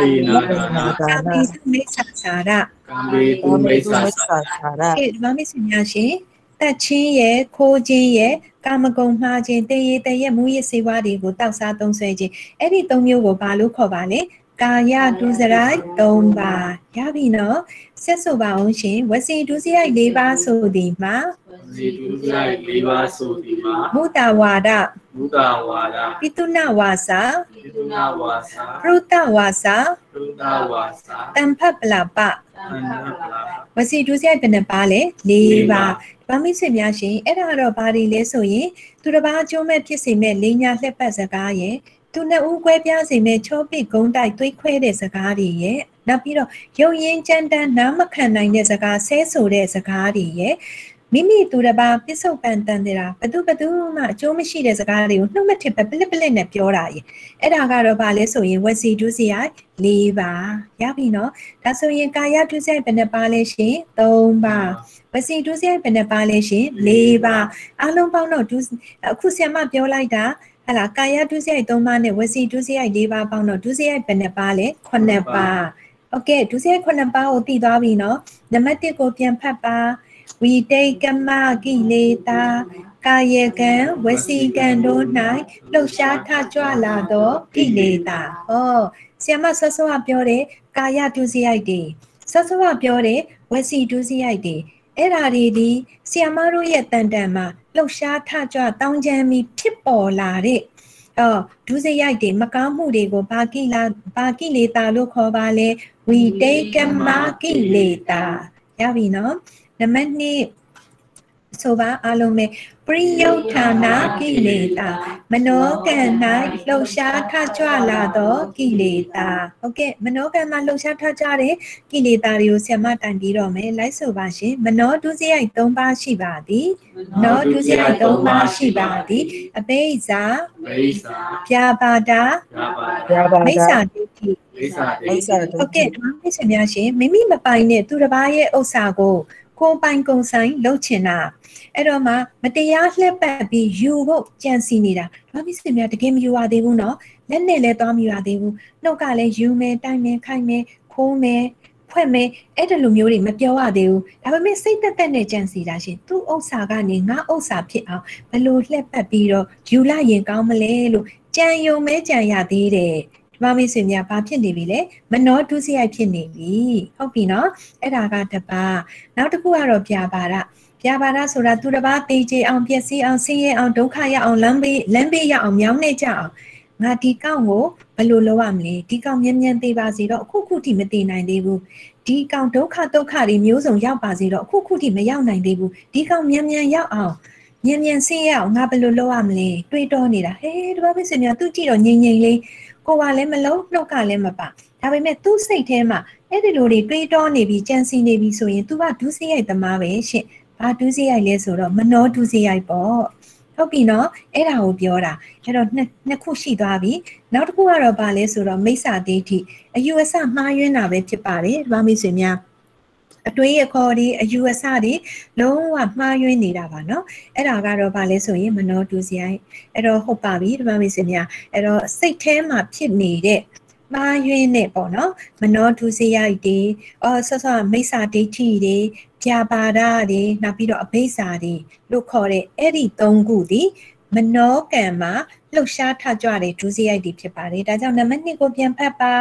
ရိနာနာကာမိစုမိစ္ဆာစာရကံမေတုမိစ္ဆာမစ္ဆာသာရကဲဒီမှာမိတ်ဆွေများရှင်တက်ချင်းရဲ့ခိုးခြင်းရဲ့ကာမဂုဏ်မှားခြင်းတရေတရဲ့မူရစေဝါးတွေကိုတောက်စားသုံးဆွဲခြင်းအဲ့ဒီသုံးမျိုးကိုဘာလို့ခေါ်ပါလဲ ကာယဒုစရိုက်၃ပါးရပြီနော်ဆက်ဆိုပါအောင်ရှင်ဝစီဒုစရိုက်၄ပါးဆိုသည်မှာဝစီဒုစရိုက်၄ပါးဆိုဒီမှာမုတ္တဝါဒဘုဒ္ဓဝါဒပိတုနဝါစာပိတုနာဝါစာပရုတ္တဝါစာဘုဒ္ဓဝါစာတမ္ဖပလပအန္နပလာဝစီဒုစရိုက်ဘယ်နှပါလဲ၄ပါးဗမိတ်ဆွေများရှင်အဲ့ဒါတော့ဘာတွေလဲဆိုရင်သူတစ်ပါးအကျိုးမဲ့ဖြစ်စေမဲ့လိညာလှက်ပတ်စကားရဲ့ သူနှစ်ဦးကွဲပြားစေမဲ့ချောပိဂုံးတိုက်သွေးခွဲတဲ့စကားတွေရဲ့နောက်ပြီးတော့ရုံရင်ကြမ်းတမ်းနားမခံနိုင်တဲ့စကားဆဲဆိုတဲ့စကားတွေရဲ့မိမိသူတစ်ပါးပစ္စုပန်တန်နေတာဘသူဘသူမှအကျိုးမရှိတဲ့စကားတွေကိုနှုတ်မထစ်ပဲပလစ်ပလစ်နဲ့ပြောတာရဲ့အဲ့ဒါကတော့ဘာလဲဆိုရင်ဝစီဒုစရိုက်၄ပါးရပြီနော်ဒါဆိုရင်ကာယဒုစရိုက်ဘယ်နှပါလဲရှင်၃ပါးဝစီဒုစရိုက်ဘယ်နှပါလဲရှင်၄ပါးအလုံးပေါင်းတော့ဒုအခုဆရာမပြောလိုက်တာဟလာကာယဒုစရိုက်၃ပါးနဲ့ဝစီဒုစရိုက်၄ပါးပေါင်းတော့ဒုစရိုက်ဘယ်နှပါလဲ9ပါးโอเคဒုစရိုက်9ပါးကိုသိသွားပြီเนาะနံပါတ်1ကိုပြန်ဖတ်ပါဝီတိတ်ကမကိလေသာကာယကံဝစီကံတို့၌လှုပ်ရှားထကြွလာသောကိလေသာဟောဆရာမဆော့ဆော့ကပြောတယ်ကာယဒုစရိုက်တွေဆော့ဆော့ကပြောတယ်ဝစီဒုစရိုက်တွေ အဲ့ဓာတွေဒီဆီယမတို့ရဲ့တန်တန်မှာလှုပ်ရှားထကြွတောင်းချမ်းပြီးဖြစ်ပေါ်လာတဲ့အော်ဒုစရိုက်တွေမကောင်းမှုတွေကိုဘာကိလာဘာကိလေသာလို့ခေါ်ပါလဲဝီတေကမကိလေသာရပြီနော်နံပါတ်2 ဆိုပါအားလုံးပဲပရိယုဌာနာကိလေသာမနောကံ၌လှုပ်ရှားထကြွလာသောကိလေသာဟုတ်ကဲ့မနောကံမှာလှုပ်ရှားထကြွတဲ့ကိလေသာတွေကိုဆရာမတိုင်ပြီးတော့မယ်လိုက်ဆိုပါရှင်မနောဒုစရိုက်၃ပါးရှိပါသည်နောဒုစရိုက်၃ပါးရှိပါသည်အဘိဇာမိစ္ဆာပြာပါဒာရပါဒရပါမိစ္ဆာဒိဋ္ဌိမိစ္ဆာတေမိစ္ဆာဟုတ်ကဲ့ဒီမိတ်ဆွေများရှင်မိမိမပိုင်တဲ့သူတစ်ပါးရဲ့ဥစ္စာကို ကိုပိုင်ကုံဆိုင်လှုပ်ချင်တာအဲ့တော့မှမတရားလှက်ပတ်ပြီးယူဖို့ကြံစီနေတာဘာဖြစ်စင်များတကယ်မယူရသေးဘူးနော်လက်နဲ့လည်းသွားမယူရသေးဘူးနှုတ်ကလည်းယူမယ်တိုက်မယ်ခိုက်မယ်ခိုးမယ်ဖွဲ့မယ်အဲ့ဒီလိုမျိုးတွေမပြောရသေးဘူးဒါပေမဲ့စိတ်သက်သက်နဲ့ကြံစီတာရှင်သူ့ဥစ္စာကနေငါဥစ္စာဖြစ်အောင်ဘယ်လိုလှက်ပတ်ပြီးတော့ယူလိုက်ရင်ကောင်းမလဲလို့ကြံယုံမဲကြံရသေးတယ် မမိတ်ဆွေများဘာဖြစ်နေပြီလဲမနောဒုစရိုက်ဖြစ်နေပြီဟုတ်ပြီနော်အဲ့ဒါကတပါနောက်တစ်ခုကတော့ပြပါရပြပါရဆိုတာသူတစ်ပါးတေးချေအောင်ပြည့်စည်အောင်ဆင်းရဲအောင်ဒုက္ခရအောင်လမ်းပေးလမ်းပေးရအောင်မြောင်းနေကြအောင်ငါဒီကောင်ကိုဘယ်လိုလုပ်ရမလဲဒီကောင်မြန်မြန်သေးပါစေတော့အခုခုထိမသေးနိုင်သေးဘူးဒီကောင်ဒုက္ခဒုက္ခတွေမျိုးစုံရောက်ပါစေတော့အခုခုထိမရောက်နိုင်သေးဘူးဒီကောင်မြန်မြန်ရောက်အောင်မြန်မြန်ဆင်းရအောင်ငါဘယ်လိုလုပ်ရမလဲတွေးတောနေတာဟေးတပတ်ပြည့်စင်များသူကြည့်တော့ငြိမ်ငြိမ်လေး ကိုကလည်းမလုံးနှုတ်ကလည်းမပါဒါပေမဲ့သူ့စိတ်ထဲမှာအဲ့ဒီလိုတွေတွေးတောနေပြီးကြံစီနေပြီးဆိုရင် तू ကဒုစရိုက်သမားပဲရှင့်ဘာဒုစရိုက်လဲဆိုတော့မနောဒုစရိုက်ပေါ့ဟုတ်ပြီနော်အဲ့ဒါကိုပြောတာအဲ့တော့နှစ်နှစ်ခုရှိသွားပြီနောက်တစ်ခုကတော့ဗာလဲဆိုတော့မိစ္ဆာဒိဋ္ဌိအယူအဆမှားယွင်းတာပဲဖြစ်ပါတယ်ဒီမှာမိတ်ဆွေများ အတွင်းရခေါ်ဒီအယူအဆတွေလုံးဝမှားယွင်းနေတာပါနော်အဲ့ဒါကတော့ဗာလဲဆိုရင်မနောတူစရိုက်အဲ့တော့ဟုတ်ပါပြီဓမ္မမိတ်ဆွေများအဲ့တော့စိတ်ထဲမှာဖြစ်နေတဲ့မှားယွင်းနေပေါ့နော်မနောဒုစရိုက်တွေအော်ဆော့ဆော့မိစ္ဆာဒိဋ္ဌိတွေပြပါဒတွေနောက်ပြီးတော့အဘိစာတွေလို့ခေါ်တဲ့အဲ့ဒီ၃ခုဒီမနောကံမှာ လှုပ်ရှားထကြွတဲ့ဒုစရိုက်တွေဖြစ်ပါတယ်ဒါကြောင့်နံပါတ်2ကိုပြန်ဖတ်ပါ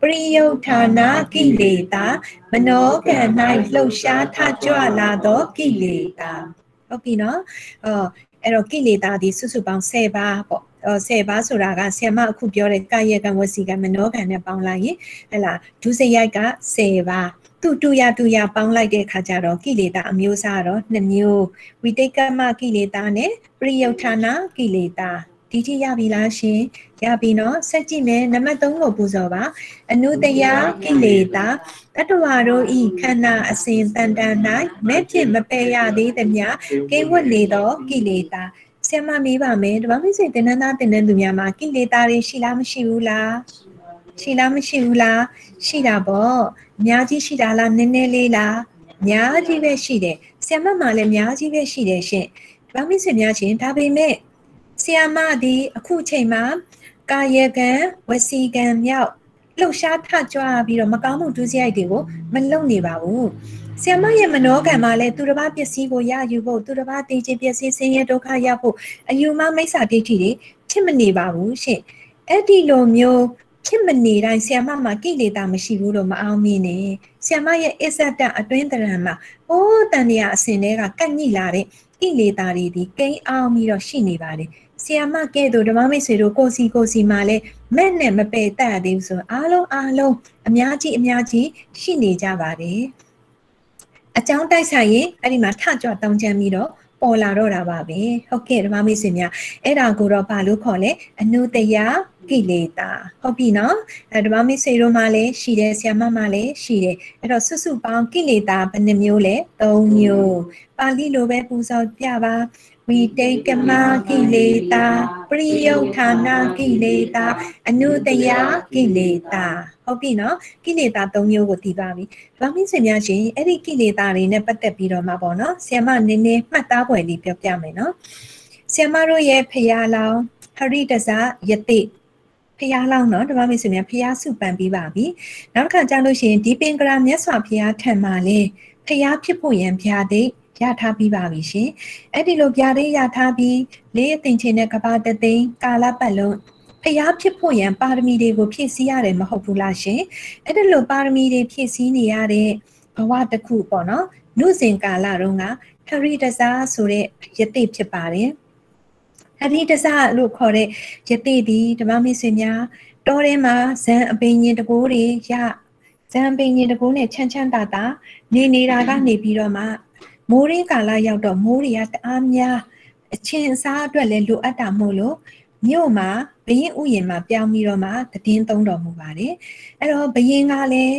ပရိယုဌာနာကိလေသာမနောကံ၌လှုပ်ရှားထကြွလာသောကိလေသာဟုတ်ပြီနော်အော်အဲ့တော့ကိလေသာဒီစုစုပေါင်း10ပါးပေါ့10ပါးဆိုတာကဆ iam မအခုပြောတဲ့ကာယကံဝစီကံမနောကံနဲ့ပေါင်းလိုက်ရင်ဟဲ့လားဒုစရိုက်က10ပါးသူတူရတူရပေါင်းလိုက်တဲ့အခါကျတော့ကိလေသာအမျိုးအစားတော့2မျိုးဝိတိတ်ကမကိလေသာနဲ့ပရိယုဌာနာကိလေသာ ဒီထိရပြီလားရှင်ရပြီနော်ဆက်ကြည့်မယ်နံပါတ်3ကိုပူဇော်ပါအနုတယကိလေသာတတဝါတို့ဤခန္ဓာအစဉ်တန်တန်၌မဲ့ဖြစ်မပယ်ရသေးသမျှကိဝတ်နေသောကိလေသာဆရာမမေးပါမယ်ဒီမှာမိတ်ဆွေတင်နန်းသားတင်နန်းသူများမှာကိလေသာတွေရှိလားမရှိဘူးလားရှိလားမရှိဘူးလားရှိတာပေါ့အများကြီးရှိတာလားနည်းနည်းလေးလားအများကြီးပဲရှိတယ်ဆရာမမှာလည်းအများကြီးပဲရှိတယ်ရှင်ဒီမှာမိတ်ဆွေများချင်းဒါပေမဲ့ ဆီယာမသည် အခုချိန်မှာကာယကံဝစီကံမြောက်လှုပ်ရှားထကြွပြီးတော့မကောင်းမှုဒုစရိုက်တွေကိုမလုံနေပါဘူး။ဆီယမရဲ့မနောကံမှာလည်းသူတစ်ပါးပစ္စည်းကိုရယူဖို့သူတစ်ပါးတည်ခြင်းပစ္စည်းဆင်းရဲဒုက္ခရဖို့အယူမမိစ္ဆာဒိဋ္ဌိတွေဖြစ်မနေပါဘူးရှင့်။အဲ့ဒီလိုမျိုးဖြစ်မနေတိုင်းဆီယမမှာကိလေသာမရှိဘူးလို့မအောင်မြင်နဲ့ဆီယမရဲ့အစ္ဆတအတွင်းတရံမှာအိုးတန်တရားအစဉ်တွေကကန့်ညိလာတဲ့ကိလေသာတွေဒီကိန်းအောင်ပြီးတော့ရှိနေပါတယ်။ ဆီယာမကဲ့သို့ဓမ္မမိတ်ဆွေတို့ကိုစီကိုစီမှာလဲမဲ့နဲ့မပယ်တတ်သေးဘူးဆိုအားလုံးအားလုံးအများကြီးအများကြီးရှိနေကြပါတယ်အကြောင်းတိုက်ဆိုင်ရင်အဲ့ဒီမှာထကြွတောင်းချမ်းပြီးတော့ပေါ်လာတော့တာပါပဲဟုတ်ကဲ့ဓမ္မမိတ်ဆွေများအဲ့ဒါကိုတော့ဘာလို့ခေါ်လဲအနုတယကိလေသာဟုတ်ပြီနော်အဲဓမ္မမိတ်ဆွေတို့မှလည်းရှိတယ်ဆရာမမှလည်းရှိတယ်အဲ့တော့စုစုပေါင်းကိလေသာဘယ်နှမျိုးလဲ၃မျိုးပါဠိလိုပဲပူဇော်ပြပါ ဝိတိတ်ကမကိလေသာပရိယုဌာနာကိလေသာအနုတယကိလေသာဟုတ်ပြီနော်ကိလေသာ၃မျိုးကိုသိပါပြီ။ဘာမင်းစင်များရှင်အဲ့ဒီကိလေသာတွေနဲ့ပတ်သက်ပြီးတော့မှာပေါ့နော်။ဆီယမနည်းနည်းမှတ်သားပွဲလေးပြောပြမယ်နော်။ဆီယမတို့ရဲ့ဖရာလောင်ဟရိတဇယတိဖျားလောင်းနော်ဓမ္မမိတ်ဆွေများဖျားစုပန်ပြီးပါပြီနောက်တစ်ခါကြားလို့ရှိရင်ဒီပင်ကရာမြတ်စွာဘုရားထံမှာလေဖျားဖြစ်ဖို့ရန်ဖျားတဲ့ ရထားပြီးပါပြီရှင်အဲ့ဒီလိုဗျာလေးရထားပြီးလေးအသိချင်းနဲ့ကဘာတသိန်းကာလပတ်လုံးဖျားဖြစ်ဖို့ရန်ပါရမီတွေကိုဖြည့်ဆည်းရတယ်မဟုတ်ဘူးလားရှင်အဲ့ဒီလိုပါရမီတွေဖြည့်ဆည်းနေရတဲ့ဘဝတစ်ခုပေါ့နော်နုစဉ်ကာလတုန်းကခရိတစားဆိုတဲ့ယတိဖြစ်ပါတယ်အရိတစလို့ခေါ်တဲ့ယတိဒီဓမ္မမိတ်ဆွေများတောထဲမှာဇန်အပိညင်တကိုးတွေရဇန်အပိညင်တကိုးနဲ့ချမ်းချမ်းသာသာနေနေတာကနေပြီးတော့မှ မိုးရင်းကာလရောက်တော့မိုးတွေကတအားများအချင်းအစားအတွက်လည်းလိုအပ်တာမို့လို့မြို့မှာဘရင်ဥယျာဉ်မှာပြောင်းပြီးတော့မှတည်င်းသုံးတော်မူပါတယ်အဲ့တော့ဘရင်ကလည်း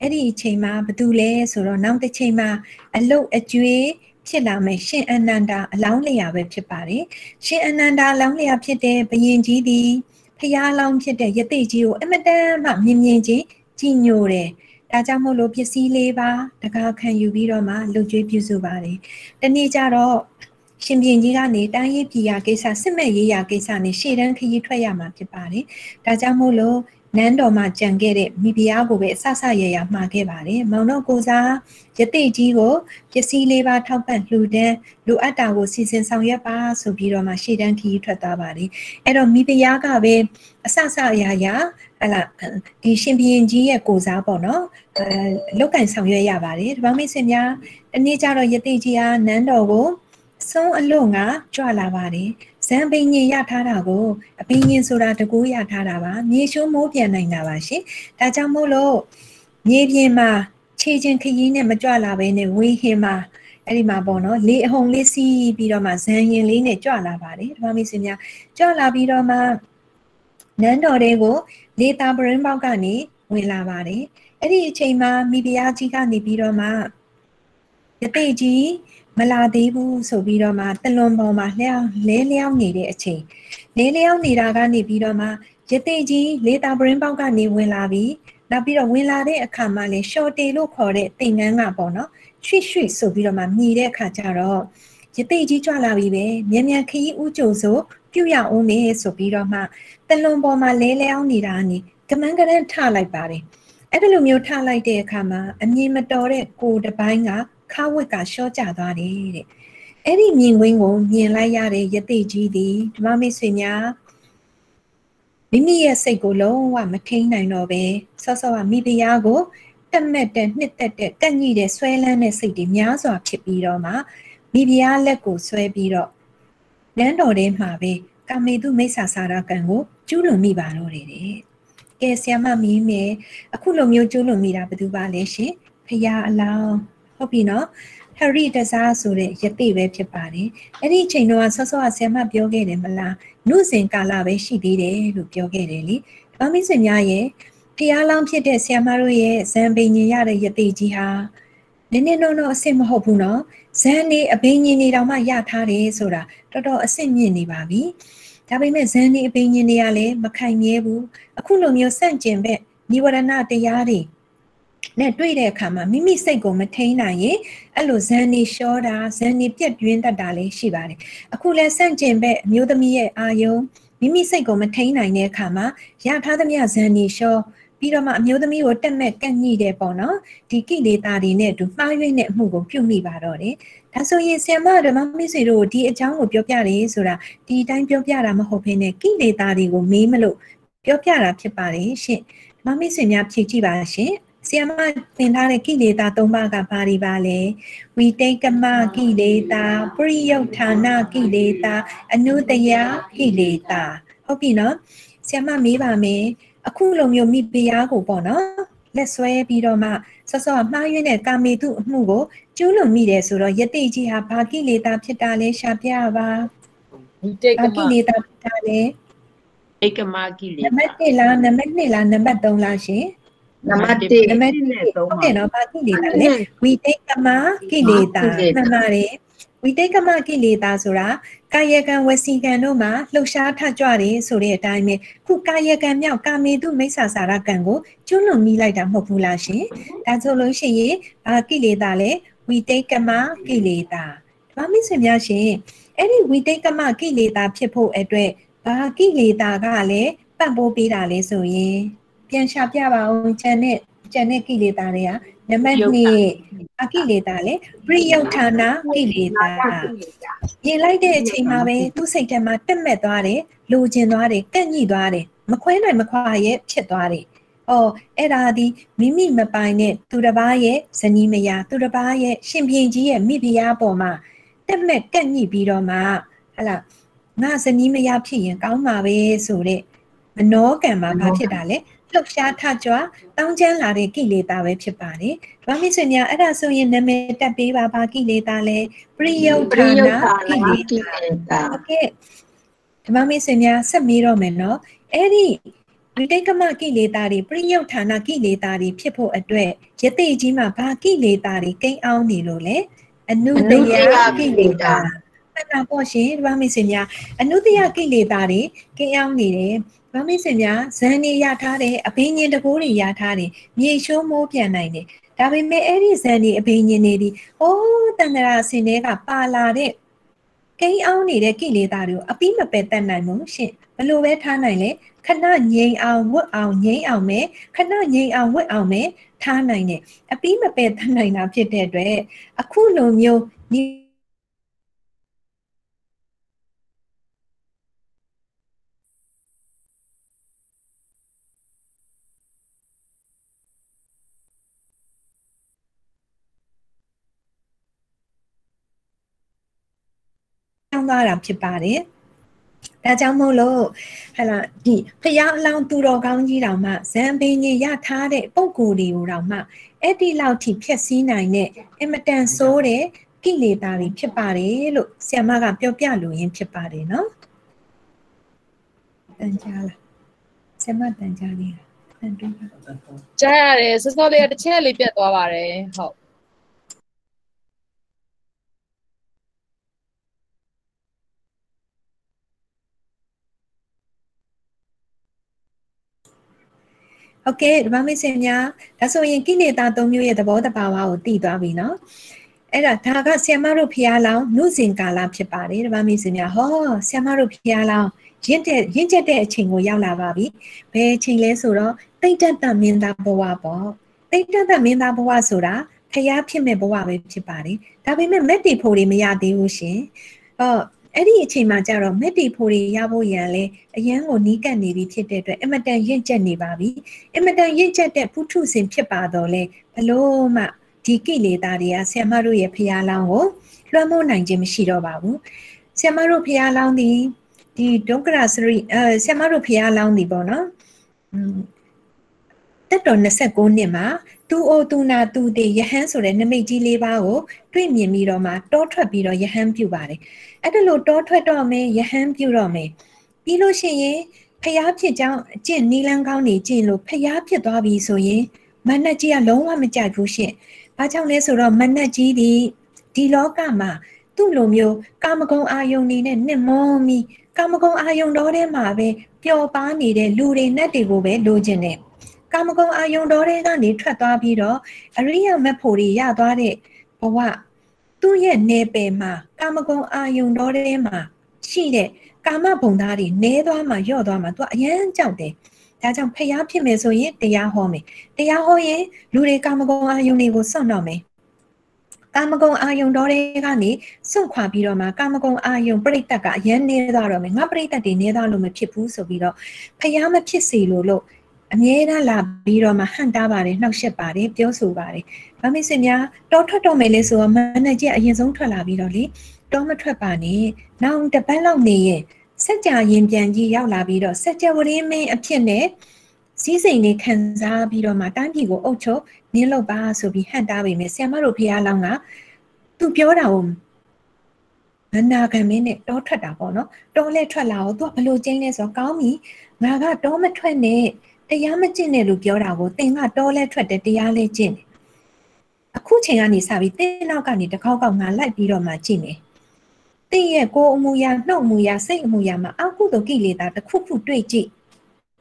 အဲ့ဒီအချိန်မှာဘာတူလဲဆိုတော့နောက်တစ်ချိန်မှာအလုတ်အကျွေးဖြစ်လာမယ်ရှင်အနန္ဒာအလောင်းလျာပဲဖြစ်ပါတယ်ရှင်အနန္ဒာအလောင်းလျာဖြစ်တဲ့ဘရင်ကြီးသည်ဖျားလောင်းဖြစ်တဲ့ယသိကြီးကိုအမတန်မှမြင်မြင်ချင်းကြည်ညိုတယ် ဒါကြောင့်မို့လို့ပစ္စည်းလေးပါတကားခံယူပြီးတော့မှလှုပ်ကြွေးပြုစုပါတယ်။တနေ့ကျတော့ရှင်ပြန်ကြီးကနေတန်းရေးပြည်ရာကိစ္စစစ်မဲ့ရေးရာကိစ္စနဲ့ရှေ့တန်းခရီးထွက်ရမှာဖြစ်ပါတယ်။ဒါကြောင့်မို့လို့နန်းတော်မှာကြံခဲ့တဲ့မိဖုရားကိုပဲအဆဆရရမှာခဲ့ပါတယ်မောင်တော်ကိုစားယသိကြီးကိုပစ္စည်းလေးပါထောက်ပံ့လှူဒန်းလူအပ်တာကိုစီစဉ်ဆောင်ရွက်ပါဆိုပြီးတော့မှရှေ့တန်းခီးထွက်သွားပါတယ်အဲ့တော့မိဖုရားကပဲအဆဆရရ ဟလာဒီရှင်ဘရင်ကြီးရဲ့ကိုစားပေါ့နော်အဲလောက်ကင်ဆောင်ရွက်ရပါတယ်ဒီပေါင်းမိတ်ဆွေများတနေ့ကျတော့ယသိကြီးအားနန်းတော်ကိုဆုံးအလို့ငါကြွလာပါတယ်ဇံပင်ညင်ရထားတာကိုအပင်ညင်ဆိုတာတကူရထားတာပါမြေရှိုးမိုးပြန်နိုင်တာပါရှင်ဒါကြောင့်မို့လို့မြေပြင်မှာခြေချင်းခရီးနဲ့မကြွလာဘဲနဲ့ဝေးဟင်မှာအဲ့ဒီမှာပေါ့နော်လေအဟုန်လေးစီးပြီးတော့မှဇံရင်လေးနဲ့ကြွလာပါတယ်ဒီမှာမိတ်ဆွေများကြွလာပြီးတော့မှနန်းတော်တွေကို လေတာပရင်ပေါက်ကနေဝင်လာပါတယ်အဲ့ဒီအချိန်မှာမိဖုရားကြီးကနေပြီးတော့မှယသိကြီးမလာသေးဘူးဆိုပြီးတော့မှတလွန်ပေါ်မှာလျှောက်လဲလျောက်နေတဲ့အချိန်လဲလျောက်နေတာကနေပြီးတော့မှရသိကြီးလေတာပရင်ပေါက်ကနေဝင်လာပြီးနောက်ပြီးတော့ဝင်လာတဲ့အခါမှာလေရှော့တေလို့ခေါ်တဲ့တင်ငန်းကပေါ့နော်ရွှိရွှိဆိုပြီးတော့မှမြည်တဲ့အခါကျတော့ရသိကြီးကြွလာပြီပဲမြန်မြန်ခရီးဥကြုံဆို ပြုတ်ရအောင်နေဆိုပြီးတော့မှတလွန်ပေါ်မှာလဲလျောက်နေတာကနေကမန်းကရန်ထလိုက်ပါတယ်အဲ့ဒီလိုမျိုးထလိုက်တဲ့အခါမှာအမြင်မတော်တဲ့ကိုတပိုင်းကခါဝက်ကရှော့ကျသွားတယ်တဲ့အဲ့ဒီမြင်ကွင်းကိုမြင်လိုက်ရတဲ့ယသိကြီးသည်ဓမ္မမိတ်ဆွေများမိမိရဲ့စိတ်ကိုလုံးဝမထိန်နိုင်တော့ပဲဆော့ဆော့ကမိဖုရားကိုတက်မဲ့တဲ့နှစ်သက်တဲ့ကန့်ညိတဲ့ဆွဲလန်းတဲ့စိတ်တွေများစွာဖြစ်ပြီးတော့မှမိဖုရားလက်ကိုဆွဲပြီးတော့ နန်းတော်ထဲမှာပဲကာမေတုမိစ္ဆာစာရကံကိုကျူးလွန်မိပါတော့တယ်တဲ့ကဲဆ iam မမီးမယ်အခုလိုမျိုးကျူးလွန်မိတာဘယ်သူပါလဲရှင်ဖရာအလောင်းဟုတ်ပြီနော်ဟရိတစားဆိုတဲ့ယသိပဲဖြစ်ပါတယ်အဲ့ဒီအချိန်တော့ဆော့ဆော့ဆ iam မပြောခဲ့တယ်မလားနုစဉ်ကာလပဲရှိသေးတယ်လို့ပြောခဲ့တယ်လေဘာမိတ်ဆွေများရဲ့ဖရာလောင်းဖြစ်တဲ့ဆ iam မတို့ရဲ့ဇံပိန်ညင်ရတဲ့ယသိကြီးဟာနည်းနည်းတော့တော့အစ်မဟုတ်ဘူးနော် ဇန်နေအဘိညာဉ်နေတောင်မှရထားတယ်ဆိုတာတော်တော်အစ်စ်မြင့်နေပါပြီဒါပေမဲ့ဇန်နေအဘိညာဉ်တွေကလည်းမခိုင်မြဲဘူးအခုလိုမျိုးစန့်ကျင်ဘက်និဝရဏတရားတွေနဲ့တွေ့တဲ့အခါမှာမိမိစိတ်ကိုမထိန်နိုင်ရင်အဲ့လိုဇန်နေလျှောတာဇန်နေပြက်တွင်းတတ်တာလည်းရှိပါတယ်အခုလဲစန့်ကျင်ဘက်အမျိုးသမီးရဲ့အာယုံမိမိစိတ်ကိုမထိန်နိုင်တဲ့အခါမှာရထားသမျှဇန်နေလျှော ပြီးတော့မှအမျိုးသမီးကိုတက်မဲ့ကန့်ညှိတယ်ပေါ့နော်ဒီကိလေသာတွေနဲ့အတူမှားယွင်းတဲ့အမှုကိုပြုမိပါတော့တယ်ဒါဆိုရင်ဆီယမဓမ္မမိတ်ဆွေတို့ဒီအကြောင်းကိုပြောပြတယ်ဆိုတာဒီအတိုင်းပြောပြတာမဟုတ်ဘဲနဲ့ကိလေသာတွေကိုမေးမလို့ပြောပြတာဖြစ်ပါတယ်ရှင်ဓမ္မမိတ်ဆွေများဖြည့်ကြည့်ပါရှင်ဆီယမသင်ထားတဲ့ကိလေသာ၃ပါးကဘာတွေပါလဲဝိတိတ်ကမကိလေသာပရိယုဌာနကိလေသာအနုတယကိလေသာဟုတ်ပြီနော်ဆီယမမေးပါမယ် အခုလိုမျိုးမိဖုရားကိုပေါ့နော်လက်ဆွဲပြီးတော့မှဆော့ဆော့မှားယွင်းတဲ့ကာမေတုအမှုကိုကျူးလွန်မိတယ်ဆိုတော့ယတိကြီးဟာဘာကိလေသာဖြစ်တာလဲရှာပြပါဒီတိတ်ကဘာမကိလေသာဖြစ်တာလဲအိတ်ကမကိလေနံပါတ်1လားနံပါတ်2လားနံပါတ်3လားရှင်နံပါတ်နံပါတ်1 1နဲ့3ဟုတ်ပါတယ်နော်ဘာကိလေသာလဲဝိတိတ်ကမကိလေသာမှန်ပါတယ် ဝိတိတ်ကမကိလေသာဆိုတာကာယကံဝစီကံတို့မှာလှုပ်ရှားထကြွတယ်ဆိုတဲ့အတိုင်းပဲခုကာယကံမြောက်ကာမေတုမိစ္ဆာစာရကံကိုကျွလွန်မိလိုက်တာမဟုတ်ဘူးလားရှင်ဒါဆိုလို့ရှိရင်ဘာကိလေသာလဲဝိတိတ်ကမကိလေသာဒါမိတ်ဆွေများရှင်အဲ့ဒီဝိတိတ်ကမကိလေသာဖြစ်ဖို့အတွက်ဘာကိလေသာကလည်းပံ့ပိုးပေးတာလဲဆိုရင်ပြန်ရှာပြပါဦးကျန်တဲ့ကျန်တဲ့ကိလေသာတွေက နံပါတ်2အကိလေသာလေပရိယုဌာနာကိလေသာရင်လိုက်တဲ့အချိန်မှာပဲသူ့စိတ်ထဲမှာတက်မဲ့သွားတယ်လိုချင်သွားတယ်ကန့်ညှိသွားတယ်မခွဲနိုင်မခွာရဲ့ဖြစ်သွားတယ်။အော်အဲ့ဒါဒီမိမိမပိုင်တဲ့သူတစ်ပါးရဲ့ဇနီးမယားသူတစ်ပါးရဲ့ရှင်ပြင်းကြီးရဲ့မိဖုရားပေါ်မှာတက်မဲ့ကန့်ညှိပြီးတော့မှဟလာငါဇနီးမယားဖြစ်ရင်ကောင်းပါပဲဆိုတဲ့မနောကံမှာဘာဖြစ်တာလဲ လှုပ်ရှားထကြွတောင်းကျမ်းလာတဲ့ကိလေသာပဲဖြစ်ပါတယ်။ဘာမိတ်ဆွေများအဲ့ဒါဆိုရင်နာမည်တက်ပေးပါဘာကိလေသာလဲပရိယုဌာနာကိလေသာတာဟုတ်ကဲ့ဓမ္မမိတ်ဆွေများဆက်မေးတော့မယ်နော်အဲ့ဒီဝိတိတ်ကမကိလေသာတွေပရိယုဌာဏကိလေသာတွေဖြစ်ဖို့အတွက်ယသိကြီးမှာဘာကိလေသာတွေကိန်းအောင်နေလို့လဲအနုတယကိလေသာအဲ့ဒါပေါ့ရှင်ဓမ္မမိတ်ဆွေများအနုတယကိလေသာတွေကိန်းအောင်နေတယ် ဓမ္မမိတ်ဆွေများဇန်နေရထားတယ်အဘိညာဉ်တကိုးတွေရထားတယ်မြေရှိုးမိုးပြန်နိုင်တယ်ဒါပေမဲ့အဲ့ဒီဇန်နေအဘိညာဉ်တွေဒီအိုးတန်တရာအစင်တွေကပါလာတဲ့ကိန်းအောင်နေတဲ့ကိလေသာတွေကိုအပြီးမပယ်တတ်နိုင်ဘူးရှင်ဘလို့ပဲထားနိုင်လဲခဏငြိမ်အောင်ဝတ်အောင်ငြိမ်အောင်ပဲခဏငြိမ်အောင်ဝတ်အောင်ပဲထားနိုင်တယ်အပြီးမပယ်တတ်နိုင်တာဖြစ်တဲ့အတွက်အခုလိုမျိုး သွားတာဖြစ်ပါတယ်။ဒါကြောင့်မို့လို့ဟဲ့လားဒီဖျားအလောင်းသူတော်ကောင်းကြီးတောင်မှဇံပင်ကြီးရထားတဲ့ပုံကိုယ်တွေကိုတောင်မှအဲ့ဒီလောက်ထိဖြည့်ဆည်းနိုင်တဲ့အင်မတန်ဆိုးတဲ့ကိလေသာတွေဖြစ်ပါတယ်လို့ဆ iam မကပြောပြလိုရင်းဖြစ်ပါတယ်နော်။တန်ကြားလားဆ iam မတန်ကြားလေးလားတန်တူးလားကြားရတယ်စောစောလေးကတစ်ချက်လေးပြတ်သွားပါတယ်ဟုတ် โอเคဒီမှာမိတ်ဆွေများဒါဆိုရင်ကိလေသာ၃မျိုးရဲ့သဘောတဘာဝကိုသိသွားပြီเนาะအဲ့ဒါဒါကဆီယမတို့ဖျားလောင်းနုစဉ်ကာလဖြစ်ပါတယ်ဒီမှာမိတ်ဆွေများဟောဆီယမတို့ဖျားလောင်းရင့်တဲ့ရင့်ကျက်တဲ့အချိန်ကိုရောက်လာပါပြီဘယ်အချိန်လဲဆိုတော့တိတ်တတ်မင်းသားဘဝပေါ့တိတ်တတ်မင်းသားဘဝဆိုတာဖျားဖြစ်မဲ့ဘဝပဲဖြစ်ပါတယ်ဒါပေမဲ့မက်တီဖို့တွေမရသေးဘူးရှင်ဟော အဲ့ဒီအချိန်မှာကျတော့မက်တီဖိုတွေရဖို့ရန်လဲအရန်ကိုနီးကပ်နေပြီဖြစ်တဲ့အတွက်အမတန်ရင့်ကျက်နေပါပြီအမတန်ရင့်ကျက်တဲ့ဖုထုစဉ်ဖြစ်ပါတော့လဲဘလို့မှဒီကိလေသာတွေကဆ iam မတို့ရဲ့ဖျားလောင်းကိုလွှမ်းမိုးနိုင်ခြင်းမရှိတော့ပါဘူးဆ iam မတို့ဖျားလောင်းဒီဒီဒုက္ခရစရိအဲဆ iam မတို့ဖျားလောင်းဒီပေါ့နော်อืมတက်တော်29နှစ်မှာသူအိုသူနာသူတေယဟန်ဆိုတဲ့နမိတ်ကြီးလေးပါးကိုတွေ့မြင်ပြီးတော့မှတောထွက်ပြီးတော့ယဟန်ပြုပါတယ် အဲ့ဒါလို့တောထွက်တော့မယ်ယဟန်ပြုတော့မယ်ပြီးလို့ရှိရင်ဖျားဖြစ်ကြောင်းအကျင့်နီလန်းကောင်းနေကျင့်လို့ဖျားဖြစ်သွားပြီဆိုရင်မနက်ကြီးကလုံးဝမကြိုက်ဘူးရှင်။ဘာကြောင့်လဲဆိုတော့မနက်ကြီးဒီဒီလောကမှာသူ့လိုမျိုးကာမဂုဏ်အာယုန်နေနဲ့နှစ်မောပြီးကာမဂုဏ်အာယုန်တော်ထဲမှာပဲပျော်ပါနေတဲ့လူတွေနဲ့တွေကိုပဲလိုချင်တယ်။ကာမဂုဏ်အာယုန်တော်ထဲကနေထွက်သွားပြီးတော့အရိယာမက်ဖို့တွေရသွားတဲ့ဘဝ သူ့ရဲ့နေပယ်မှာကာမဂုဏ်အာယုန်တော်ထဲမှာရှိတဲ့ကာမဘုံသားတွေနဲသွားမှယော့သွားမှသူကအယမ်းကြောက်တယ်။ဒါကြောင့်ဖျားဖြစ်မယ်ဆိုရင်တရားဟောမယ်။တရားဟောရင်လူတွေကာမဂုဏ်အာယုန်တွေကိုစွန့်တော့မယ်။ကာမဂုဏ်အာယုန်တော်တွေကနေစွန့်ခွာပြီးတော့မှကာမဂုဏ်အာယုန်ပြိတ္တကအယမ်းနေသွားတော့မယ်။ငါပြိတ္တတွေနေသွားလို့မဖြစ်ဘူးဆိုပြီးတော့ဖျားမဖြစ်စေလို့လို့ အမြဲတမ်းလာပြီးတော့မှဟန်တားပါတယ်နှောက်ယှက်ပါတယ်ပြောဆိုပါတယ်။ဘာမိတ်ဆွေများတောထွက်တော့မယ်လေဆိုတော့မန်နေကြီးအရင်ဆုံးထွက်လာပြီးတော့လေတောမထွက်ပါနဲ့။နောက်တစ်ပတ်လောက်နေရင်စက်ကြရင်ပြန်ကြီးရောက်လာပြီးတော့စက်ကြဝရင်းမင်းအဖြစ်နဲ့စည်းစိမ်လေးခံစားပြီးတော့မှတိုင်းပြည်ကိုအုပ်ချုပ်နင်းလို့ပါဆိုပြီးဟန်တားပေမဲ့ဆ iam မတို့ဖះလောင်းကသူပြောတာကိုမနာခံမင်းနဲ့တောထွက်တာပေါ့နော်တောလဲထွက်လာတော့သူကဘလို့ကျင်းလဲဆိုတော့ကောင်းပြီငါကတောမထွက်နဲ့ တရားမကျင့်နဲ့လို့ပြောတာကိုသင်ကတောလဲထွက်တယ်တရားလဲကျင့်တယ်အခုချိန်ကနေစပြီးတင်းနောက်ကနေတကောက်ကောက်ငါလိုက်ပြီးတော့မှကြည့်မယ်သင်ရဲ့ကိုယ်အမူအရာနှုတ်အမူအရာစိတ်အမူအရာမှာအကုသိုလ်ကိလေသာတစ်ခုခုတွေ့ကြည့်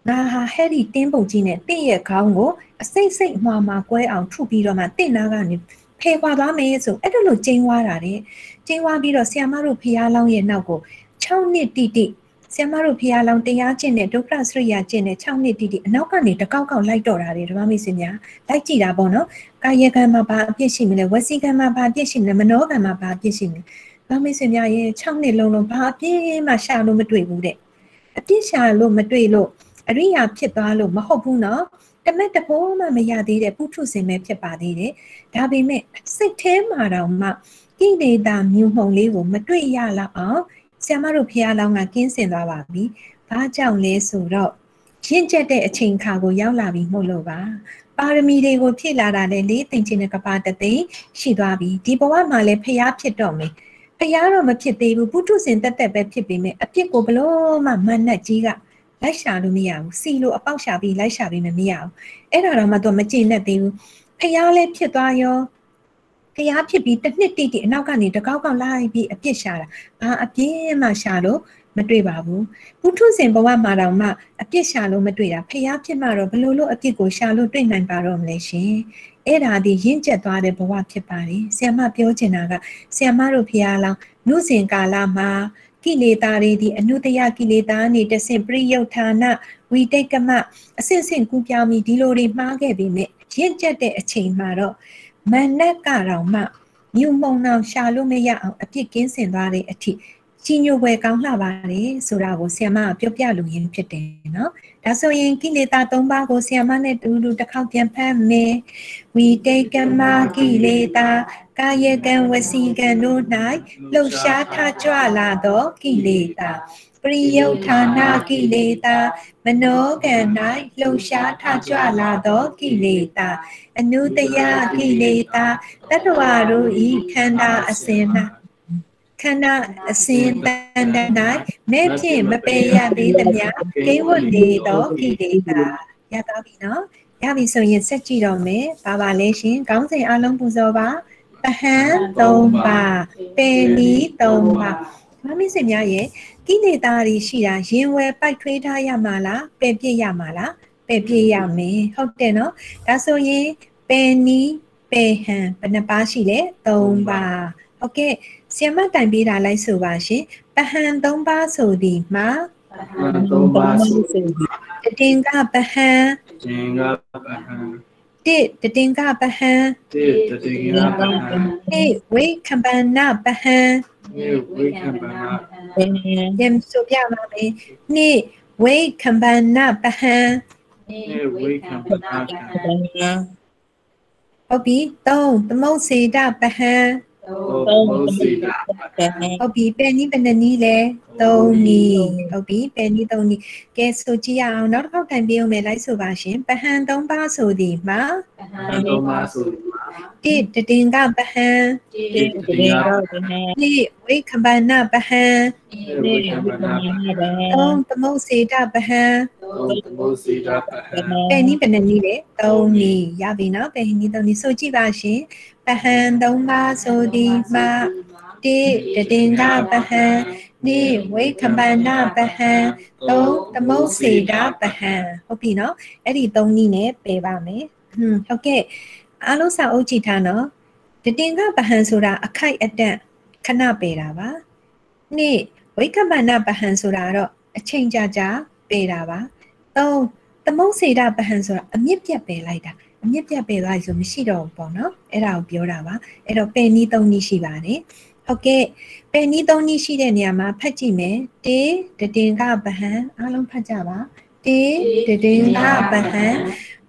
ငါဟာဟဲ့ဒီတင်းပုံကြီးနဲ့တင့်ရဲ့ခေါင်းကိုအစိတ်စိတ်မှားမှာကွဲအောင်ထုပြီးတော့မှတင့်နာကနေဖယ်ခွာသွားမယ်ဆိုအဲ့ဒါလိုကျင်းသွားတာတဲ့ကျင်းသွားပြီးတော့ဆီယမတို့ဖျားလောင်းရဲ့နောက်ကို6နှစ်တိတိ ဆီယမတို့ဖျားလောင်းတရားကျင့်တဲ့ဒုက္ခစရိယာကျင့်တဲ့6နှစ်တိတိအနောက်ကနေတကောက်ကောက်လိုက်တော့တာတဲ့ဓမ္မမိတ်ဆွေများလိုက်ကြည့်တာပေါ့နော်ကာယကံမှာဘာအပြစ်ရှိမလဲဝစီကံမှာဘာအပြစ်ရှိမလဲမနောကံမှာဘာအပြစ်ရှိမလဲဓမ္မမိတ်ဆွေများရဲ့6နှစ်လုံးလုံးဘာအပြစ်မှရှာလို့မတွေ့ဘူးတဲ့အပြစ်ရှာလို့မတွေ့လို့အရိယာဖြစ်သွားလို့မဟုတ်ဘူးနော်တမက်တဘောမှမရသေးတဲ့ပုထုဇဉ်ပဲဖြစ်ပါသေးတယ်ဒါပေမဲ့စိတ်ထဲမှာတော့မှကိလေသာမြူမှုံလေးကိုမတွေ့ရလောက်အောင် ဆ iam တို့ဖះလောင်းကကင်းစင်သွားပါပြီဘာကြောင့်လဲဆိုတော့ရင့်ကျက်တဲ့အချိန်ခါကိုရောက်လာပြီမို့လို့ပါပါရမီတွေကိုဖြည့်လာတာလည်းလေးသိမ့်ချင်းတဲ့ကပါတသိမ့်ရှိသွားပြီဒီဘဝမှာလည်းဖះဖြစ်တော့မယ်ဖះတော့မဖြစ်သေးဘူးပုထုဇဉ်တက်တက်ပဲဖြစ်ပေမဲ့အပြစ်ကိုဘလို့မှမနှက်ကြီးကလိုက်ရှာလို့မရဘူးစီလို့အပေါက်ရှာပြီးလိုက်ရှာပြီးမမရဘူးအဲ့ဒါတော့မှသူမကြည့်နဲ့သေးဘူးဖျားလည်းဖြစ်သွားရော ဖျားဖြစ်ပြီးတစ်နှစ်တိတိအနောက်ကနေတကောက်ကောက်လိုက်ပြီးအပြစ်ရှာတာဘာအပြင်းမှရှာလို့မမတွေ့ပါဘူးပုထုဇဉ်ဘဝမှာတောင်မှအပြစ်ရှာလို့မတွေ့တာဖျားဖြစ်မှတော့ဘလို့လို့အပြစ်ကိုရှာလို့တွေ့နိုင်ပါတော့မလဲရှင်အဲ့ဒါဒီရင့်ကျက်သွားတဲ့ဘဝဖြစ်ပါတယ်ဆ iam မပြောချင်တာကဆ iam မတို့ဖျားလောင်းနုစဉ်ကာလမှာကိလေသာတွေဒီအနုတယကိလေသာနေတဆင့်ပရိယုဌာနဝိတိတ်ကမအစစ်စစ်ကူးပြောင်းပြီးဒီလိုတွေမှားခဲ့ပြီးမြင့်ရင့်ကျက်တဲ့အချိန်မှာတော့ မနက်ကတော့မှမြုံမုံအောင်ရှာလို့မရအောင်အပြစ်ကင်းစင်သွားတဲ့အထိကြီးညိုပွဲကောင်းလှပါတယ်ဆိုတာကိုဆီယမကပြောပြလို့ရင်းဖြစ်တယ်နော်ဒါဆိုရင်ကိလေသာ၃ပါးကိုဆီယမနဲ့တူတူတစ်ခေါက်ပြန်ဖတ်မယ်ဝိတေကမကိလေသာကာယကံဝစီကံတို့၌လှုပ်ရှားထကြွလာသောကိလေသာပ ရိယုဌာနကိလေသာမနောကံ၌လှုပ်ရှားထကြွလာသောကိလေသာအနုတယကိလေသာတတ္တဝါတို့ဤခန္ဓာအစဉ်၌ခန္ဓာအစဉ်တန်တန်၌မဲ့ဖြင့်မပယ်ရသေးသမျှကိဝတ်နေသောကိလေသာရတော့ပြီနော်ရပြီဆိုရင်ဆက်ကြည့်တော့မယ်ဘာပါလဲရှင်ခေါင်းစဉ်အလုံးပူဇော်ပါတဟန်၃ပါးပယ်လီ၃ပါးမမင်းစင်များရဲ့ ကိလေသာတွေရှိတာရင်ဝယ်ပိုက်ထွေးထားရမှာလားပယ်ပြစ်ရမှာလားပယ်ပြစ်ရမယ်ဟုတ်တယ်နော်ဒါဆိုရင်ပယ်နီးပယ်ဟန်ဘယ်နှပါးရှိလဲ၃ပါးဟုတ်ကဲ့ဆီယမတိုင်ပေးတာလိုက်ဆိုပါရှင်ပဟန်၃ပါးဆိုသည်မှာသုံးပါးစုတတင်ကပဟန်ခြင်းကပဟံတစ်တတင်ကပဟန်တိတတိယပဟံနှစ်ဝိခမ္ပန္နပဟ န်မြေဝိကံပနာညံဆိုပြပါမယ်နှစ်ဝိခမ္ပန္နပဟန်မြေဝိကံပနာဟုတ်ပြီသုံးသမုတ်စေတပဟန်သုံးဘုစီတာဟုတ်ပြီပယ်နီးဘယ်နှနည်းလဲသုံးနည်းဟုတ်ပြီပယ်နီးသုံးနည်းကဲဆိုကြည့်ရအောင်နောက်တစ်ခေါက်တိုင်ပေးအောင်မယ်လိုက်ဆိုပါရှင်ပဟန်သုံးပါးဆိုသည်မှာသုံးပါးစု တစ်တတင်ကပဟန်တိတတိယနှစ်ဝိခမ္ပန္နပဟန်ဝိကံပနာသုံးသမုတ်စေတပဟန်သုံးဘုစီတာပဟံပယ်နီးဘယ်နှနည်းလဲသုံးနည်းရပြီနော်ပယ်နီးသုံးနည်းဆိုကြည့်ပါရှင်ပဟန်သုံးပါးဆိုသည်မှာတစ်တတင်ကပဟန်နှစ်ဝိခမ္ပန္နပဟန်သုံးသမုတ်စေတပဟန်ဟုတ်ပြီနော်အဲ့ဒီသုံးနည်းနဲ့ပယ်ပါမယ်ဟွန်းဟုတ်ကဲ့ အားလုံးစာအုပ်ကြည့်ထားနော်တတင်ကပဟန်ဆိုတာအခိုက်အတန့်ခဏပယ်တာပါနှစ်ဝိခမ္ပန္နပဟန်ဆိုတာတော့အချိန်ကြာကြာပယ်တာပါသုံးသမုတ်စေတပဟန်ဆိုတာအမြင့်ပြတ်ပယ်လိုက်တာအမြင့်ပြတ်ပယ်လိုက်ဆိုမရှိတော့ဘူးပေါ့နော်အဲ့ဒါကိုပြောတာပါအဲ့တော့ပယ်နီးသုံးနည်းရှိပါတယ်ဟုတ်ကဲ့ပယ်နီးသုံးနည်းရှိတဲ့နေရာမှာဖတ်ကြည့်မယ်တေတတင်ကပဟန်အားလုံးဖတ်ကြပါတေတတင်ကပဟန်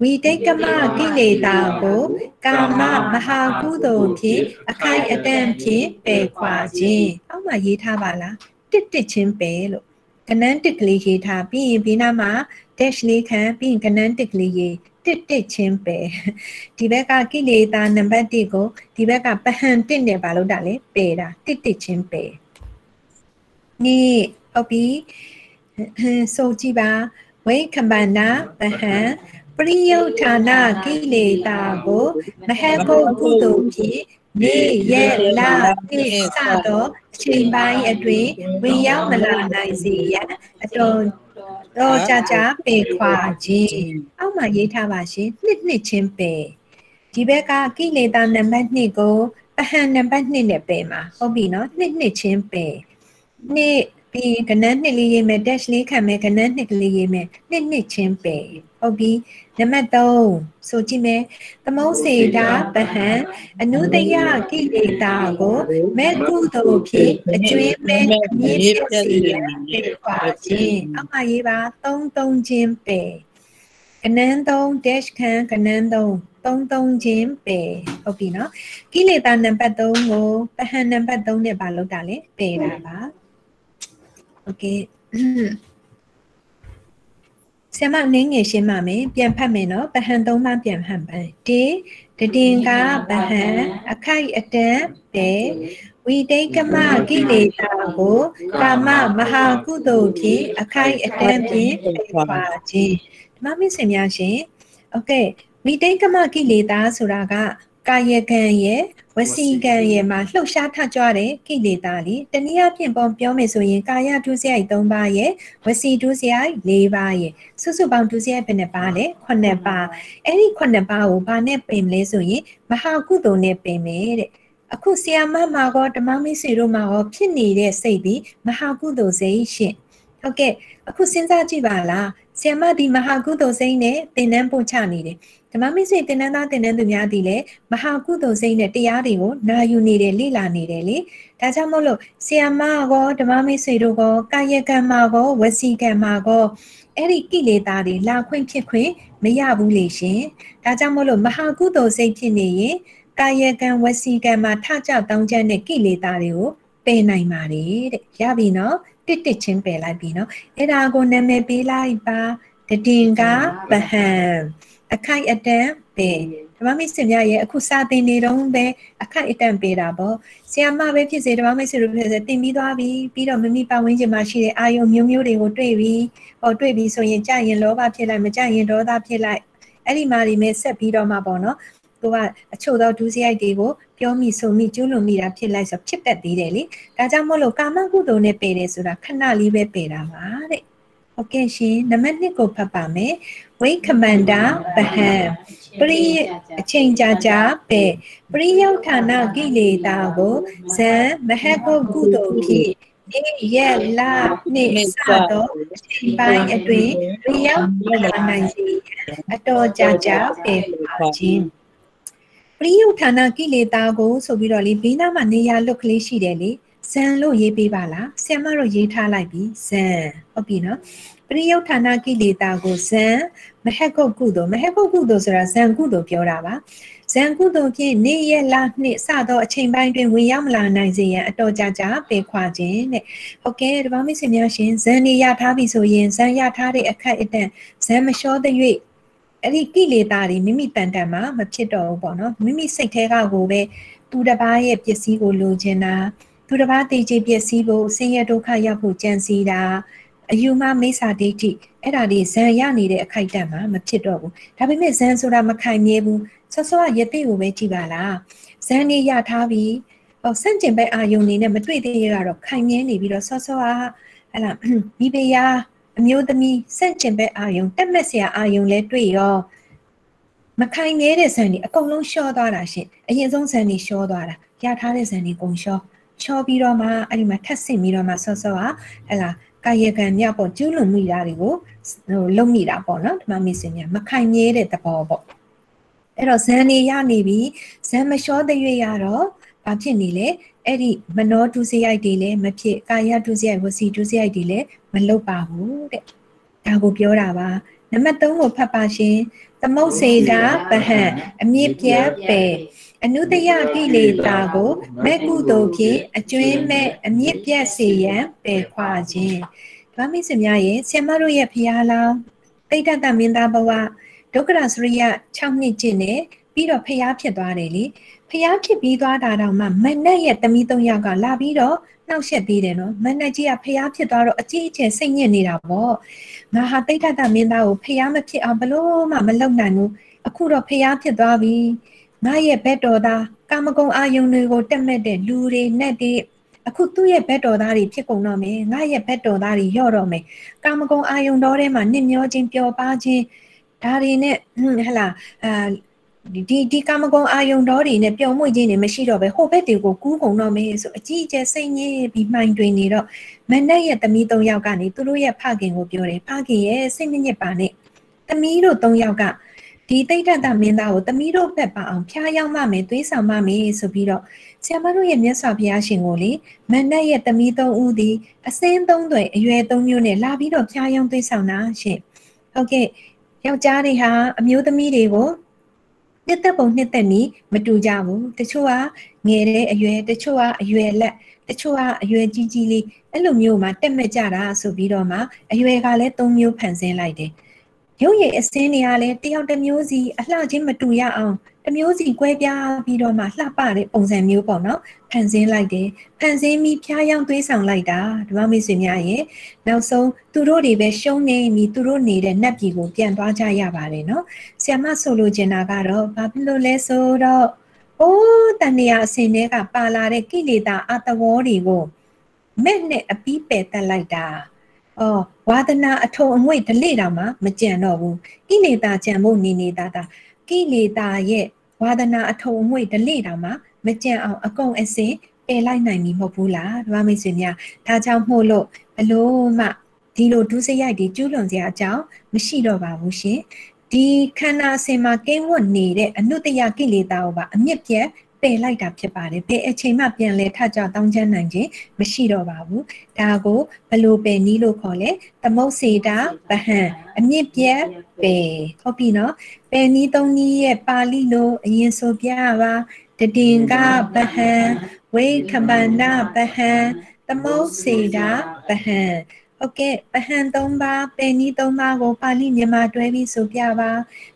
ဝိတိတ်ကမကိလေသာကိုကာမမဟာကုသိုလ်ဖြင့်အခိုက်အတန့်ဖြင့်ပယ်ခွာခြင်းအောက်မှာရေးထားပါလားတစ်တစ်ချင်းပယ်လို့ကနန်းတစ်ကလေးရေးထားပြီးရင်ဘေးနားမှာ dash လေးခံပြီးရင်ကနန်းတစ်ကလေးရေးတစ်တစ်ချင်းပယ်ဒီဘက်ကကိလေသာနံပါတ်1ကိုဒီဘက်ကပဟန်တစ်နဲ့ပါလို့တာလေပယ်တာတစ်တစ်ချင်းပယ်နိဟုတ်ပြီဆိုကြည့်ပါဝိခမ္ပန္နာပဟံ ပရိယုဌာနကိလေသာကိုမဟတ်ဖို့ကုသိုလ်ဖြင့်နေရက်လာတိစသောအချိန်ပိုင်းအတွင်းဝင်ရောက်မလာနိုင်စေရန်အတော်တော့ကြကြပေခွာခြင်းအောက်မှာရေးထားပါရှင်နှစ်နှစ်ချင်းပေဒီဘက်ကကိလေသာနံပါတ်2ကိုပဟံနံပါတ်2နဲ့ပေမှာဟုတ်ပြီနော်နှစ်နှစ်ချင်းပေနှစ်ပြီးရင်ကနန်းနှစ်လေးရေးမယ် dash လေးခံမယ်ကနန်းနှစ်ကလေးရေးမယ်နှစ်နှစ်ချင်းပေ ဟုတ်ပြီနံပါတ်3ဆိုကြည့်မယ်သမုတ်စေတာပဟံအနုတယကိလေသာကိုမဲ့ကုသိုလ်ဖြင့်အကျွင်းမဲ့မြင့်ဖြစ်စေရန်ပေခွာခြင်းအောက်မှာရေးပါ3 3ချင်းပေကနန်း3 dash ခံကနန်း3 3 3ချင်းပေဟုတ်ပြီနော်ကိလေသာနံပါတ်3ကိုပဟံနံပါတ်3နဲ့ပါလောက်တာလေပေတာပါโอเค ဆရာမနင်းငယ်ရှင်းပါမယ်ပြန်ဖတ်မယ်နော်ပဟန်သုံးပါးပြန်ဖတ်ပါတေတတင်ကပဟန်အခိုက်အတန့်ပဲဝိတိတ်ကမကိလေသာကိုကာမမဟာကုသိုလ်ဖြင့်အခိုက်အတန့်ဖြင့်ပယ်ခွာခြင်းဓမ္မမင်းစင်များရှင်โอเคဝိတိတ်ကမကိလေသာဆိုတာက ကာယကံရဲ့ ဝစီကံရဲ့မှာလှုပ်ရှားထကြွတဲ့ကိလေသာလေတနည်းအားဖြင့်ပေါ့ပြောမယ်ဆိုရင်ကာယဒုစရိုက်3ပါးရဲ့ဝစီဒုစရိုက်4ပါးရဲ့စုစုပေါင်းဒုစရိုက်ဘယ်နှပါလဲ9ပါးအဲ့ဒီ9ပါးကိုဘာနဲ့ပင်မလဲဆိုရင်မဟာကုသိုလ်နဲ့ပင်မယ်တဲ့အခုဆီယာမမှာကောဓမ္မမိတ်ဆွေတို့မှာကောဖြစ်နေတဲ့စိတ်ဒီမဟာကုသိုလ်စိတ်ရှင်ဟုတ်ကဲ့အခုစဉ်းစားကြည့်ပါလားဆီယာမဒီမဟာကုသိုလ်စိတ်နဲ့သင်တန်းပို့ချနေတယ် ဓမ္မမိတ်ဆွေတင်နန်းသားတင်နန်းသူများဒီလေမဟာကုသိုလ်စိတ်နဲ့တရားတွေကိုနာယူနေတယ်လေ့လာနေတယ်လေဒါကြောင့်မို့လို့ဆီယမကောဓမ္မမိတ်ဆွေတို့ကောကာယကံမှာကောဝစီကံမှာကောအဲ့ဒီကိလေသာတွေလာခွင့်ဖြစ်ခွင့်မရဘူးလေရှင်ဒါကြောင့်မို့လို့မဟာကုသိုလ်စိတ်ဖြစ်နေရင်ကာယကံဝစီကံမှာထကြတောင်းကျတဲ့ကိလေသာတွေကိုပယ်နိုင်ပါတယ်တဲ့ရပြီနော်တစ်တစ်ချင်းပယ်လိုက်ပြီနော်အဲ့ဒါကိုနာမည်ပေးလိုက်ပါတတင်ကပဟံ အခိုက်အတန့်ပဲဓမ္မမိတ်ဆွေများရဲ့အခုစာသင်နေတော့ပဲအခိုက်အတန့်ပေးတာပေါ့ဆရာမပဲဖြစ်စေဓမ္မမိတ်ဆွေတို့ဖြစ်စေတင်ပြီးသွားပြီပြီးတော့မိမိပတ်ဝန်းကျင်မှာရှိတဲ့အာယုံမျိုးမျိုးတွေကိုတွေ့ပြီးဟောတွေ့ပြီးဆိုရင်ကြရင်လောဘဖြစ်လိုက်မကြရင်ဒေါသဖြစ်လိုက်အဲ့ဒီမှာဒီမဲ့ဆက်ပြီးတော့မှပေါ့နော်သူကအချို့သောဒုစရိုက်တွေကိုပြောမိဆိုမိကျူးလွန်မိတာဖြစ်လိုက်ဆိုဖြစ်တတ်သေးတယ်လေဒါကြောင့်မို့လို့ကာမကုသိုလ်နဲ့ပယ်တယ်ဆိုတာခဏလေးပဲပယ်တာပါတဲ့ ဟုတ်ကဲ့ရှင်နံပါတ်1ကိုဖတ်ပါမယ်ဝိခမန္တာပဟံပရိအချိန်ကြာကြာပဲပရိယုဌာနကိလေသာကိုဇံမဟတ်ကုကုသိုလ်ဖြင့်နေရက်လာနှင့်စသောအချိန်ပိုင်းအတွင်းရိရောက်လာနိုင်စေအတော်ကြာကြာပဲပါခြင်းပရိယုဌာနကိလေသာကိုဆိုပြီးတော့လေဘေးနားမှာနေရာလွတ်ကလေးရှိတယ်လေ ဇံလို့ရေးပေးပါလားဆ iam မတို့ရေးထားလိုက်ပြီဇံဟုတ်ပြီနော်ပရိယုဌာဏကိလေသာကိုဇံမဟက်ကုတ်ကုသိုလ်မဟက်ကုတ်ကုသိုလ်ဆိုတာဇံကုသိုလ်ပြောတာပါဇံကုသိုလ်ဖြင့်နေရလာနှစ်စသောအချိန်ပိုင်းတွင်ဝင်ရောက်မလာနိုင်စေရန်အတော်ကြာကြာပေခွာခြင်းတဲ့ဟုတ်ကဲ့ဒီပေါင်းမိတ်ဆွေများရှင်ဇံနေရထားပြီဆိုရင်ဇံရထားတဲ့အခက်အတန့်ဇံမလျှောတဲ့၍အဲ့ဒီကိလေသာတွေမိမိတန်တန်မှာမဖြစ်တော့ဘူးပေါ့နော်မိမိစိတ်ထဲကကိုပဲသူတစ်ပါးရဲ့ပစ္စည်းကိုလိုချင်တာ သူတစ်ပါးတည်ကြည်ပစ္စည်းဖို့ဆင်းရဲဒုက္ခရောက်ဖို့ကြံစည်တာအယူမမိစ္ဆာဒိဋ္ဌိအဲ့ဒါတွေဇံရနေတဲ့အခိုက်အတန့်မှာမဖြစ်တော့ဘူးဒါပေမဲ့ဇံဆိုတာမခိုင်မြဲဘူးဆော့ဆော့ရတဲ့ကိုပဲကြည့်ပါလားဇံနေရထားပြီးဟောဆန့်ကျင်ဘက်အာယုံနေနဲ့မတွေ့သေးရတော့ခိုင်မြဲနေပြီးတော့ဆော့ဆော့ဟာဟလာမိဖုရားအမျိုးသမီးဆန့်ကျင်ဘက်အာယုံတက်မက်ဆရာအာယုံလဲတွေ့ရောမခိုင်မြဲတဲ့ဇံတွေအကုန်လုံးရှော့သွားတာရှင်အရင်ဆုံးဇံတွေရှော့သွားတာရထားတဲ့ဇံတွေကုန်ရှော့ ချောပြီးတော့မှအဲ့ဒီမှာထပ်ဆင့်ပြီးတော့မှဆော့ဆော့ဟာဟလာကာယကံမြောက်ပေါ့ကျူးလွန်မိတာတွေကိုဟိုလုံမိတာပေါ့နော်ဒီမှာမိတ်ဆွေများမခိုင်မြဲတဲ့သဘောပေါ့အဲ့တော့ဇန်နေရနေပြီဇန်မလျှောတဲ့ရွေရတော့ဘာဖြစ်နေလဲအဲ့ဒီမနောဒုစရိုက်တွေလည်းမဖြစ်ကာယဒုစရိုက်ဝစီဒုစရိုက်တွေလည်းမလုတ်ပါဘူးတဲ့ဒါကိုပြောတာပါနံပါတ်3ကိုဖတ်ပါရှင်သမုတ်စေတာပဟံအမြင့်ပြတ်ပဲ အနုတယကိလေသာကိုမဲ့ကုသိုလ်ဖြင့်အကျွင်းမဲ့အမြင့်ပြတ်စေရန်ပယ်ခွာခြင်းဓမ္မမိတ်ဆွေများရဲ့ဆ iam တို့ရဲ့ဖရာလောင်းတိဋ္ဌတမင်းသားဘဝဒုက္ခရစရိယ6နှစ်ကျင့်နဲ့ပြီးတော့ဖျားဖြစ်သွားတယ်လေဖျားဖြစ်ပြီးသွားတာတော့မှမနက်ရဲ့တမီး၃ယောက်ကလာပြီးတော့နှောက်ရှက်သေးတယ်နော်မနက်ကြီးကဖျားဖြစ်သွားတော့အကြီးအကျယ်စိတ်ညစ်နေတာပေါ့ငါဟာတိဋ္ဌတမင်းသားကိုဖျားမဖြစ်အောင်ဘလို့မှမလုပ်နိုင်ဘူးအခုတော့ဖျားဖြစ်သွားပြီ ငါရဲ့ဘက်တော်သားကာမဂုဏ်အာယုန်တွေကိုတက်မဲ့တဲ့လူတွေနတ်တွေအခုသူ့ရဲ့ဘက်တော်သားတွေဖြစ်ကုန်တော့မယ်ငါရဲ့ဘက်တော်သားတွေရော့တော့မယ်ကာမဂုဏ်အာယုန်တော်ထဲမှာနစ်မျောခြင်းပျော်ပါခြင်းဒါတွေနဲ့ဟလာအာဒီဒီကာမဂုဏ်အာယုံတော်တွေနဲ့ပျော်မွေ့ခြင်းတွေမရှိတော့ပဲဟိုဘက်တွေကိုကူးကုန်တော့မယ်ဆိုအကြီးအကျယ်စိတ်ညစ်ပြီးမှိုင်တွင်နေတော့မနက်ရဲ့သမီး၃ယောက်ကနေသူတို့ရဲ့ဖခင်ကိုပြောတယ်ဖခင်ရဲ့စိတ်မညစ်ပါနဲ့သမီးတို့၃ယောက်က ဒီတိတ်တတမင်းသားကိုသမီးတို့ဘက်ပါအောင်ဖျားရောက်မှမယ်သွေးဆောင်မှမယ်ဆိုပြီးတော့ဆရာမတို့ရဲ့မြတ်စွာဘုရားရှင်ကိုလေမနက်ရဲ့သမီး၃ဦးဒီအစင်း၃တွေအရွယ်၃မျိုးနဲ့လာပြီးတော့ဖျားရောက်သွေးဆောင်တာရှင်ဟုတ်ကဲ့ယောက်ျားတွေဟာအမျိုးသမီးတွေကိုနှစ်သက်ပုံနှစ်သက်နီးမတူကြဘူးတချို့ကငယ်တဲ့အရွယ်တချို့ကအရွယ်လက်တချို့ကအရွယ်ကြီးကြီးလေးအဲ့လိုမျိုးမှတက်မဲ့ကြတာဆိုပြီးတော့မှအရွယ်ကလည်း၃မျိုးဖန်ဆင်းလိုက်တယ် ရုပ်ရည်အစင်းတွေကလည်းတယောက်တစ်မျိုးစီအလှချင်းမတူရအောင်တစ်မျိုးစီကွဲပြားပြီးတော့မှလှပတဲ့ပုံစံမျိုးပေါ့နော်ဖန်ဆင်းလိုက်တယ်ဖန်ဆင်းပြီးဖျားယောင်းသွေးဆောင်လိုက်တာဓမ္မမိတ်ဆွေများရဲ့နောက်ဆုံးသူတို့တွေပဲရှုံးနေပြီးသူတို့နေတဲ့နတ်ပြည်ကိုပြန်သွားကြရပါတယ်နော်ဆ iam မဆိုလိုချင်တာကတော့ဘာဖြစ်လို့လဲဆိုတော့အိုးတဏှာအစဉ်တွေကပါလာတဲ့ကိလေသာအတဝေါတွေကိုမဲ့နဲ့အပီးပယ်တက်လိုက်တာ အော်ဝါဒနာအထုံအငွေ့ဒလိတောင်မှမကြံတော့ဘူးကိလေသာကြံဖို့နေနေတာတာကိလေသာရဲ့ဝါဒနာအထုံအငွေ့ဒလိတောင်မှမကြံအောင်အကုန်အစင်ပယ်လိုက်နိုင်ပြီမဟုတ်ဘူးလားဓမ္မမိတ်ဆွေများဒါကြောင့်မို့လို့ဘလို့မှဒီလိုဒုစရိုက်တွေကျူးလွန်စရာအကြောင်းမရှိတော့ပါဘူးရှင်ဒီခန္ဓာအစဉ်မှာကိန်းဝတ်နေတဲ့အနုတ္တယကိလေသာကိုပါအမြင့်ပြတ် ပယ်လိုက်တာဖြစ်ပါတယ်ဘယ်အချိန်မှပြန်လဲထကြတောင်းချမ်းနိုင်ခြင်းမရှိတော့ပါဘူးဒါကိုဘလို့ပယ်နည်းလို့ခေါ်လဲသမုတ်စေတာဗဟံအမြင့်ပြတ်ပယ်ဟုတ်ပြီနော်ပယ်နည်းသုံးနည်းရဲ့ပါဠိလိုအရင်ဆိုပြပါတတင်ကဗဟံဝေခမန္နဗဟံသမုတ်စေတာဗဟံ ဟုတ်ကဲ့ပဟန်၃ပါးပယ်နီး၃ပါးကိုပါဠိမြန်မာတွဲပြီးဆိုပြပါ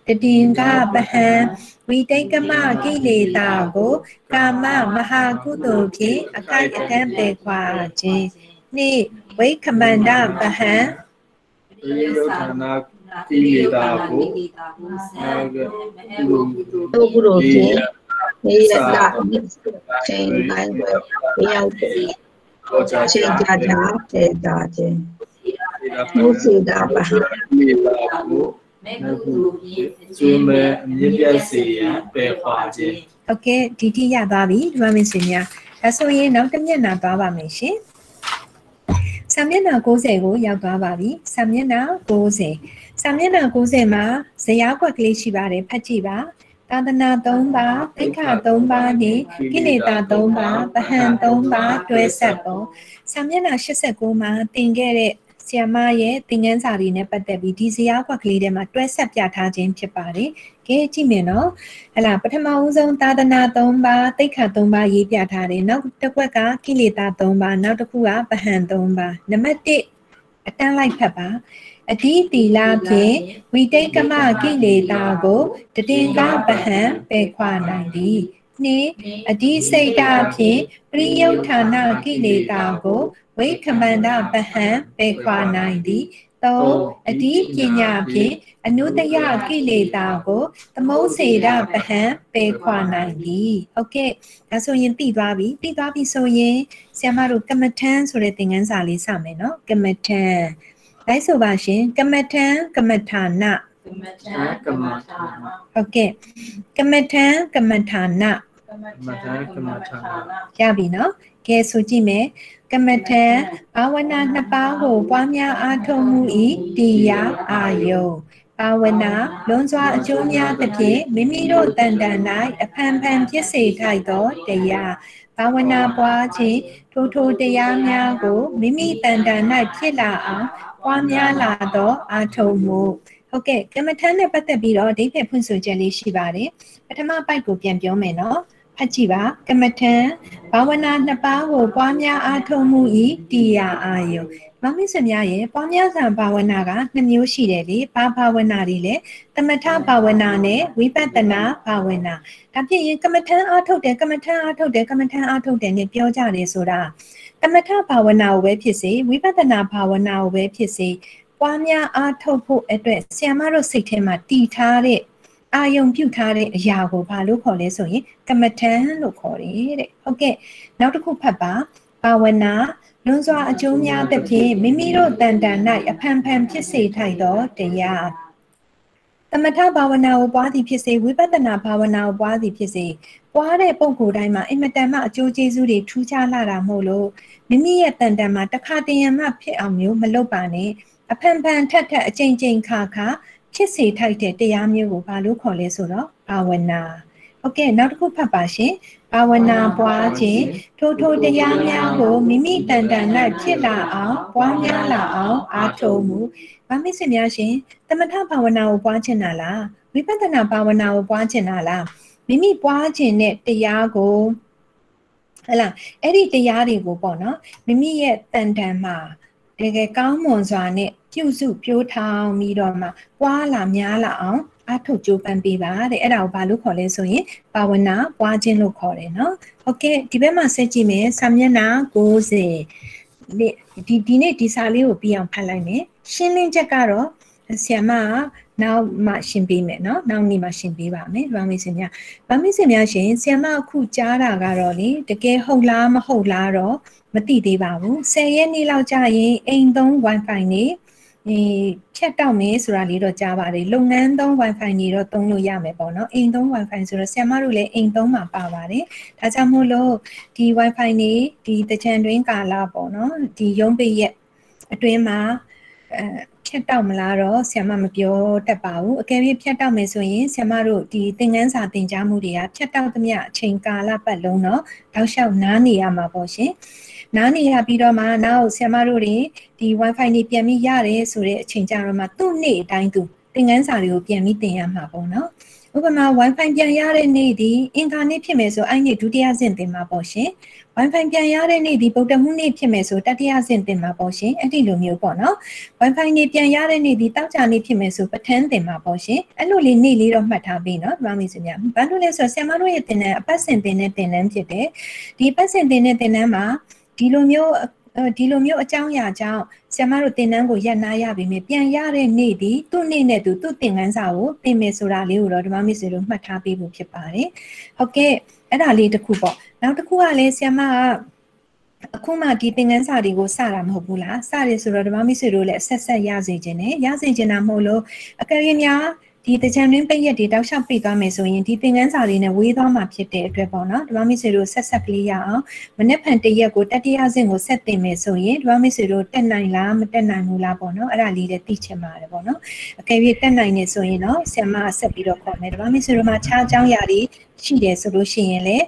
တတင်ကပဟန်ဝိတိတ်ကမကိလေသာကို ကာမမဟာကုသိုလ်ဖြင့်အကိုက်အတန်းပယ်ခွာခြင်းနေ့ဝိခမန္တပဟန်ဝိရုဌာနာကိလေသာကိုအာဂကုလိုတို့ကုလိုဖြင့်နေရတာချိန်တိုင်းပဲရောက်တယ်တော့ကြာ ချိန်ကြာကြာတဲ့တာခြင်းမှုစေတာပါကိလေသာကိုနကုကျွမ်းမဲ့အမြင့်ပြတ်စေရန်ပယ်ခွာခြင်းဟုတ်ကဲ့ဒီတိရသွားပြီဒီမှာမင်းစင်များဒါဆိုရင်နောက်တစ်မျက်နှာသွားပါမယ်ရှင်ဆာမျက်နှာ60ကိုရောက်သွားပါပြီဆာမျက်နှာ60ဆာမျက်နှာ60မှာဇရာကွက်ကလေးရှိပါတယ်ဖတ်ကြည့်ပါ သာသနာ3ပါးသိက္ခာ3ပါးနဲ့ကိလေသာ3ပါးပဟံ3ပါးတွဲဆက်ပုံဆာမျက်နှာ89မှာသင်ခဲ့တဲ့ဆီယမရဲ့သင်ခန်းစာတွေနဲ့ပတ်သက်ပြီးဒီဇရာကွက်ကလေးထဲမှာတွဲဆက်ပြထားခြင်းဖြစ်ပါတယ်။ကဲကြည့်မယ်နော်။ဟလာပထမဦးဆုံးသာသနာ3ပါးသိက္ခာ3ပါးရေးပြထားတယ်။နောက်တစ်ခွက်ကကိလေသာ3ပါးနောက်တစ်ခုကပဟံ3ပါး။နံပါတ်1အတန်းလိုက်ဖတ်ပါ။ အဓိတီလာဖြင့်ဝိတိတ်ကမကိလေသာကိုတတင်ကပဟံပယ်ခွာနိုင်သည်။နှစ်အဓိစိတ်တာဖြင့်ပရိယုဌာနကိလေသာကိုဝိခမန္တပဟံပေခွာနိုင်သည်သုံးအဓိပညာဖြင့်အနုတယကိလေသာကိုသမုတ်စေရပဟံပေခွာနိုင်သည်ဟုတ်ကဲ့ဒါဆိုရင်သိသွားပြီသိသွားပြီဆိုရင်ဆရာမတို့ကမ္မထံဆိုတဲ့သင်ခန်းစာလေးစမယ်နော်ကမ္မထံ လိုက်ဆိုပါရှင်ကမ္မထံကမ္မထာနကမ္မကမ္မထာဟုတ်ကဲ့ကမ္မထံကမ္မထာနကမ္မထာကမ္မထာရပြီနော်ကဲဆိုကြည့်မယ်ကမ္မထံဘာဝနာနှစ်ပါးကိုပွားများအားထုတ်မှုဤတရားအာယုဘာဝနာလွန်စွာအကျိုးများသဖြင့်မိမိတို့တန်တန်၌အဖန်ဖန်ဖြစ်စေထိုက်သောတရားဘာဝနာပွားခြင်းထိုထိုတရားများကိုမိမိတန်တန်၌ဖြစ်လာအောင် ပွားများလာသောအာထုံမှုဟုတ်ကဲ့ကမ္မထမ်းနဲ့ပတ်သက်ပြီးတော့အဓိပ္ပာယ်ဖွင့်ဆိုချက်လေးရှိပါတယ်ပထမပိုက်ကိုပြန်ပြောမယ်နော်ဖတ်ကြည့်ပါကမ္မထံဘာဝနာနှစ်ပါးကိုပွားများအားထုတ်မှုဤတရားအာယုမမစ္စမြရဲ့ပွားများစွာဘာဝနာကနှစ်မျိုးရှိတယ်လေဘာဘာဝနာတွေလဲသမထဘာဝနာနဲ့ဝိပဿနာဘာဝနာဒါဖြစ်ရင်ကမ္မထံအားထုတ်တယ်ကမ္မထံအားထုတ်တယ်ကမ္မထံအားထုတ်တယ်နဲ့ပြောကြတယ်ဆိုတာက မ္မထဘာဝနာကိုပဲဖြစ်စေဝိပဿနာဘာဝနာကိုပဲဖြစ်စေပွားများအားထုတ်ဖို့အတွက်ဆရာမတို့စိတ်ထဲမှာတည်ထားတဲ့အာယုံပြုတ်ထားတဲ့အရာကိုဘာလို့ခေါ်လဲဆိုရင်ကမ္မထံလို့ခေါ်တယ်တဲ့ဟုတ်ကဲ့နောက်တစ်ခုဖတ်ပါဘာဝနာလွန်စွာအကျိုးများသဖြင့်မိမိတို့တန်တန်၌အဖန်ဖန်ဖြစ်စေထိုက်သောတရား သမထဘာဝနာကိုပွားသည်ဖြစ်စေဝိပဿနာဘာဝနာကိုပွားသည်ဖြစ်စေပွားတဲ့ပုံကိုယ်တိုင်းမှာအင်မတန်မှအကျိုးကျေးဇူးတွေထူးခြားလာတာမို့လို့မိမိရဲ့တန်တန်မှာတစ်ခါတရံမှဖြစ်အောင်မျိုးမလုပ်ပါနဲ့အဖန်ဖန်ထက်ထက်အချိန်ချင်းခါခါဖြစ်စေထိုက်တဲ့တရားမျိုးကိုဘာလို့ခေါ်လဲဆိုတော့ဘာဝနာဟုတ်ကဲ့နောက်တစ်ခုဖတ်ပါရှင်ဘာဝနာပွားခြင်းထိုထိုတရားများကိုမိမိတန်တန်၌ဖြစ်လာအောင်ပွားများလာအောင်အားထုတ်မှု ဗာမိတ်ဆွေများရှင်သမထဘာဝနာကိုပွားခြင်းလားလားဝိပဿနာဘာဝနာကိုပွားခြင်းလားလားမိမိပွားခြင်းတဲ့တရားကိုဟဲ့လားအဲ့ဒီတရားတွေကိုပေါ့နော်မိမိရဲ့တန်တန်မှာတကယ်ကောင်းမွန်စွာနဲ့ပြုစုပြိုးထောင်ပြီးတော့မှပွားလာများလာအောင်အထုတ်ကြိုးပမ်းပေးပါတဲ့အဲ့ဒါကိုဘာလို့ခေါ်လဲဆိုရင်ဘာဝနာပွားခြင်းလို့ခေါ်တယ်နော်ဟုတ်ကဲ့ဒီဘက်မှာဆက်ကြည့်မယ်စာမျက်နှာ90 ဒီဒီနေ့ဒီစာလေးကိုပြီးအောင်ဖတ်လိုက်မယ်ရှင်းလင်းချက်ကတော့ ဆရာမကနောက်မှရှင်းပေးမယ်เนาะနောက်နေ့မှရှင်းပေးပါမယ်ဗာမိတ်ဆွေများဗာမိတ်ဆွေများရှင်ဆရာမအခုကြားတာကတော့လေတကယ်ဟုတ်လားမဟုတ်လားတော့မသိသေးပါဘူး10ရက်နေ့လောက်ကြာရင်အိမ်သုံး wifi နေ ဒီဖြတ်တောက်မယ်ဆိုတာလေးတော့ကြားပါတယ်လုပ်ငန်းသုံး wifi နေတော့သုံးလို့ရမယ်ပေါ့နော်အိမ်သုံး wifi ဆိုတော့ဆရာမတို့လည်းအိမ်သုံးမှာပါပါတယ်ဒါကြောင့်မို့လို့ဒီ wifi နေဒီတကြံတွင်းကာလပေါ့နော်ဒီရုံးပိတ်ရက်အတွင်းမှာအဲဖြတ်တောက်မလားတော့ဆရာမမပြောတတ်ပါဘူးအကယ်၍ဖြတ်တောက်မယ်ဆိုရင်ဆရာမတို့ဒီသင်ခန်းစာသင်ကြားမှုတွေကဖြတ်တောက်သမျှအချိန်ကာလပတ်လုံးတော့တောက်လျှောက်နားနေရမှာပေါ့ရှင် နားနေရပြီးတော့မှနောက်ဆရာမတို့တွေဒီ wifi နေပြန်ပြီးရတယ်ဆိုတဲ့အချိန်ကြတော့မှသူ့နေ့အတိုင်းသူသင်ခန်းစာတွေကိုပြန်ပြီးသင်ရမှာပေါ့နော်ဥပမာ wifi ပြန်ရတဲ့နေ့ဒီအင်္ဂါနေ့ဖြစ်မယ်ဆိုအဲ့နေ့ဒုတိယဆင့်သင်မှာပေါ့ရှင် wifi ပြန်ရတဲ့နေ့ဒီဗုဒ္ဓမှုနေ့ဖြစ်မယ်ဆိုတတိယဆင့်သင်မှာပေါ့ရှင်အဲ့ဒီလိုမျိုးပေါ့နော် wifi နေပြန်ရတဲ့နေ့ဒီတောက်ကြနေ့ဖြစ်မယ်ဆိုပဋ္ဌာန်းသင်မှာပေါ့ရှင်အဲ့လိုလေးနေ့လေးတော့မှတ်ထားပေးနော်ဒီမှာမိတ်ဆွေများဘာလို့လဲဆိုတော့ဆရာမတို့ရဲ့သင်တန်းအပတ်စဉ်သင်တဲ့သင်တန်းဖြစ်တယ်ဒီအပတ်စဉ်သင်တဲ့သင်တန်းမှာ ဒီလိုမျိုးဒီလိုမျိုးအကြောင်းအရာကြောင့်ဆရာမတို့သင်တန်းကိုရပ်နားရပြီမြပြန်ရတဲ့နေ့ဒီသူ့နေ့နဲ့သူသူ့သင်ခန်းစာကိုသင်မယ်ဆိုတာလေးကိုတော့ဒီမှာမိတ်ဆွေတို့မှတ်ထားပေးဖို့ဖြစ်ပါတယ်ဟုတ်ကဲ့အဲ့ဒါလေးတစ်ခုပေါ့နောက်တစ်ခုကလည်းဆရာမကအခုမှဒီသင်ခန်းစာတွေကိုစတာမဟုတ်ဘူးလားစတယ်ဆိုတော့ဓမ္မမိတ်ဆွေတို့လည်းဆက်ဆက်ရစေခြင်းနဲ့ရစေခြင်းတာမဟုတ်လို့အကယ်၍များ ဒီတကြံတွင်းပိတ်ရက်တွေတောက်လျှောက်ပိတ်သွားမယ်ဆိုရင်ဒီသင်ခန်းစာတွေနဲ့ဝေးသွားမှာဖြစ်တဲ့အတွက်ပေါ့နော်ဓမ္မမိတ်ဆွေတို့ဆက်ဆက်ကလေးရအောင်မနေ့ဖန်တရက်ကိုတတိယဆင့်ကိုဆက်တင်မယ်ဆိုရင်ဓမ္မမိတ်ဆွေတို့တက်နိုင်လားမတက်နိုင်ဘူးလားပေါ့နော်အဲ့ဒါလေးလည်းသိချင်ပါတယ်ပေါ့နော်အကယ်၍တက်နိုင်နေဆိုရင်တော့ဆရာမဆက်ပြီးတော့ခေါ်မယ်ဓမ္မမိတ်ဆွေတို့မှာခြားအကြောင်းအရာတွေရှိတယ်ဆိုလို့ရှိရင်လည်း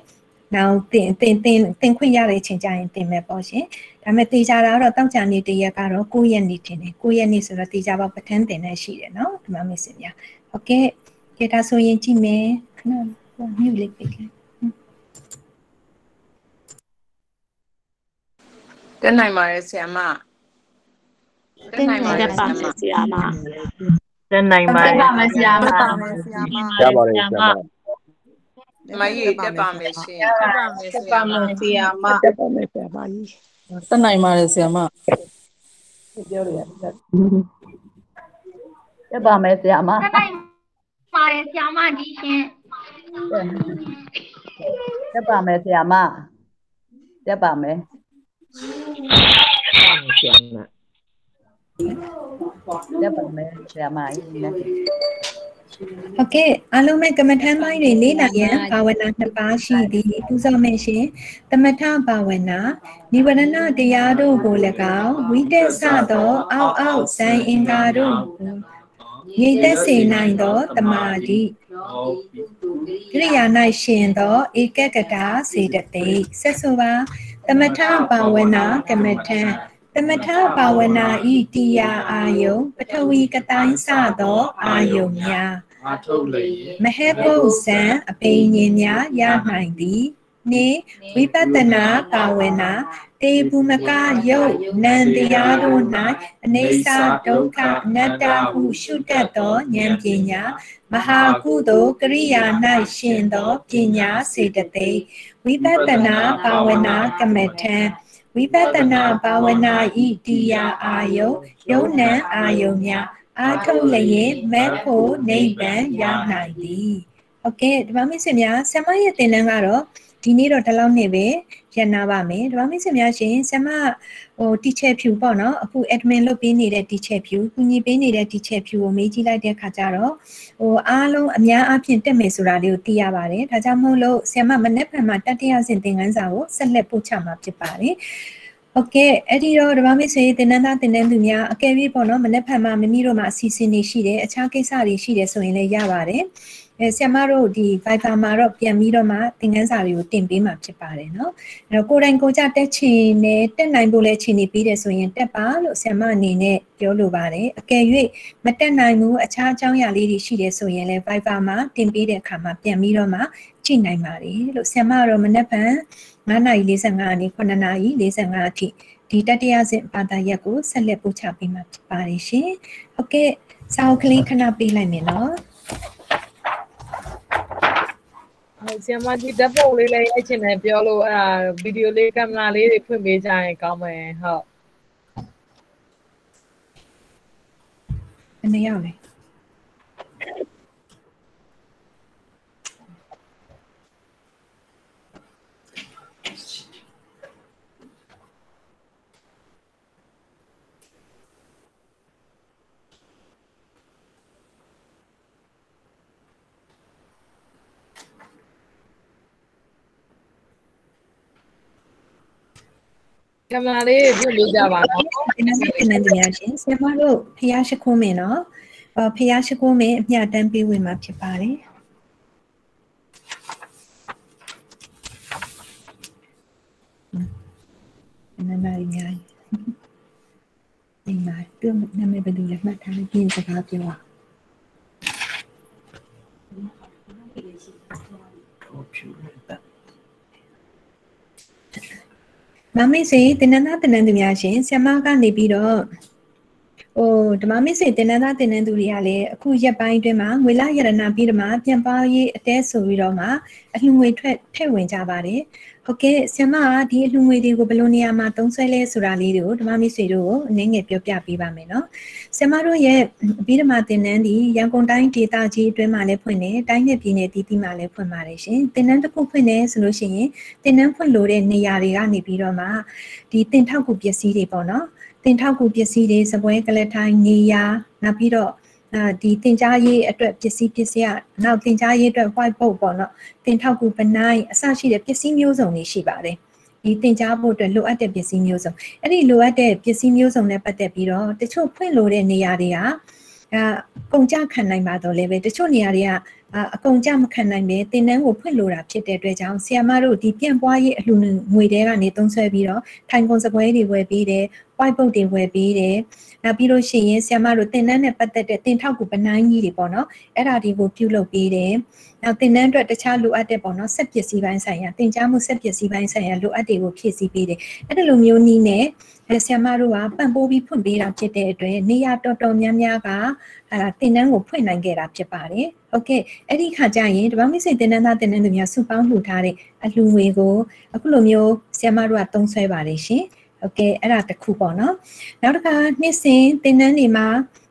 နောက်တင်တင်တင်တင်ခွင့်ရတဲ့အချိန်ကျရင်တင်မယ်ပေါ့ရှင်ဒါပေမဲ့တေချာတာကတော့တောက်ကြနေတရက်ကတော့9ရက်နေ့တင်တယ်9ရက်နေ့ဆိုတော့တေချာပေါပဋ္ဌာန်းတင်နေရှိတယ်နော်ဒီမှာမိတ်ဆွေများ ဟုတ်ကဲ့ကဲဒါဆိုရင်ကြည့်မယ်ခဏမြူလေးပိတ်လိုက်တက်နိုင်ပါရဲ့ဆရာမတက်နိုင်ပါရဲ့ဆရာမဆရာမတက်နိုင်ပါရဲ့ပါမယ်ဆရာမရပါတယ်ဆရာမမကြီးတက်ပါမယ်ရှင်တက်ပါမယ်ဆတက်ရာပါမမယ်ဆရာမတက်ပါမယ်ဆရာမကြီးတက်နိုင်ပါတယ်ဆရာမ တက်ပါမယ်ဆရာမတက်နိုင်ပါတယ်ဆရာမကြီးရှင်တက်ပါမယ်ဆရာမတက်ပါမယ်ဆရာမတက်ပါမယ်ဆရာမကြီးနဲ့ဟုတ်ကဲ့အားလုံးပဲကမ္မထမ်းပိုင်းတွေလေးနိုင်ရန်ဘာဝနာနှစ်ပါးရှိသည်ပူဇော်မယ်ရှင်သမထဘာဝနာနိဝရဏတရားတို့ကို၎င်းဝိတက်ဆသောအောက်အောက်ဇန်အင်္ဂါတို့ကို ရည်သက်စေနိုင်သောတမာတိကရိယာ၌ရှင်သောဧကကတာစေတသိက်ဆက်ဆိုပါသမထဘာဝနာကမ္မထံသမထဘာဝနာဤတရားအာယုံပထဝီကတိုင်းစသောအာယုံများအားထုတ်လျင်မဟေပုဇံအပိညင်များရနိုင်သည်နေဝိပဿနာပါဝနာ တေဘူမကယုတ်နံတရားတို့၌အနေစာဒုက္ခအနတ္တဟုရှုတတ်သောဉာဏ်ပညာမဟာကုသိုလ်ကရိယာ၌ရှင်သောပညာစေတသိက်ဝိပဿနာပါဝနာကမ္မထံဝိပဿနာဘာဝနာဤတရားအာယုယုံနံအာယုများအာထုတ်လျင်မက်ဖို့နိဗ္ဗာန်ရနိုင်သည်ဟုတ်ကဲ့ဒီမှာမိတ်ဆွေများဆ iam ရဲ့သင်တန်းကတော့ ဒီနေ့တော့ဒီလောက်နေပဲရန်နာပါမယ်ဒီမှာမိတ်ဆွေများရှင်ဆ iam ဟို teacher ဖြူပေါ့နော်အခု admin လုပ်ပေးနေတဲ့ teacher ဖြူကူညီပေးနေတဲ့ teacher ဖြူကိုမေးကြည့်လိုက်တဲ့အခါကျတော့ဟိုအားလုံးအများအားဖြင့်တက်မယ်ဆိုတာလေးကိုသိရပါတယ်ဒါကြောင့်မို့လို့ဆ iam မနေ့ကမှတတိယဆင့်သင်ခန်းစာကိုဆက်လက်ပို့ချမှာဖြစ်ပါတယ်ဟုတ်ကဲ့အဲ့ဒီတော့ဓမ္မမိတ်ဆွေတင်နန်းသားတင်နန်းသူများအကယ်၍ပေါ့နော်မနေ့ဖက်မှာမိမိတို့မှာအစီအစဉ်တွေရှိတယ်အခြားကိစ္စတွေရှိတယ်ဆိုရင်လည်းရပါတယ် အဲဆရာမတို့ဒီ Viber မှာတော့ပြန်ပြီးတော့မှသင်ခန်းစာတွေကိုတင်ပေးမှာဖြစ်ပါတယ်เนาะအဲ့တော့ကိုယ်တိုင်ကိုယ်ကြတက်ချင်နဲ့တက်နိုင်ဖို့လည်းချိန်နေပြီးတယ်ဆိုရင်တက်ပါလို့ဆရာမအနေနဲ့ပြောလိုပါတယ်အကယ်၍မတက်နိုင်ဘူးအခြားအကြောင်းအရာလေးတွေရှိတယ်ဆိုရင်လည်း Viber မှာတင်ပေးတဲ့အခါမှာပြန်ပြီးတော့မှကြည့်နိုင်ပါတယ်လို့ဆရာမကတော့မနေ့က9:45ကနေ9:45အထိဒီတတိယဆင့်ဘာသာရပ်ကိုဆက်လက်ပို့ချပေးမှာဖြစ်ပါတယ်ရှင်ဟုတ်ကဲ့စာအုပ်ကလေးခဏပေးလိုက်မယ်နော် ဟုတ်ဆီယမကြီးဓာတ်ပုံလေးလည်းရိုက်ချင်တယ်ပြောလို့အဲ့ဒါဗီဒီယိုလေးကင်မရာလေးတွေဖွင့်ပေးကြရင်ကောင်းမယ်ဟုတ်ဘယ်နှစ်ယောက်လဲ ကင်မရာလေးပြုတ်ပေးကြပါနော်ဒီနေ့တင်နေကြရရှင်ဆရာမတို့ဖျားရှိခိုးမင်းနော်အော်ဖျားရှိခိုးမင်းအမြတ်တမ်းပေးဝင်မှာဖြစ်ပါတယ်နမရီညာဒီမှာပြုတ်နာမည်ဘယ်လိုလဲမှတ်ထားလို့ပြင်စကားပြောပါ မမေ့စေတင်နန်းသားတင်နန်းသူများရှင်ဆ iam ကနေပြီးတော့ဟိုဓမ္မမေ့စေတင်နန်းသားတင်နန်းသူတွေကလည်းအခုရက်ပိုင်းအတွင်းမှာငွေလာရတနာပြီးတော့မှပြန်ပါရေးအတဲဆိုပြီးတော့မှအလှငွေထွက်ထည့်ဝင်ကြပါတယ်ဟုတ်ကဲ့ဆ iam ကဒီအလှငွေတွေကိုဘယ်လိုနေရာမှာသုံးဆွဲလဲဆိုတာလေးတွေကိုဓမ္မမေ့စေတို့ကိုအနည်းငယ်ပြောပြပေးပါမယ်နော် ဆ iam တို့ရဲ့အပြီးဓမ္မတင်နန်းဒီရန်ကုန်တိုင်းဒေသကြီးအတွင်းမှာလည်းဖွင့်တယ်တိုင်းနယ်ပြည်နယ်တည်တည်မှာလည်းဖွင့်ပါတယ်ရှင်တင်နန်းတစ်ခုဖွင့်တယ်ဆိုလို့ရှိရင်တင်နန်းဖွင့်လို့တဲ့နေရာတွေကနေပြီးတော့မှဒီတင်ထောက်ကူပစ္စည်းတွေပေါ့နော်တင်ထောက်ကူပစ္စည်းတွေစပွဲကလထိုင်းနေရာနောက်ပြီးတော့အာဒီတင်ကြားရေးအတွက်ပစ္စည်းပစ္စည်းကနောက်တင်ကြားရေးအတွက် white board ပေါ့နော်တင်ထောက်ကူပနိုင်အစရှိတဲ့ပစ္စည်းမျိုးစုံတွေရှိပါတယ် ဒီတင်ကြားဖို့အတွက်လိုအပ်တဲ့ပစ္စည်းမျိုးစုံအဲ့ဒီလိုအပ်တဲ့ပစ္စည်းမျိုးစုံနဲ့ပတ်သက်ပြီးတော့တချို့ဖွင့်လို့တဲ့နေရာတွေကအာကုန်ကြခံနိုင်ပါတော့လေပဲတချို့နေရာတွေကအာအကုန်ကြမခံနိုင်ပဲတင်နန်းကိုဖွင့်လို့တာဖြစ်တဲ့အတွက်ကြောင့်ဆီယမတို့ဒီပြန့်ပွားရေးအလှူငွေတွေကနေသုံးဆွဲပြီးတော့ထိုင်ကုန်စပွဲတွေဝယ်ပေးတယ် white book တွေဝယ်ပေးတယ် နောက်ပြီးလို့ရှိရင်ဆီယမတို့တင်နန်းနဲ့ပတ်သက်တဲ့တင်ထောက်ကူပနန်းကြီးတွေပေါ့နော်အဲ့ဒါတွေကိုပြုလုပ်ပေးတယ်နောက်တင်နန်းအတွက်တခြားလိုအပ်တဲ့ပေါ့နော်ဆက်ပစ္စည်းပိုင်းဆိုင်ရာတင် जा မှုဆက်ပစ္စည်းပိုင်းဆိုင်ရာလိုအပ်တွေကိုဖြည့်ဆည်းပေးတယ်အဲ့ဒီလိုမျိုးနည်းနဲ့အဲဆီယမတို့ကပံ့ပိုးပြီးဖွင့်ပေးတာဖြစ်တဲ့အတွက်နေရာတော်တော်များများကအဲတင်နန်းကိုဖွင့်နိုင်ခဲ့တာဖြစ်ပါတယ်ဟုတ်ကဲ့အဲ့ဒီခါကျရင်တပတ်မိတ်ဆွေတင်နန်းသားတင်နန်းသူများစုပေါင်းလှူထားတဲ့အလှူငွေကိုအခုလိုမျိုးဆီယမတို့ကတုံးဆွဲပါတယ်ရှင် โอเคအဲ့ဒါတစ်ခုပေါ့နော်နောက်တစ်ခါနှစ်စဉ်သင်တန်းတွေမှာ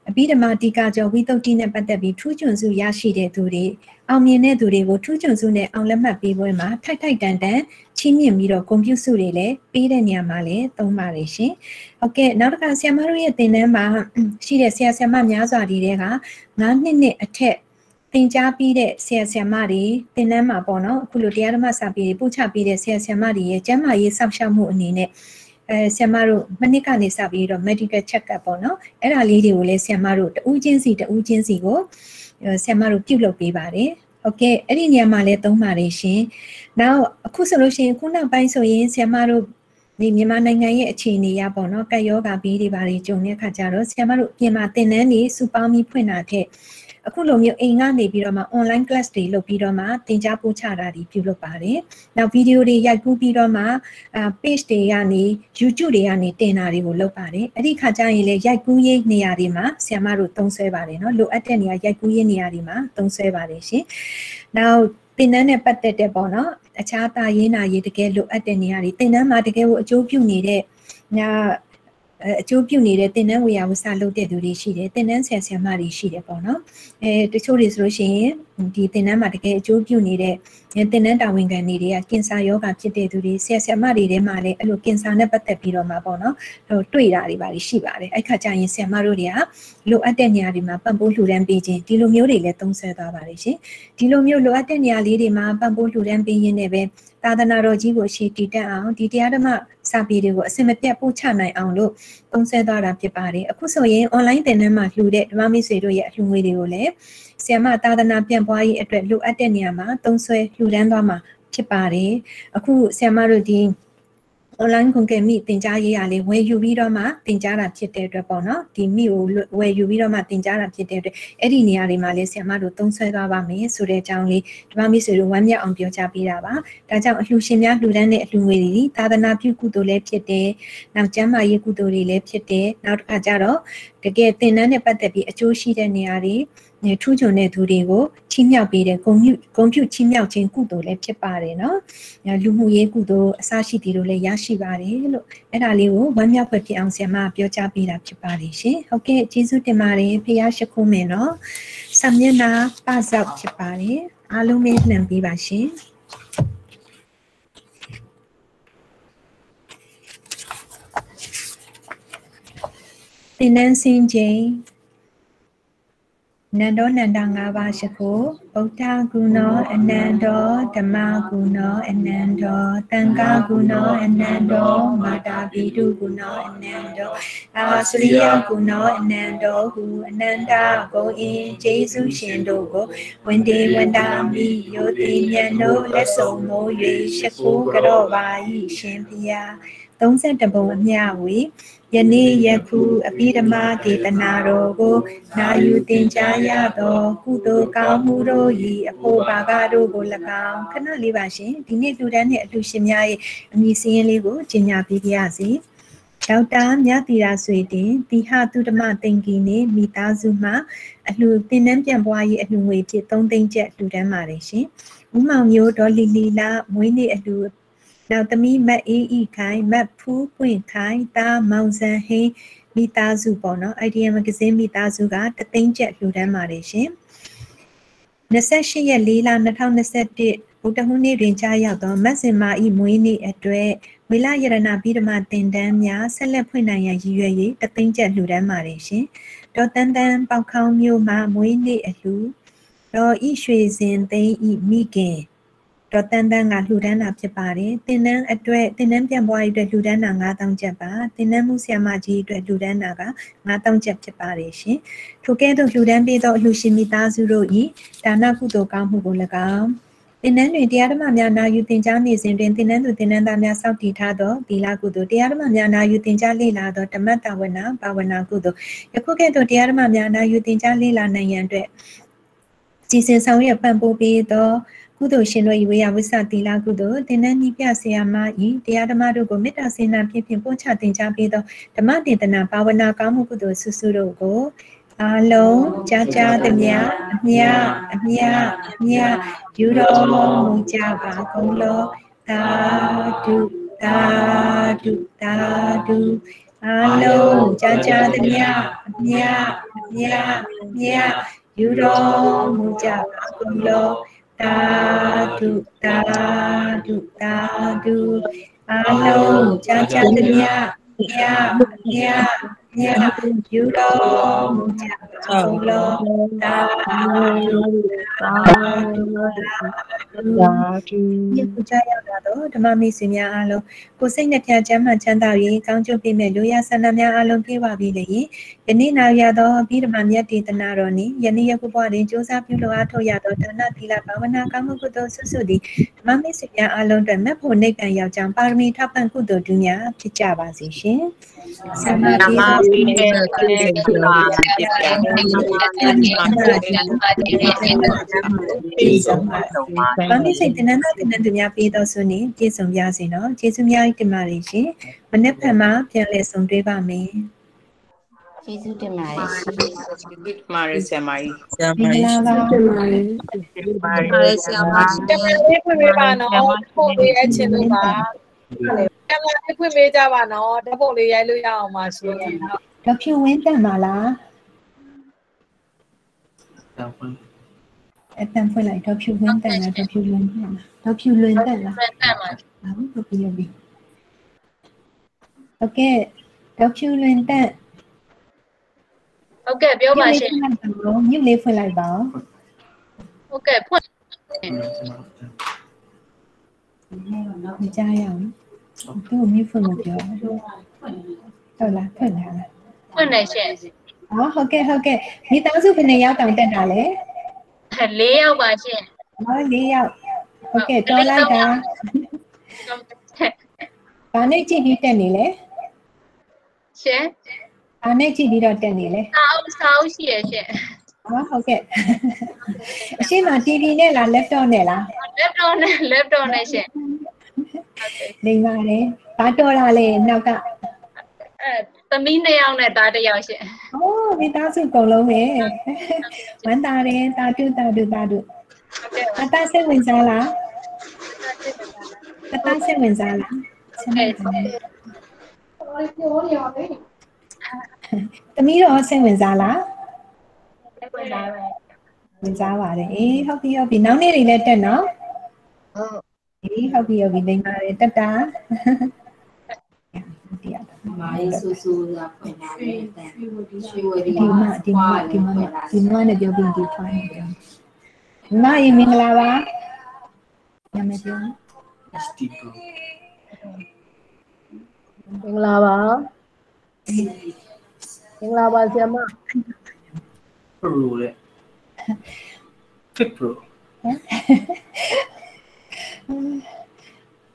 အဘိဓမ္မာတိကကျော်ဝိသုဒ္ဓိနဲ့ပတ်သက်ပြီးထူးချွန်စုရရှိတဲ့သူတွေအောင်မြင်တဲ့သူတွေကိုထူးချွန်စုနဲ့အောင်လက်မှတ်ပေးပွဲမှာထိုက်ထိုက်တန်တန်ချီးမြှင့်ပြီးတော့ဂုဏ်ပြုစုတွေလည်းပေးတဲ့နေရာမှာလည်းသုံးပါတယ်ရှင်။ဟုတ်ကဲ့နောက်တစ်ခါဆရာမတို့ရဲ့သင်တန်းမှာရှိတဲ့ဆရာဆရာမများစွာတွေက9နှစ်နှစ်အထက်သင်ကြားပြီးတဲ့ဆရာဆရာမတွေသင်တန်းမှာပေါ့နော်အခုလိုတရားဓမ္မစာပေတွေပို့ချပြီးတဲ့ဆရာဆရာမတွေရဲ့ကျန်းမာရေးစောင့်ရှောက်မှုအနေနဲ့ အဲဆရာမတို့မနစ်ကနေစပြီးတော့ medical check up ပေါ့နော်အဲ့ဒါလေးတွေကိုလည်းဆရာမတို့တဦးချင်းစီတဦးချင်းစီကိုဆရာမတို့ပြုလုပ်ပေးပါတယ်ဟုတ်ကဲ့အဲ့ဒီနေရာမှာလည်းသုံးပါတယ်ရှင်နောက်အခုဆိုလို့ရှိရင်ခုနောက်ပိုင်းဆိုရင်ဆရာမတို့ ဒီမြန်မာနိုင်ငံရဲ့အခြေအနေရပေါ့နော်ကက်ယောဂါဘေးတွေဘာတွေကြုံတဲ့အခါကျတော့ဆရာမတို့ပြင်မာသင်တန်းတွေစုပေါင်းပြီးဖွင့်တာတဲ့အခုလိုမျိုးအိမ်ကနေပြီးတော့မှ online class တွေလုပ်ပြီးတော့မှသင်ကြားပို့ချတာတွေပြုလုပ်ပါတယ်။နောက်ဗီဒီယိုတွေရိုက်ကူးပြီးတော့မှအာ page တွေကနေ YouTube တွေကနေတင်တာတွေကိုလုပ်ပါတယ်။အဲ့ဒီခါကျရင်လည်းရိုက်ကူးရေးနေရာတွေမှာဆရာမတို့သုံးဆွဲပါတယ်နော်။လိုအပ်တဲ့နေရာရိုက်ကူးရေးနေရာတွေမှာသုံးဆွဲပါတယ်ရှင်။နောက် သင်တန်းနဲ့ပတ်သက်တဲ့ပေါ့နော်အခြားတာရေးနာရေးတကယ်လိုအပ်တဲ့နေရာတွေသင်တန်းမှာတကယ်ကိုအကျိုးပြုနေတဲ့ညာ အကျိုးပြုနေတဲ့တင်နန်းဝေယဝဆလုပ်တဲ့သူတွေရှိတယ်တင်နန်းဆရာဆရာမတွေရှိတယ်ပေါ့နော်အဲတချို့တွေဆိုလို့ရှိရင်ဒီတင်နန်းမှာတကယ်အကျိုးပြုနေတဲ့တင်နန်းတာဝန်ခံတွေတွေကကင်ဆာယောဂဖြစ်တဲ့သူတွေဆရာဆရာမတွေထဲမှာလည်းအဲ့လိုကင်ဆာနဲ့ပတ်သက်ပြီးတော့မှပေါ့နော်ဟိုတွေ့တာတွေပါရှိပါတယ်အဲ့ခါကျရင်ဆရာမတို့တွေကလိုအပ်တဲ့နေရာတွေမှာပံ့ပိုးလှူဒန်းပေးခြင်းဒီလိုမျိုးတွေလည်းသုံးဆွဲသွားပါတယ်ရှင်ဒီလိုမျိုးလိုအပ်တဲ့နေရာလေးတွေမှာပံ့ပိုးလှူဒန်းပေးရင်းနဲ့ပဲသာသနာတော်ကြီးကိုရှေ့တည်တက်အောင်ဒီတရားဓမ္မ စာပေတွေကိုအစင်မပြတ်ပို့ချနိုင်အောင်လို့သုံးဆဲသွားတာဖြစ်ပါတယ်အခုဆိုရင် online သင်တန်းမှာလှူတဲ့ဓမ္မမိတ်ဆွေတို့ရဲ့အလှူငွေတွေကိုလည်းဆီယမသာသနာပြန်ပွားရေးအတွက်လိုအပ်တဲ့နေရာမှာသုံးဆွဲလှူဒန်းသွားမှာဖြစ်ပါတယ်အခုဆီယမတို့ဒီ online ကုန်ကမိတင်ကြားရေးရလေးဝယ်ယူပြီးတော့မှတင်ကြားတာဖြစ်တဲ့အတွက်ပေါ့နော်ဒီမိကိုဝယ်ယူပြီးတော့မှတင်ကြားတာဖြစ်တဲ့အတွက်အဲ့ဒီနေရာတွေမှာလေးဆရာမတို့သုံးဆွဲသွားပါမယ်ဆိုတဲ့အကြောင်းလေးဒီမှာမိဆွေတို့ဝမ်းမြောက်အောင်ပြောကြားပေးတာပါဒါကြောင့်အလှူရှင်များလှူဒန်းတဲ့အလှူငွေတွေဒီသာသနာပြုကုသိုလ်လည်းဖြစ်တယ်နောက်ကျမ်းမာရေးကုသိုလ်တွေလည်းဖြစ်တယ်နောက်တစ်ခါကျတော့တကယ်သင်တန်းနဲ့ပတ်သက်ပြီးအကျိုးရှိတဲ့နေရာတွေ ထူးချွန်တဲ့သူတွေကိုချီးမြှောက်ပေးတဲ့ဂုဏ်ပြုဂုဏ်ပြုချီးမြှောက်ခြင်းကုသိုလ်လည်းဖြစ်ပါတယ်နော်။လူမှုရေးကုသိုလ်အစရှိသည်တို့လည်းရရှိပါတယ်လို့အဲ့ဒါလေးကိုဝမ်းမြောက်ဖွယ်ဖြစ်အောင်ဆရာမကပြောကြားပေးတာဖြစ်ပါတယ်ရှင်။ဟုတ်ကဲ့ကျေးဇူးတင်ပါတယ်ဖေရရှိခိုးမယ်နော်။ဆာမျက်နှာပစောက်ဖြစ်ပါတယ်။အားလုံးပဲနှံပေးပါရှင်။သင်္นานစင်ချိန် နန္ဒောနန္ဒ၅ပါးရှိခိုးဗုဒ္ဓဂုဏောအနန္တောဓမ္မဂုဏောအနန္တောတန်ခါဂုဏောအနန္တောမာတာပိတုဂုဏောအနန္တောအာစရိယဂုဏောအနန္တောဟုအနန္တဘုံအင်းကျေးဇူးရှင်တို့ကိုဝန်တေဝန်တာမိယောတိမြတ်တို့လက်ဆောင်မိုး၍ရှိခိုးကြော့ပါ၏ရှင်ဖျား32ပုံအမျှဝေ ယနေ့ယခုအပိဓမ္မာဒေသနာတော်ကိုနာယူသင်ကြားရသောကုသိုလ်ကောင်းမှုတို့၏အဖို့ဘာကတို့ကို၎င်းခဏလေးပါရှင်ဒီနေ့လူတန်းနဲ့အလှရှင်များရဲ့အမည်စည်းရင်းလေးကိုကျင်ညာပေးကြရစီဒေါက်တာမြသီရာဆွေတင်တိဟသုဓမတင်ကီနေမိသားစုမှအလှတင်နှန်းပြန်ပွားရေးအလှငွေဖြစ်3သိန်းကျပ်လှူဒန်းပါတယ်ရှင်။ဦးမောင်မျိုးဒေါ်လီလီလာမွေးနေ့အလှ နောက်သမီးမတ်အေးဤခိုင်မတ်ဖူးပွင့်ခိုင်တာမောင်စံဟင်းမိသားစုပေါ့နော် IDM မဂဇင်းမိသားစုကတသိန်းကျပ်လှူဒန်းပါတယ်ရှင်28ရက်4လ2021ဗုဒ္ဓဟူးနေ့တွင်ကြားရောက်သောမတ်စင်မာဤမွေးနေ့အတွက်ဝေလာယရဏပြီးဓမ္မတင်တန်းများဆက်လက်ဖွင့်နိုင်ရန်ရည်ရွယ်၍တသိန်းကျပ်လှူဒန်းပါတယ်ရှင်ဒေါ်တန်တန်ပေါခေါင်းမျိုးမှမွေးနေ့အလှဒေါ်ဤရွှေစင်သိန်းဤမိခင် တော့တန်တန်ကလှူဒန်းတာဖြစ်ပါတယ်။တင်နန်းအတွက်တင်နန်းပြန်ပွားရေးအတွက်လှူဒန်းတာ9000ကျပ်ပါ။တင်နန်းမှုဆရာမကြီးအတွက်လှူဒန်းတာက9000ကျပ်ဖြစ်ပါတယ်ရှင်။ထိုကဲ့သို့လှူဒန်းပေးသောအလှူရှင်မိသားစုတို့၏ဒါနကုသိုလ်ကောင်းမှုကို၎င်းတင်နန်းတွင်တရားဓမ္မများနာယူသင်ကြားနေစဉ်တွင်တင်နန်းသူတင်နန်းသားများစောင့်တည်ထားသောသီလကုသိုလ်တရားဓမ္မများနာယူသင်ကြားလေ့လာသောဓမ္မတာဝနာဘာဝနာကုသိုလ်ယခုကဲ့သို့တရားဓမ္မများနာယူသင်ကြားလေ့လာနိုင်ရန်အတွက်စီစဉ်ဆောင်ရွက်ပံ့ပိုးပေးသော ကုသိုလ်ရှင်တို့၏ဝေယဝိသသီလကုသိုလ်သင်္นานဤပြဆရာမဤတရားဓမ္မတို့ကိုမေတ္တာစေနာဖြင့်ဖြင့်ပို့ချသင်ကြားပေးသောဓမ္မတေသနာဘာဝနာကောင်းမှုကုသိုလ်ဆုစုတို့ကိုအလုံးကြားကြားသမျှအမြအမြအမြယူတော်မူကြပါကုန်လောသာဓုသာဓုသာဓုအလုံးကြားကြားသမျှအမြအမြအမြယူတော်မူကြပါကုန်လော သာဓုသာဓုသာဓုအလုံးကြာကြာသ မျှမြတ်မြတ်မြတ်ယူတော်မူကြပါလောသာဓုသာဓုသာဓုဒီပူဇော်ရောက်တာတော့ဓမ္မမိတ်ဆွေများအားလုံးကိုစိတ်နှပြချမ်းမှချမ်းသာရေးကောင်းကျိုးပေးမဲ့လူရဆန္ဒများအားလုံးပြပါပြီလေယနေ့နောက်ရသောအဘိဓမ္မာမြတ်တေသနာတော်နှင့်ယနေ့ယခုဘဝတွင်စ조사ပြုလိုအားထုတ်ရသောဒါနသီလဘာဝနာကောင်းမှုကုသိုလ်ဆုစုသည်ဓမ္မမိတ်ဆွေများအားလုံးအတွက်မက်ဖို့နိဗ္ဗာန်ရောက်ကြောင်းပါရမီထောက်ပံ့ကုသိုလ်ဒုများဖြစ်ကြပါစေရှင်။သမ္မာပိနေကလေးကလာပြပြ။ဘာမစိတ်တဏ္ဍာတဏ္ဍာများပေးတော်ဆုနေပြည့်စုံကြစေနော်။ကျေးဇူးများတင်ပါတယ်ရှင်။မနေ့ဖက်မှာပြန်လည်ဆုံတွေ့ပါမယ်။ကျေးဇူးတင်ပါတယ်ရှင်ကျေးဇူးတင်ပါတယ်ဆရာမကြီးဆရာမမင်္ဂကြီးလာပါကျေးဇူးတင်ပါတယ်ဆရာမကြီးကမ္ဘာလေးဖွင့်ပေးပါနော်ပုံလေးအချင်းလို့ပါကမ္ဘာလေးဖွင့်ပေးကြပါနော်ဓာတ်ပုံလေးရိုက်လို့ရအောင်ပါရှင် ဒေါက်ဖြူဝင်းတက်ပါလား တောင်းပန် အတန်ဖွင့်လိုက်ဒေါက်ဖြူဝင်းတက်လားဒေါက်ဖြူလွင်တက်လားဒေါက်ဖြူလွင်တက်လား တက်မှာ ဟာဟုတ်ပြီဟုတ်ပြီโอเคဒေါက်ဖြူလွင်တက် ဟုတ်ကဲ့ပြောပါရှင် မြုပ်လေးဖွင့်လိုက်ပါဦး ဟုတ်ကဲ့ဖွင့် မကြားရအောင် သူ့မြုပ်ဖွင့်လို့ပြောဟုတ်လားဖွင့်လာလားဖွင့်နေရှင်ဟောဟုတ်ကဲ့ဟုတ်ကဲ့မိသားစုဘယ်နှစ်ယောက်တောင်တက်တာလဲ၄ယောက်ပါရှင်ဟော၄ယောက်ဟုတ်ကဲ့တော်လိုက်တာဘာနဲ့ကြည့်ပြီးတက်နေလဲရှင်ဘာနဲ့ကြည့်ပြီးတော့တက်နေလဲစာအုပ်စာအုပ်ရှိရရှင်ဟောဟုတ်ကဲ့အရှိမ TV နဲ့လား laptop နဲ့လား laptop နဲ့ laptop နဲ့ရှင် နေပါတယ်ဘာတော်တာလဲနောက်ကအဲသမီးနှစ်ယောက်နဲ့သားတစ်ယောက်ရှင်။အိုးမိသားစုအကုန်လုံးပဲ။ဝမ်းသာတယ်တာတုတာတုတာတုဟုတ်ကဲ့ပါအတစိတ်ဝင်စားလားအတစိတ်ဝင်စားလားဆင်းရဲသမီးတော့စိတ်ဝင်စားလားဝင်လာပါဝင်စားပါတယ်အေးဟုတ်ပြီဟုတ်ပြီနောက်နေ့တွေလည်းတက်နော်ဟုတ်အေး ဟုတ်ပြီဟုတ်ပြီလိမ့်ပါတယ်တက်တာမာရီဆူဆူကဖွင့်လာတယ်တဲ့ရွှေဝရီဒီမှာဒီမှာဒီမှာနဲ့ဒီမှာနဲ့ပြောပြီးဒီဖိုင်းနဲ့ပြောဒီမှာရေမင်္ဂလာပါညမပြော ST Pro မင်္ဂလာပါမင်္ဂလာပါဆရာမ Pro တဲ့ Fit Pro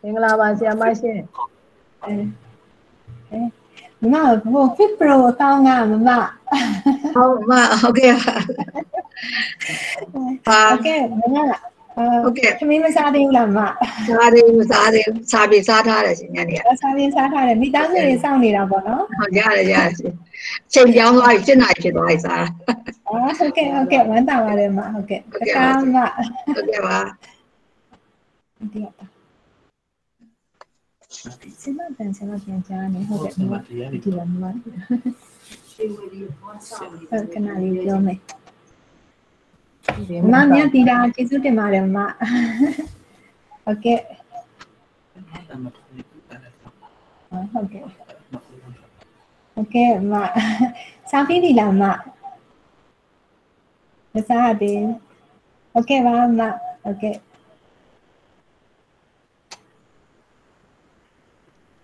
မင်္ဂလာပါဆရာမရှင်အဲအဲမမဟို Fit Pro အကောင်းကမမဟုတ်မဟုတ်ကဲ့ပါဟာဟုတ်ကဲ့မမကဟုတ်ကဲ့သမီးမစားသေးဘူးလားမစားသေးဘူးစားသေးဘူးစားပြီးစားထားတယ်ရှင်ညနေကစားရင်းစားထားတယ်မိသားစုတွေစောင့်နေတာပေါ့နော်ဟုတ်ရတယ်ရတယ်ရှင်ချိန်ပြောင်းသွားပြီ7နာရီဖြစ်သွားပြီစားအော်ဟုတ်ကဲ့ဟုတ်ကဲ့ဝမ်းသာပါတယ်မဟုတ်ကဲ့တကားမဟုတ်ကဲ့ပါ ဒီတော့စမတန်စမပြန်ကြားနေဟုတ်ကဲ့ဒီကဒီလိုမျိုးရွှေဝရီဘောဆောင်လေးဟုတ်ကနလေးပြောမယ်မမြတ်တီတာကျေးဇူးတင်ပါတယ်မဟုတ်ကဲ့အမတူဘူးအဲ့ဒါဟုတ်ကဲ့ဟုတ်ကဲ့မစားပြီးပြီလားမမစားသေးဟုတ်ကဲ့ပါမဟုတ်ကဲ့